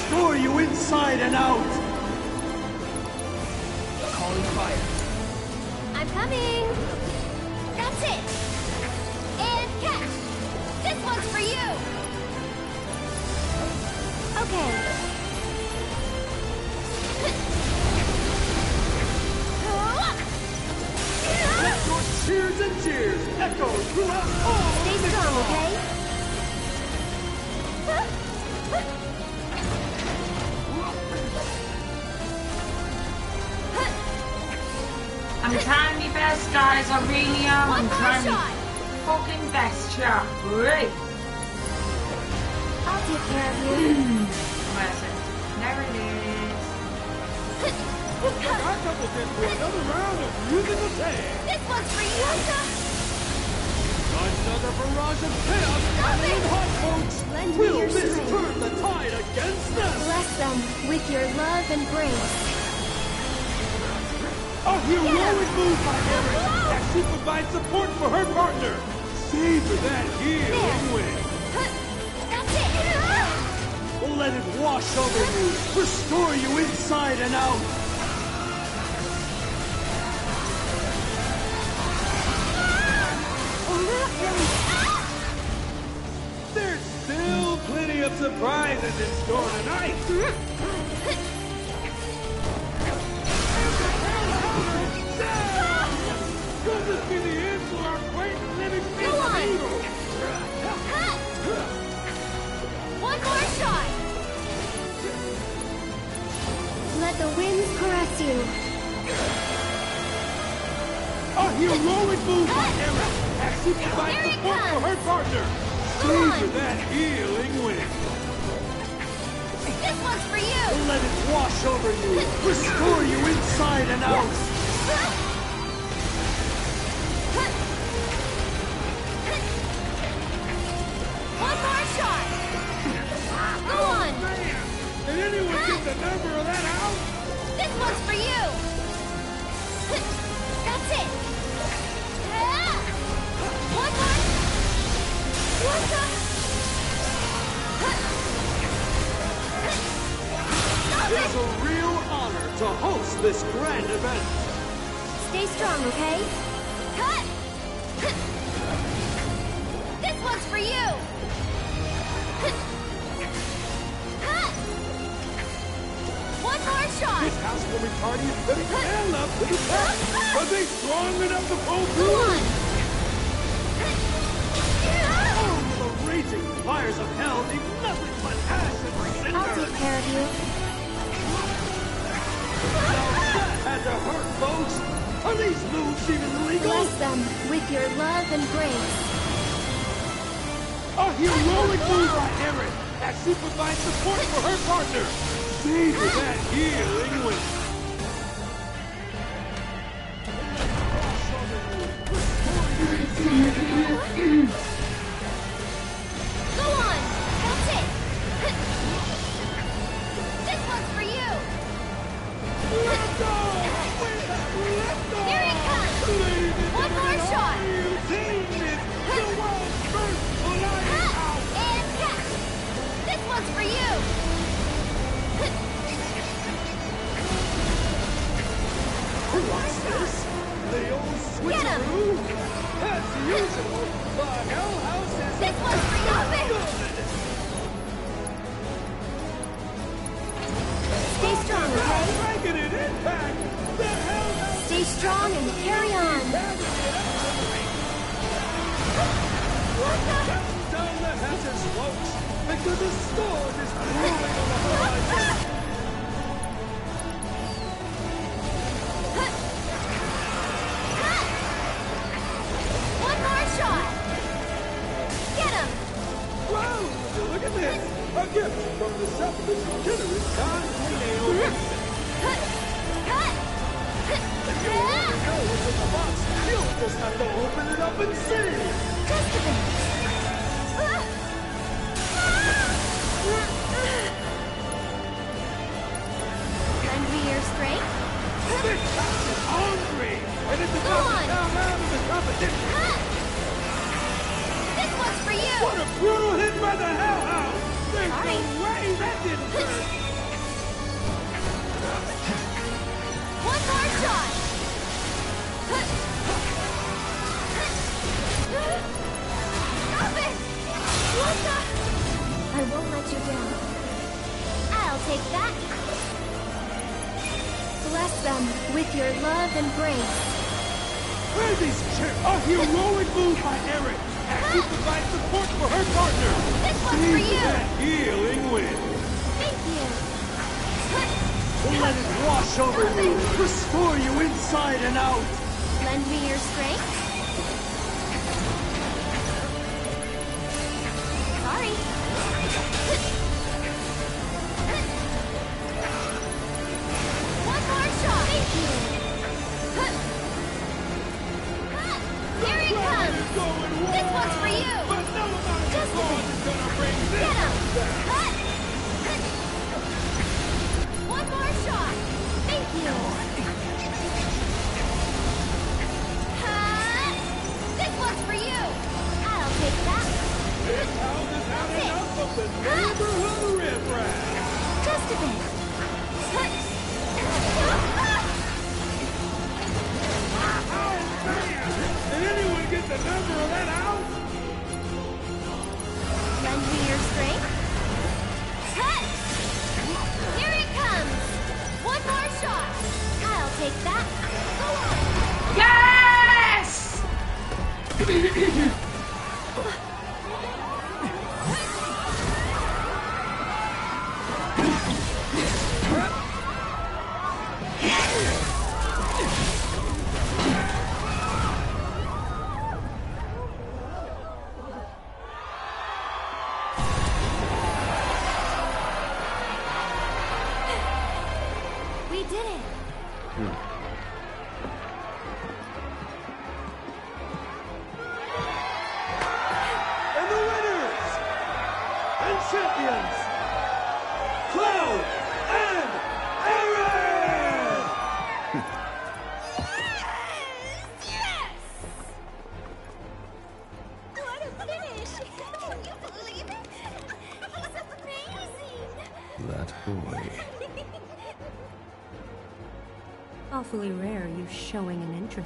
destroy you inside and out. Great. I'll take care of you. Hmm. Classic. Never lose. I double dip for another round of using the Tank. This one's for Yuga. Another barrage of chaos and hot folks. We'll this strength. turn the tide against them. Bless them with your love and grace. A heroic move by Aerith as she provides support for her partner. Aim for that heel and win. That's it. Let it wash over you, restore you inside and out. There's still plenty of surprises in store tonight. Wash over you, restore you inside and out.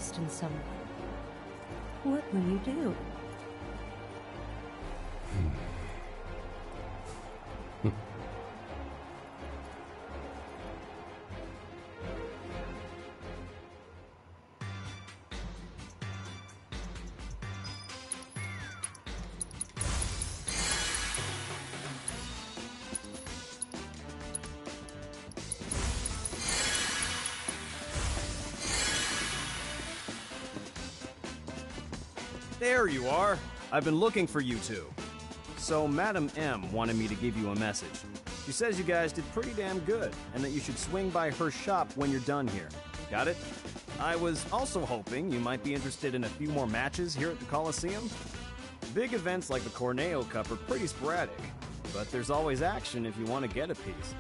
Showing in someone. What will you do? There you are. I've been looking for you two. So, Madam M wanted me to give you a message. She says you guys did pretty damn good, and that you should swing by her shop when you're done here. Got it? I was also hoping you might be interested in a few more matches here at the Coliseum. Big events like the Corneo Cup are pretty sporadic, but there's always action if you want to get a piece.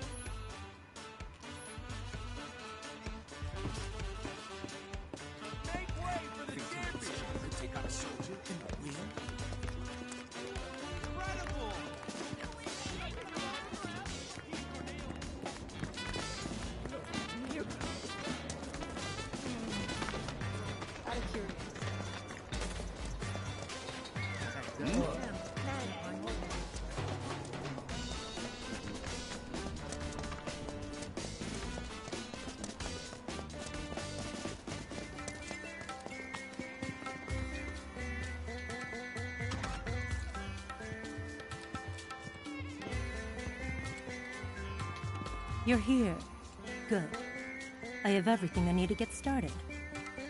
To get started.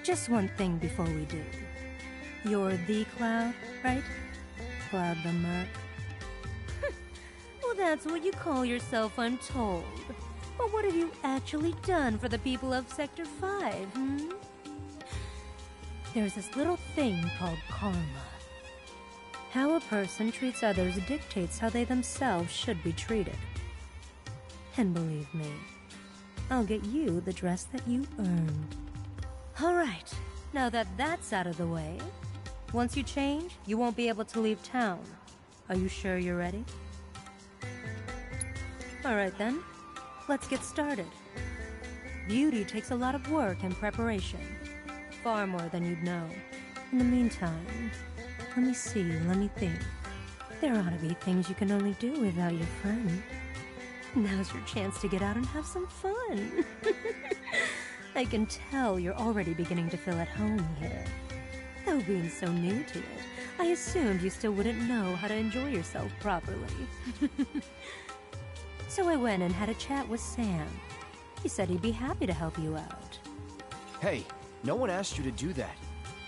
Just one thing before we do. You're the Cloud, right? Cloud the Merc. well, that's what you call yourself, I'm told. But what have you actually done for the people of Sector 5, hmm? There's this little thing called karma. How a person treats others dictates how they themselves should be treated. And believe me, I'll get you the dress that you earned. All right, now that that's out of the way, once you change, you won't be able to leave town. Are you sure you're ready? All right then, let's get started. Beauty takes a lot of work and preparation, far more than you'd know. In the meantime, let me see, let me think. There ought to be things you can only do without your friend. Now's your chance to get out and have some fun. I can tell you're already beginning to feel at home here. Though being so new to it, I assumed you still wouldn't know how to enjoy yourself properly. so I went and had a chat with Sam. He said he'd be happy to help you out. Hey, no one asked you to do that.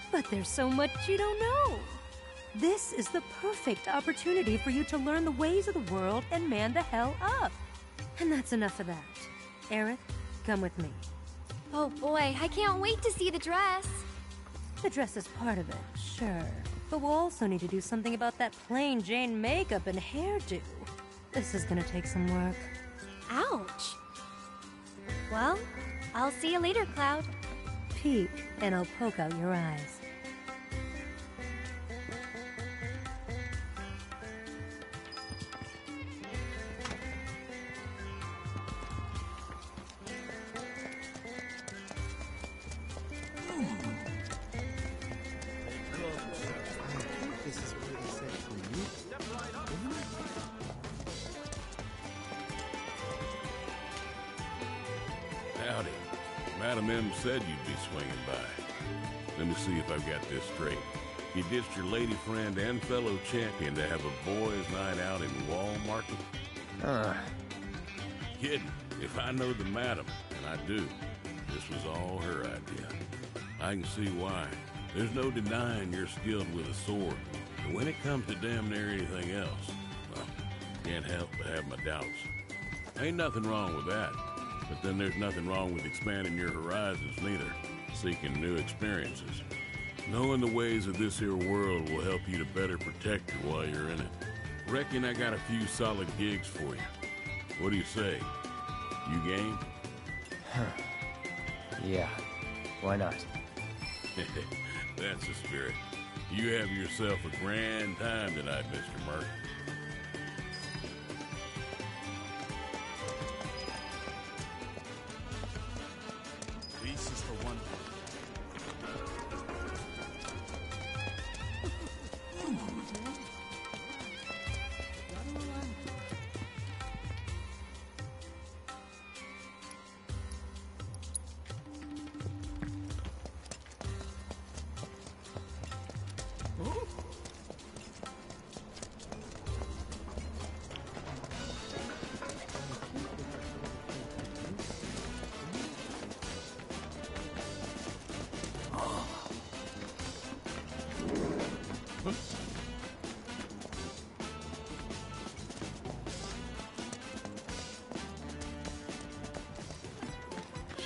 But there's so much you don't know. This is the perfect opportunity for you to learn the ways of the world and man the hell up. And that's enough of that. Aerith, come with me. Oh boy, I can't wait to see the dress. The dress is part of it, sure. But we'll also need to do something about that plain Jane makeup and hairdo. This is gonna take some work. Ouch. Well, I'll see you later, Cloud. Peek, and I'll poke out your eyes. Madam M said you'd be swinging by. Let me see if I've got this straight. You ditched your lady friend and fellow champion to have a boys' night out in Wall Market? Uh, Kidding. If I know the madam, and I do, this was all her idea. I can see why. There's no denying you're skilled with a sword. But when it comes to damn near anything else, well, can't help but have my doubts. Ain't nothing wrong with that. But then there's nothing wrong with expanding your horizons, neither. Seeking new experiences. Knowing the ways of this here world will help you to better protect you while you're in it. Reckon I got a few solid gigs for you. What do you say? You game? Huh. Yeah. Why not? That's the spirit. You have yourself a grand time tonight, Mr. Merc.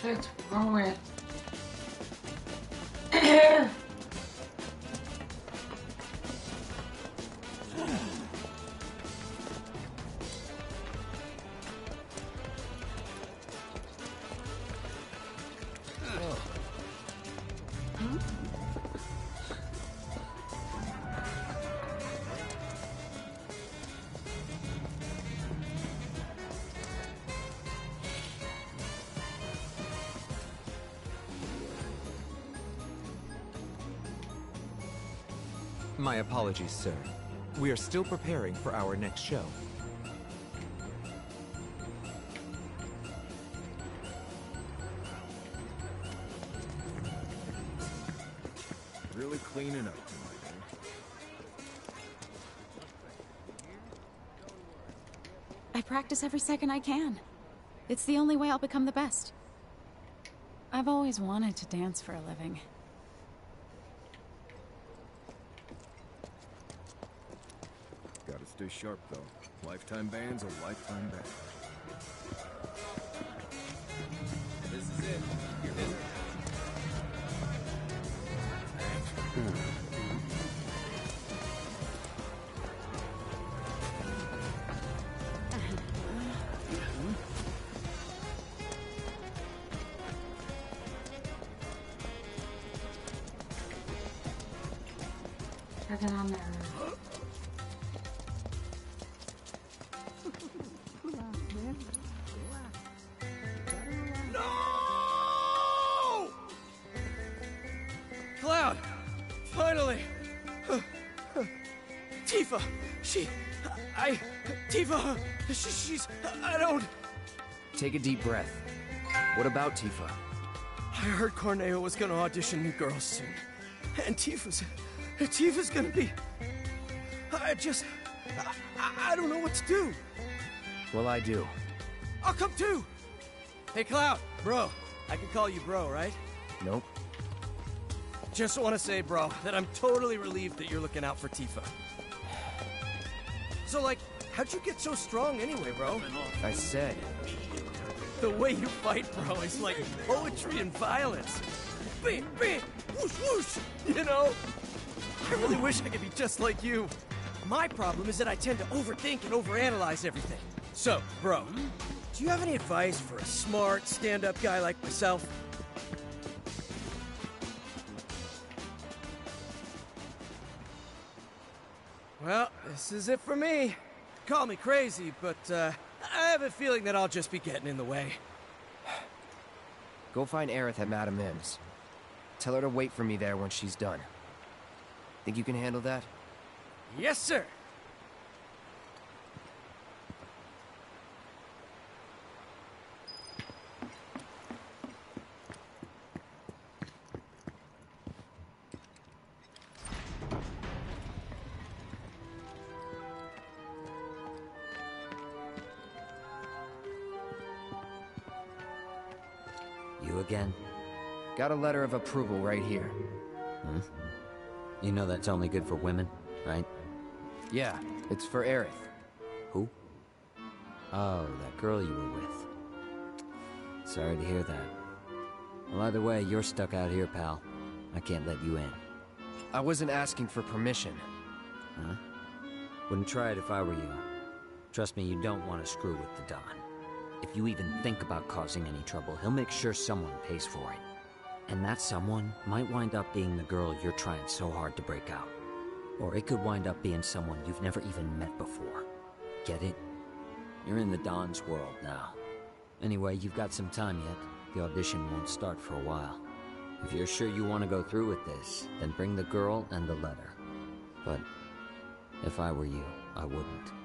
Shit, wrong My apologies, sir. We are still preparing for our next show. Really cleaning up tonight, I practice every second I can. It's the only way I'll become the best. I've always wanted to dance for a living. Gotta stay sharp, though. Lifetime band's a lifetime band. Take a deep breath. What about Tifa? I heard Corneo was gonna audition new girls soon. And Tifa's. Tifa's gonna be. I just. I, I don't know what to do. Well, I do. I'll come too! Hey, Cloud! Bro, I can call you bro, right? Nope. Just want to say, bro, that I'm totally relieved that you're looking out for Tifa. So, like, how'd you get so strong anyway, bro? I said. The way you fight, bro, is like poetry and violence. Bing, bing, whoosh, whoosh, you know? I really wish I could be just like you. My problem is that I tend to overthink and overanalyze everything. So, bro, do you have any advice for a smart, stand-up guy like myself? Well, this is it for me. Call me crazy, but uh, I have a feeling that I'll just be getting in the way. Go find Aerith at Madam M's. Tell her to wait for me there when she's done. Think you can handle that? Yes, sir. Got a letter of approval right here. Hmm? You know that's only good for women, right? Yeah, it's for Aerith. Who? Oh, that girl you were with. Sorry to hear that. Well, either way, you're stuck out here, pal. I can't let you in. I wasn't asking for permission. Huh? Wouldn't try it if I were you. Trust me, you don't want to screw with the Don. If you even think about causing any trouble, he'll make sure someone pays for it. And that someone might wind up being the girl you're trying so hard to break out. Or it could wind up being someone you've never even met before. Get it? You're in the Don's world now. Anyway, you've got some time yet. The audition won't start for a while. If you're sure you want to go through with this, then bring the girl and the letter. But if I were you, I wouldn't.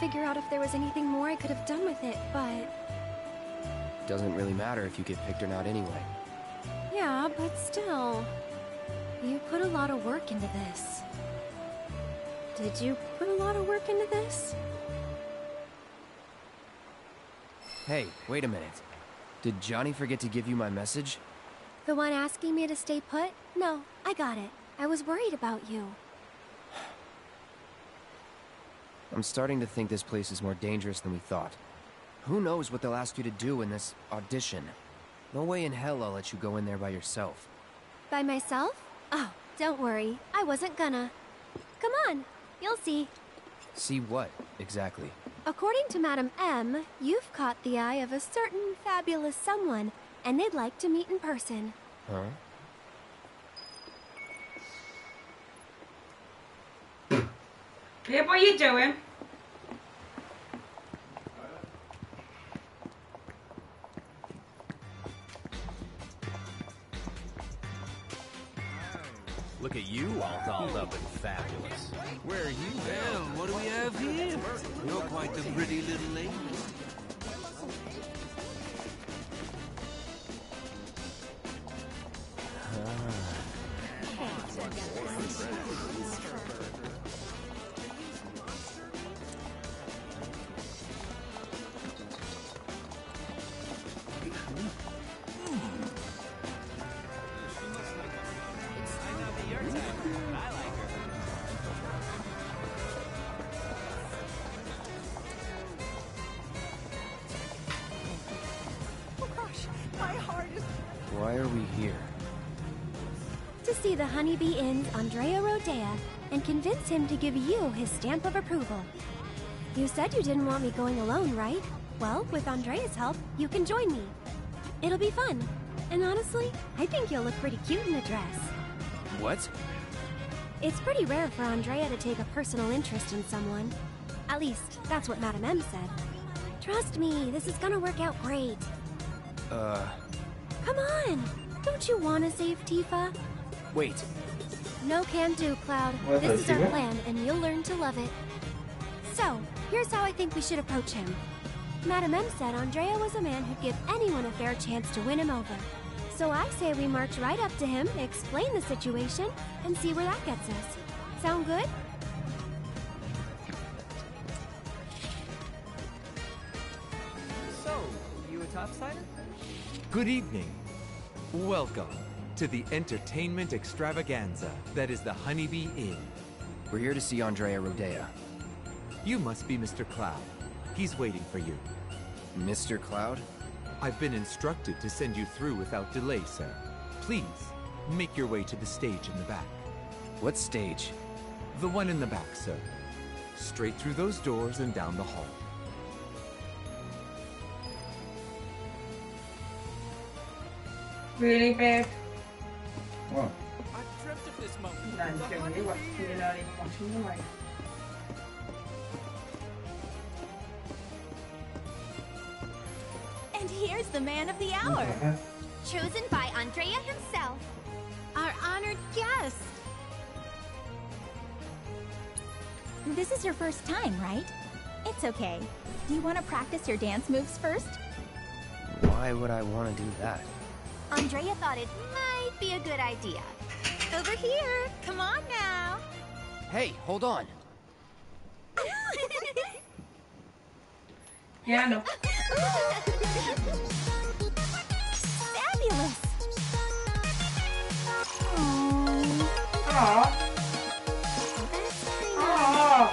Figure out if there was anything more I could have done with it, but... Doesn't really matter if you get picked or not anyway. Yeah, but still... You put a lot of work into this. Did you put a lot of work into this? Hey, wait a minute. Did Johnny forget to give you my message? The one asking me to stay put? No, I got it. I was worried about you. I'm starting to think this place is more dangerous than we thought. Who knows what they'll ask you to do in this audition? No way in hell I'll let you go in there by yourself. By myself? Oh, don't worry. I wasn't gonna. Come on, you'll see. See what, exactly? According to Madam M, you've caught the eye of a certain fabulous someone, and they'd like to meet in person. Huh? Babe, what are you doing? Look at you all dolled up and fabulous. Where are you Well, what do we have here? You're quite the pretty little lady. Why are we here? To see the Honeybee Inn's Andrea Rhodea and convince him to give you his stamp of approval. You said you didn't want me going alone, right? Well, with Andrea's help, you can join me. It'll be fun. And honestly, I think you'll look pretty cute in a dress. What? It's pretty rare for Andrea to take a personal interest in someone. At least, that's what Madam M said. Trust me, this is gonna work out great. Uh, Come on! Don't you want to save Tifa? wait. No can do, Cloud. What, this is our Tifa? plan, and you'll learn to love it. So, here's how I think we should approach him. Madam M said Andrea was a man who'd give anyone a fair chance to win him over. So I say we march right up to him, explain the situation, and see where that gets us. Sound good? So, you a topsider? Good evening. Welcome to the entertainment extravaganza that is the Honeybee Inn. We're here to see Andrea Rhodea. You must be Mr. Cloud. He's waiting for you. Mr. Cloud? I've been instructed to send you through without delay, sir. Please, make your way to the stage in the back. What stage? The one in the back, sir. Straight through those doors and down the hall. Really, babe? What? I've dreamt of this moment. And here's the man of the hour. Chosen by Andrea himself. Our honored guest. This is your first time, right? It's okay. Do you want to practice your dance moves first? Why would I want to do that? Andrea thought it might be a good idea. Over here. Come on now. Hey, hold on. Yeah, I know. Fabulous. Aww. Aww.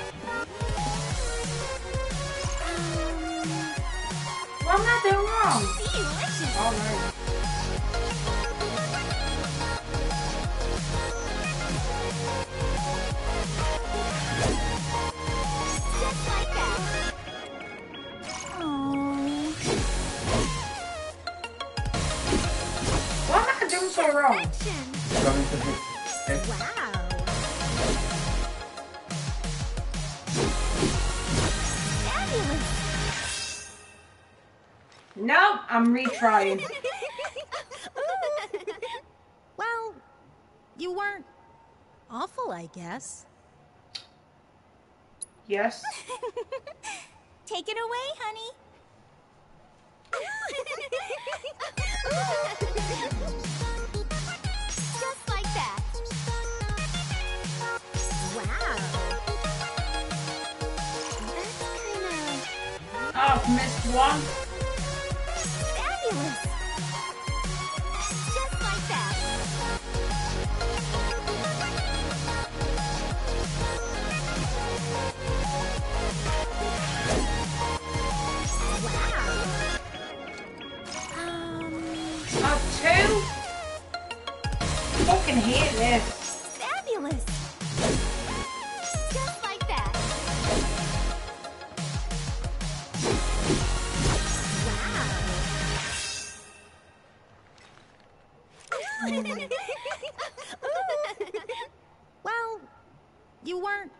Am I doing wrong? Delicious. Oh, no. Going to the- Wow. Fabulous. Nope, I'm retrying. Well, you weren't awful, I guess. Yes. Take it away, honey. Wow. That's kinda Oh, missed one. fabulous. Just like that. Wow. Um, two. Fucking hate this. Well, you weren't.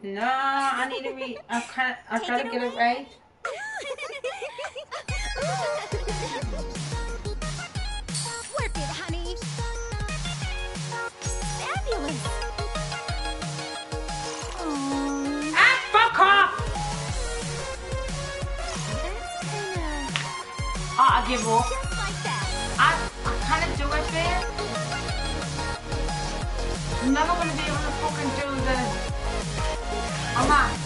No, I need to re. I can't. I try to get it right. Work it, honey. Fabulous. Ah, fuck off! kinda Oh, I give up. like I kind of do it there. I'm never gonna be able to fucking do the. I'm.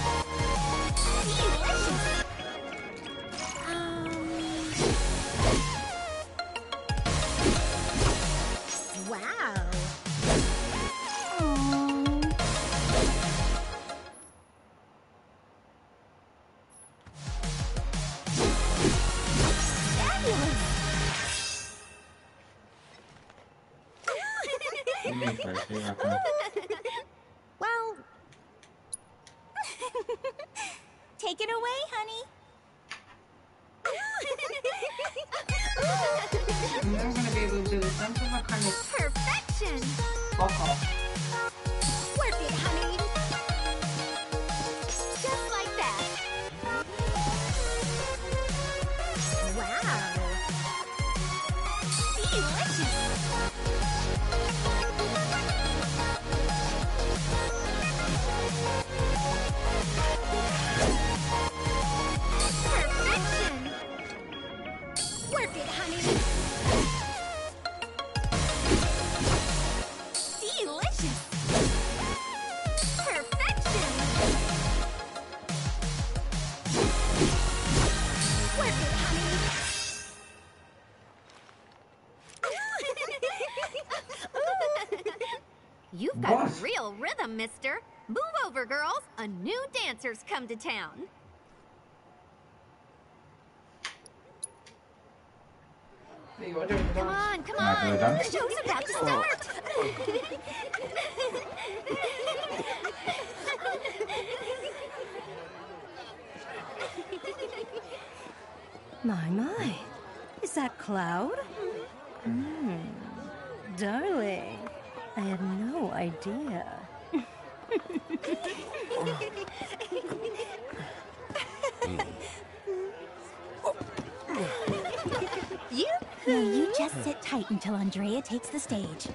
come to town. Come on, come on! The show's about to start! my, my. Is that Cloud? Mm. Darling, I had no idea. you Now you just sit tight until Andrea takes the stage.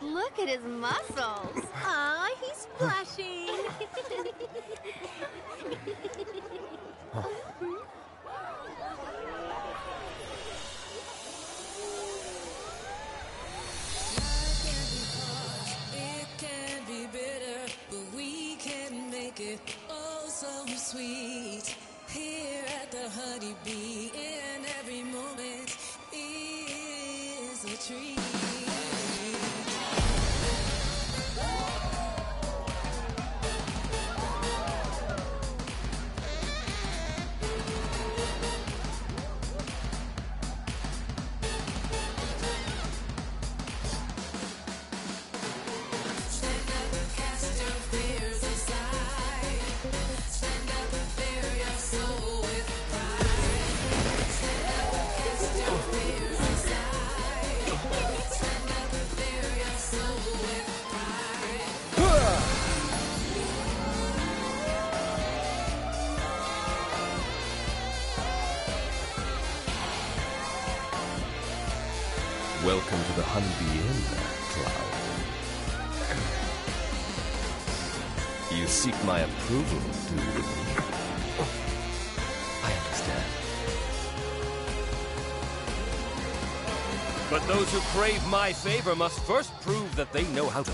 Look at his muscles. Ah, he's blushing. approval. I understand. But those who crave my favor must first prove that they know how to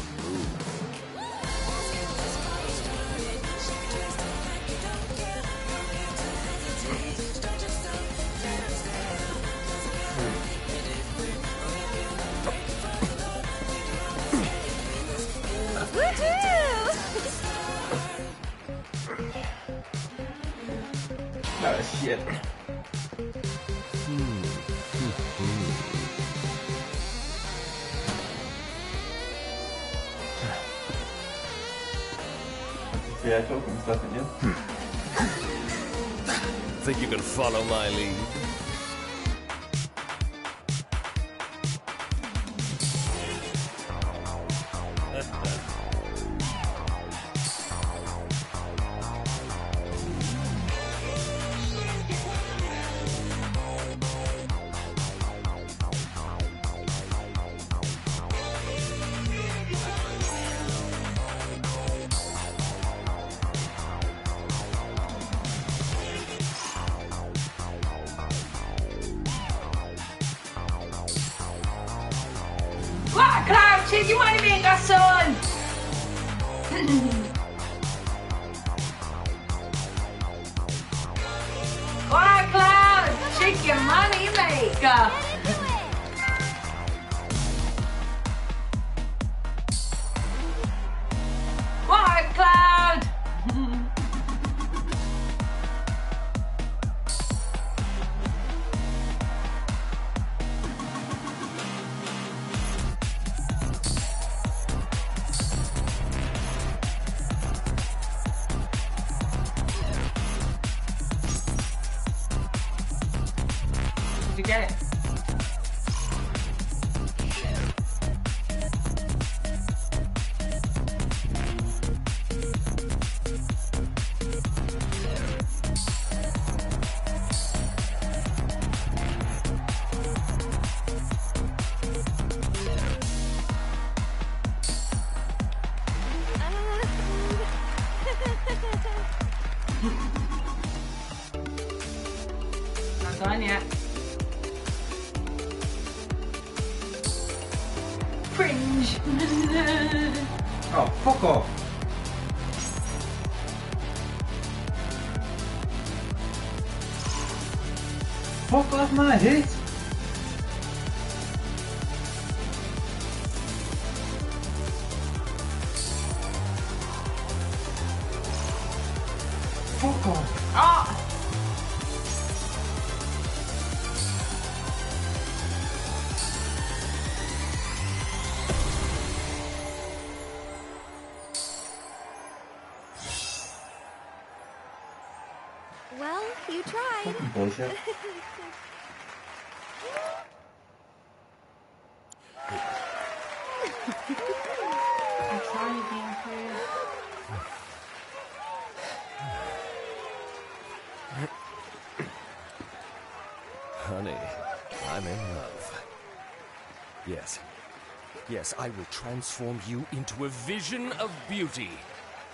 I will transform you into a vision of beauty.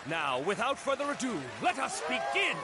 Now, without further ado, let us begin!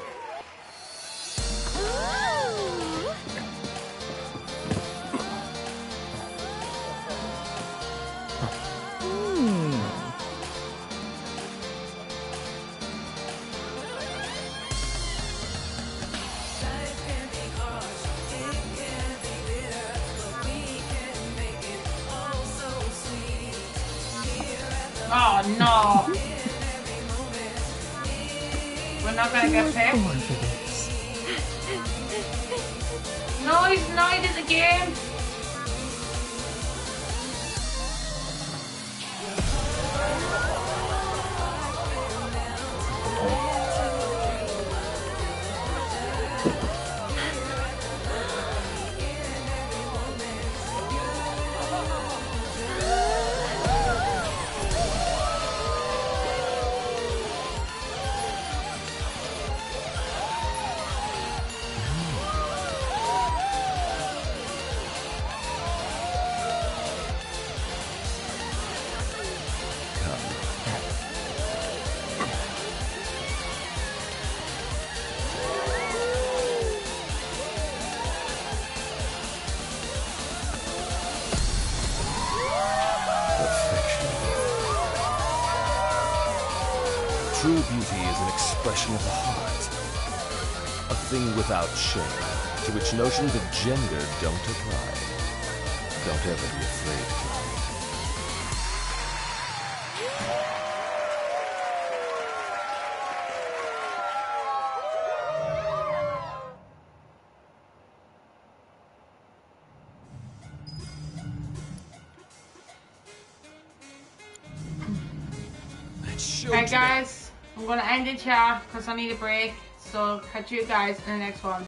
Without shame, to which notions of gender don't apply. Don't ever be afraid, Chloe. Alright, guys, I'm gonna end it here because I need a break. So, catch you guys in the next one.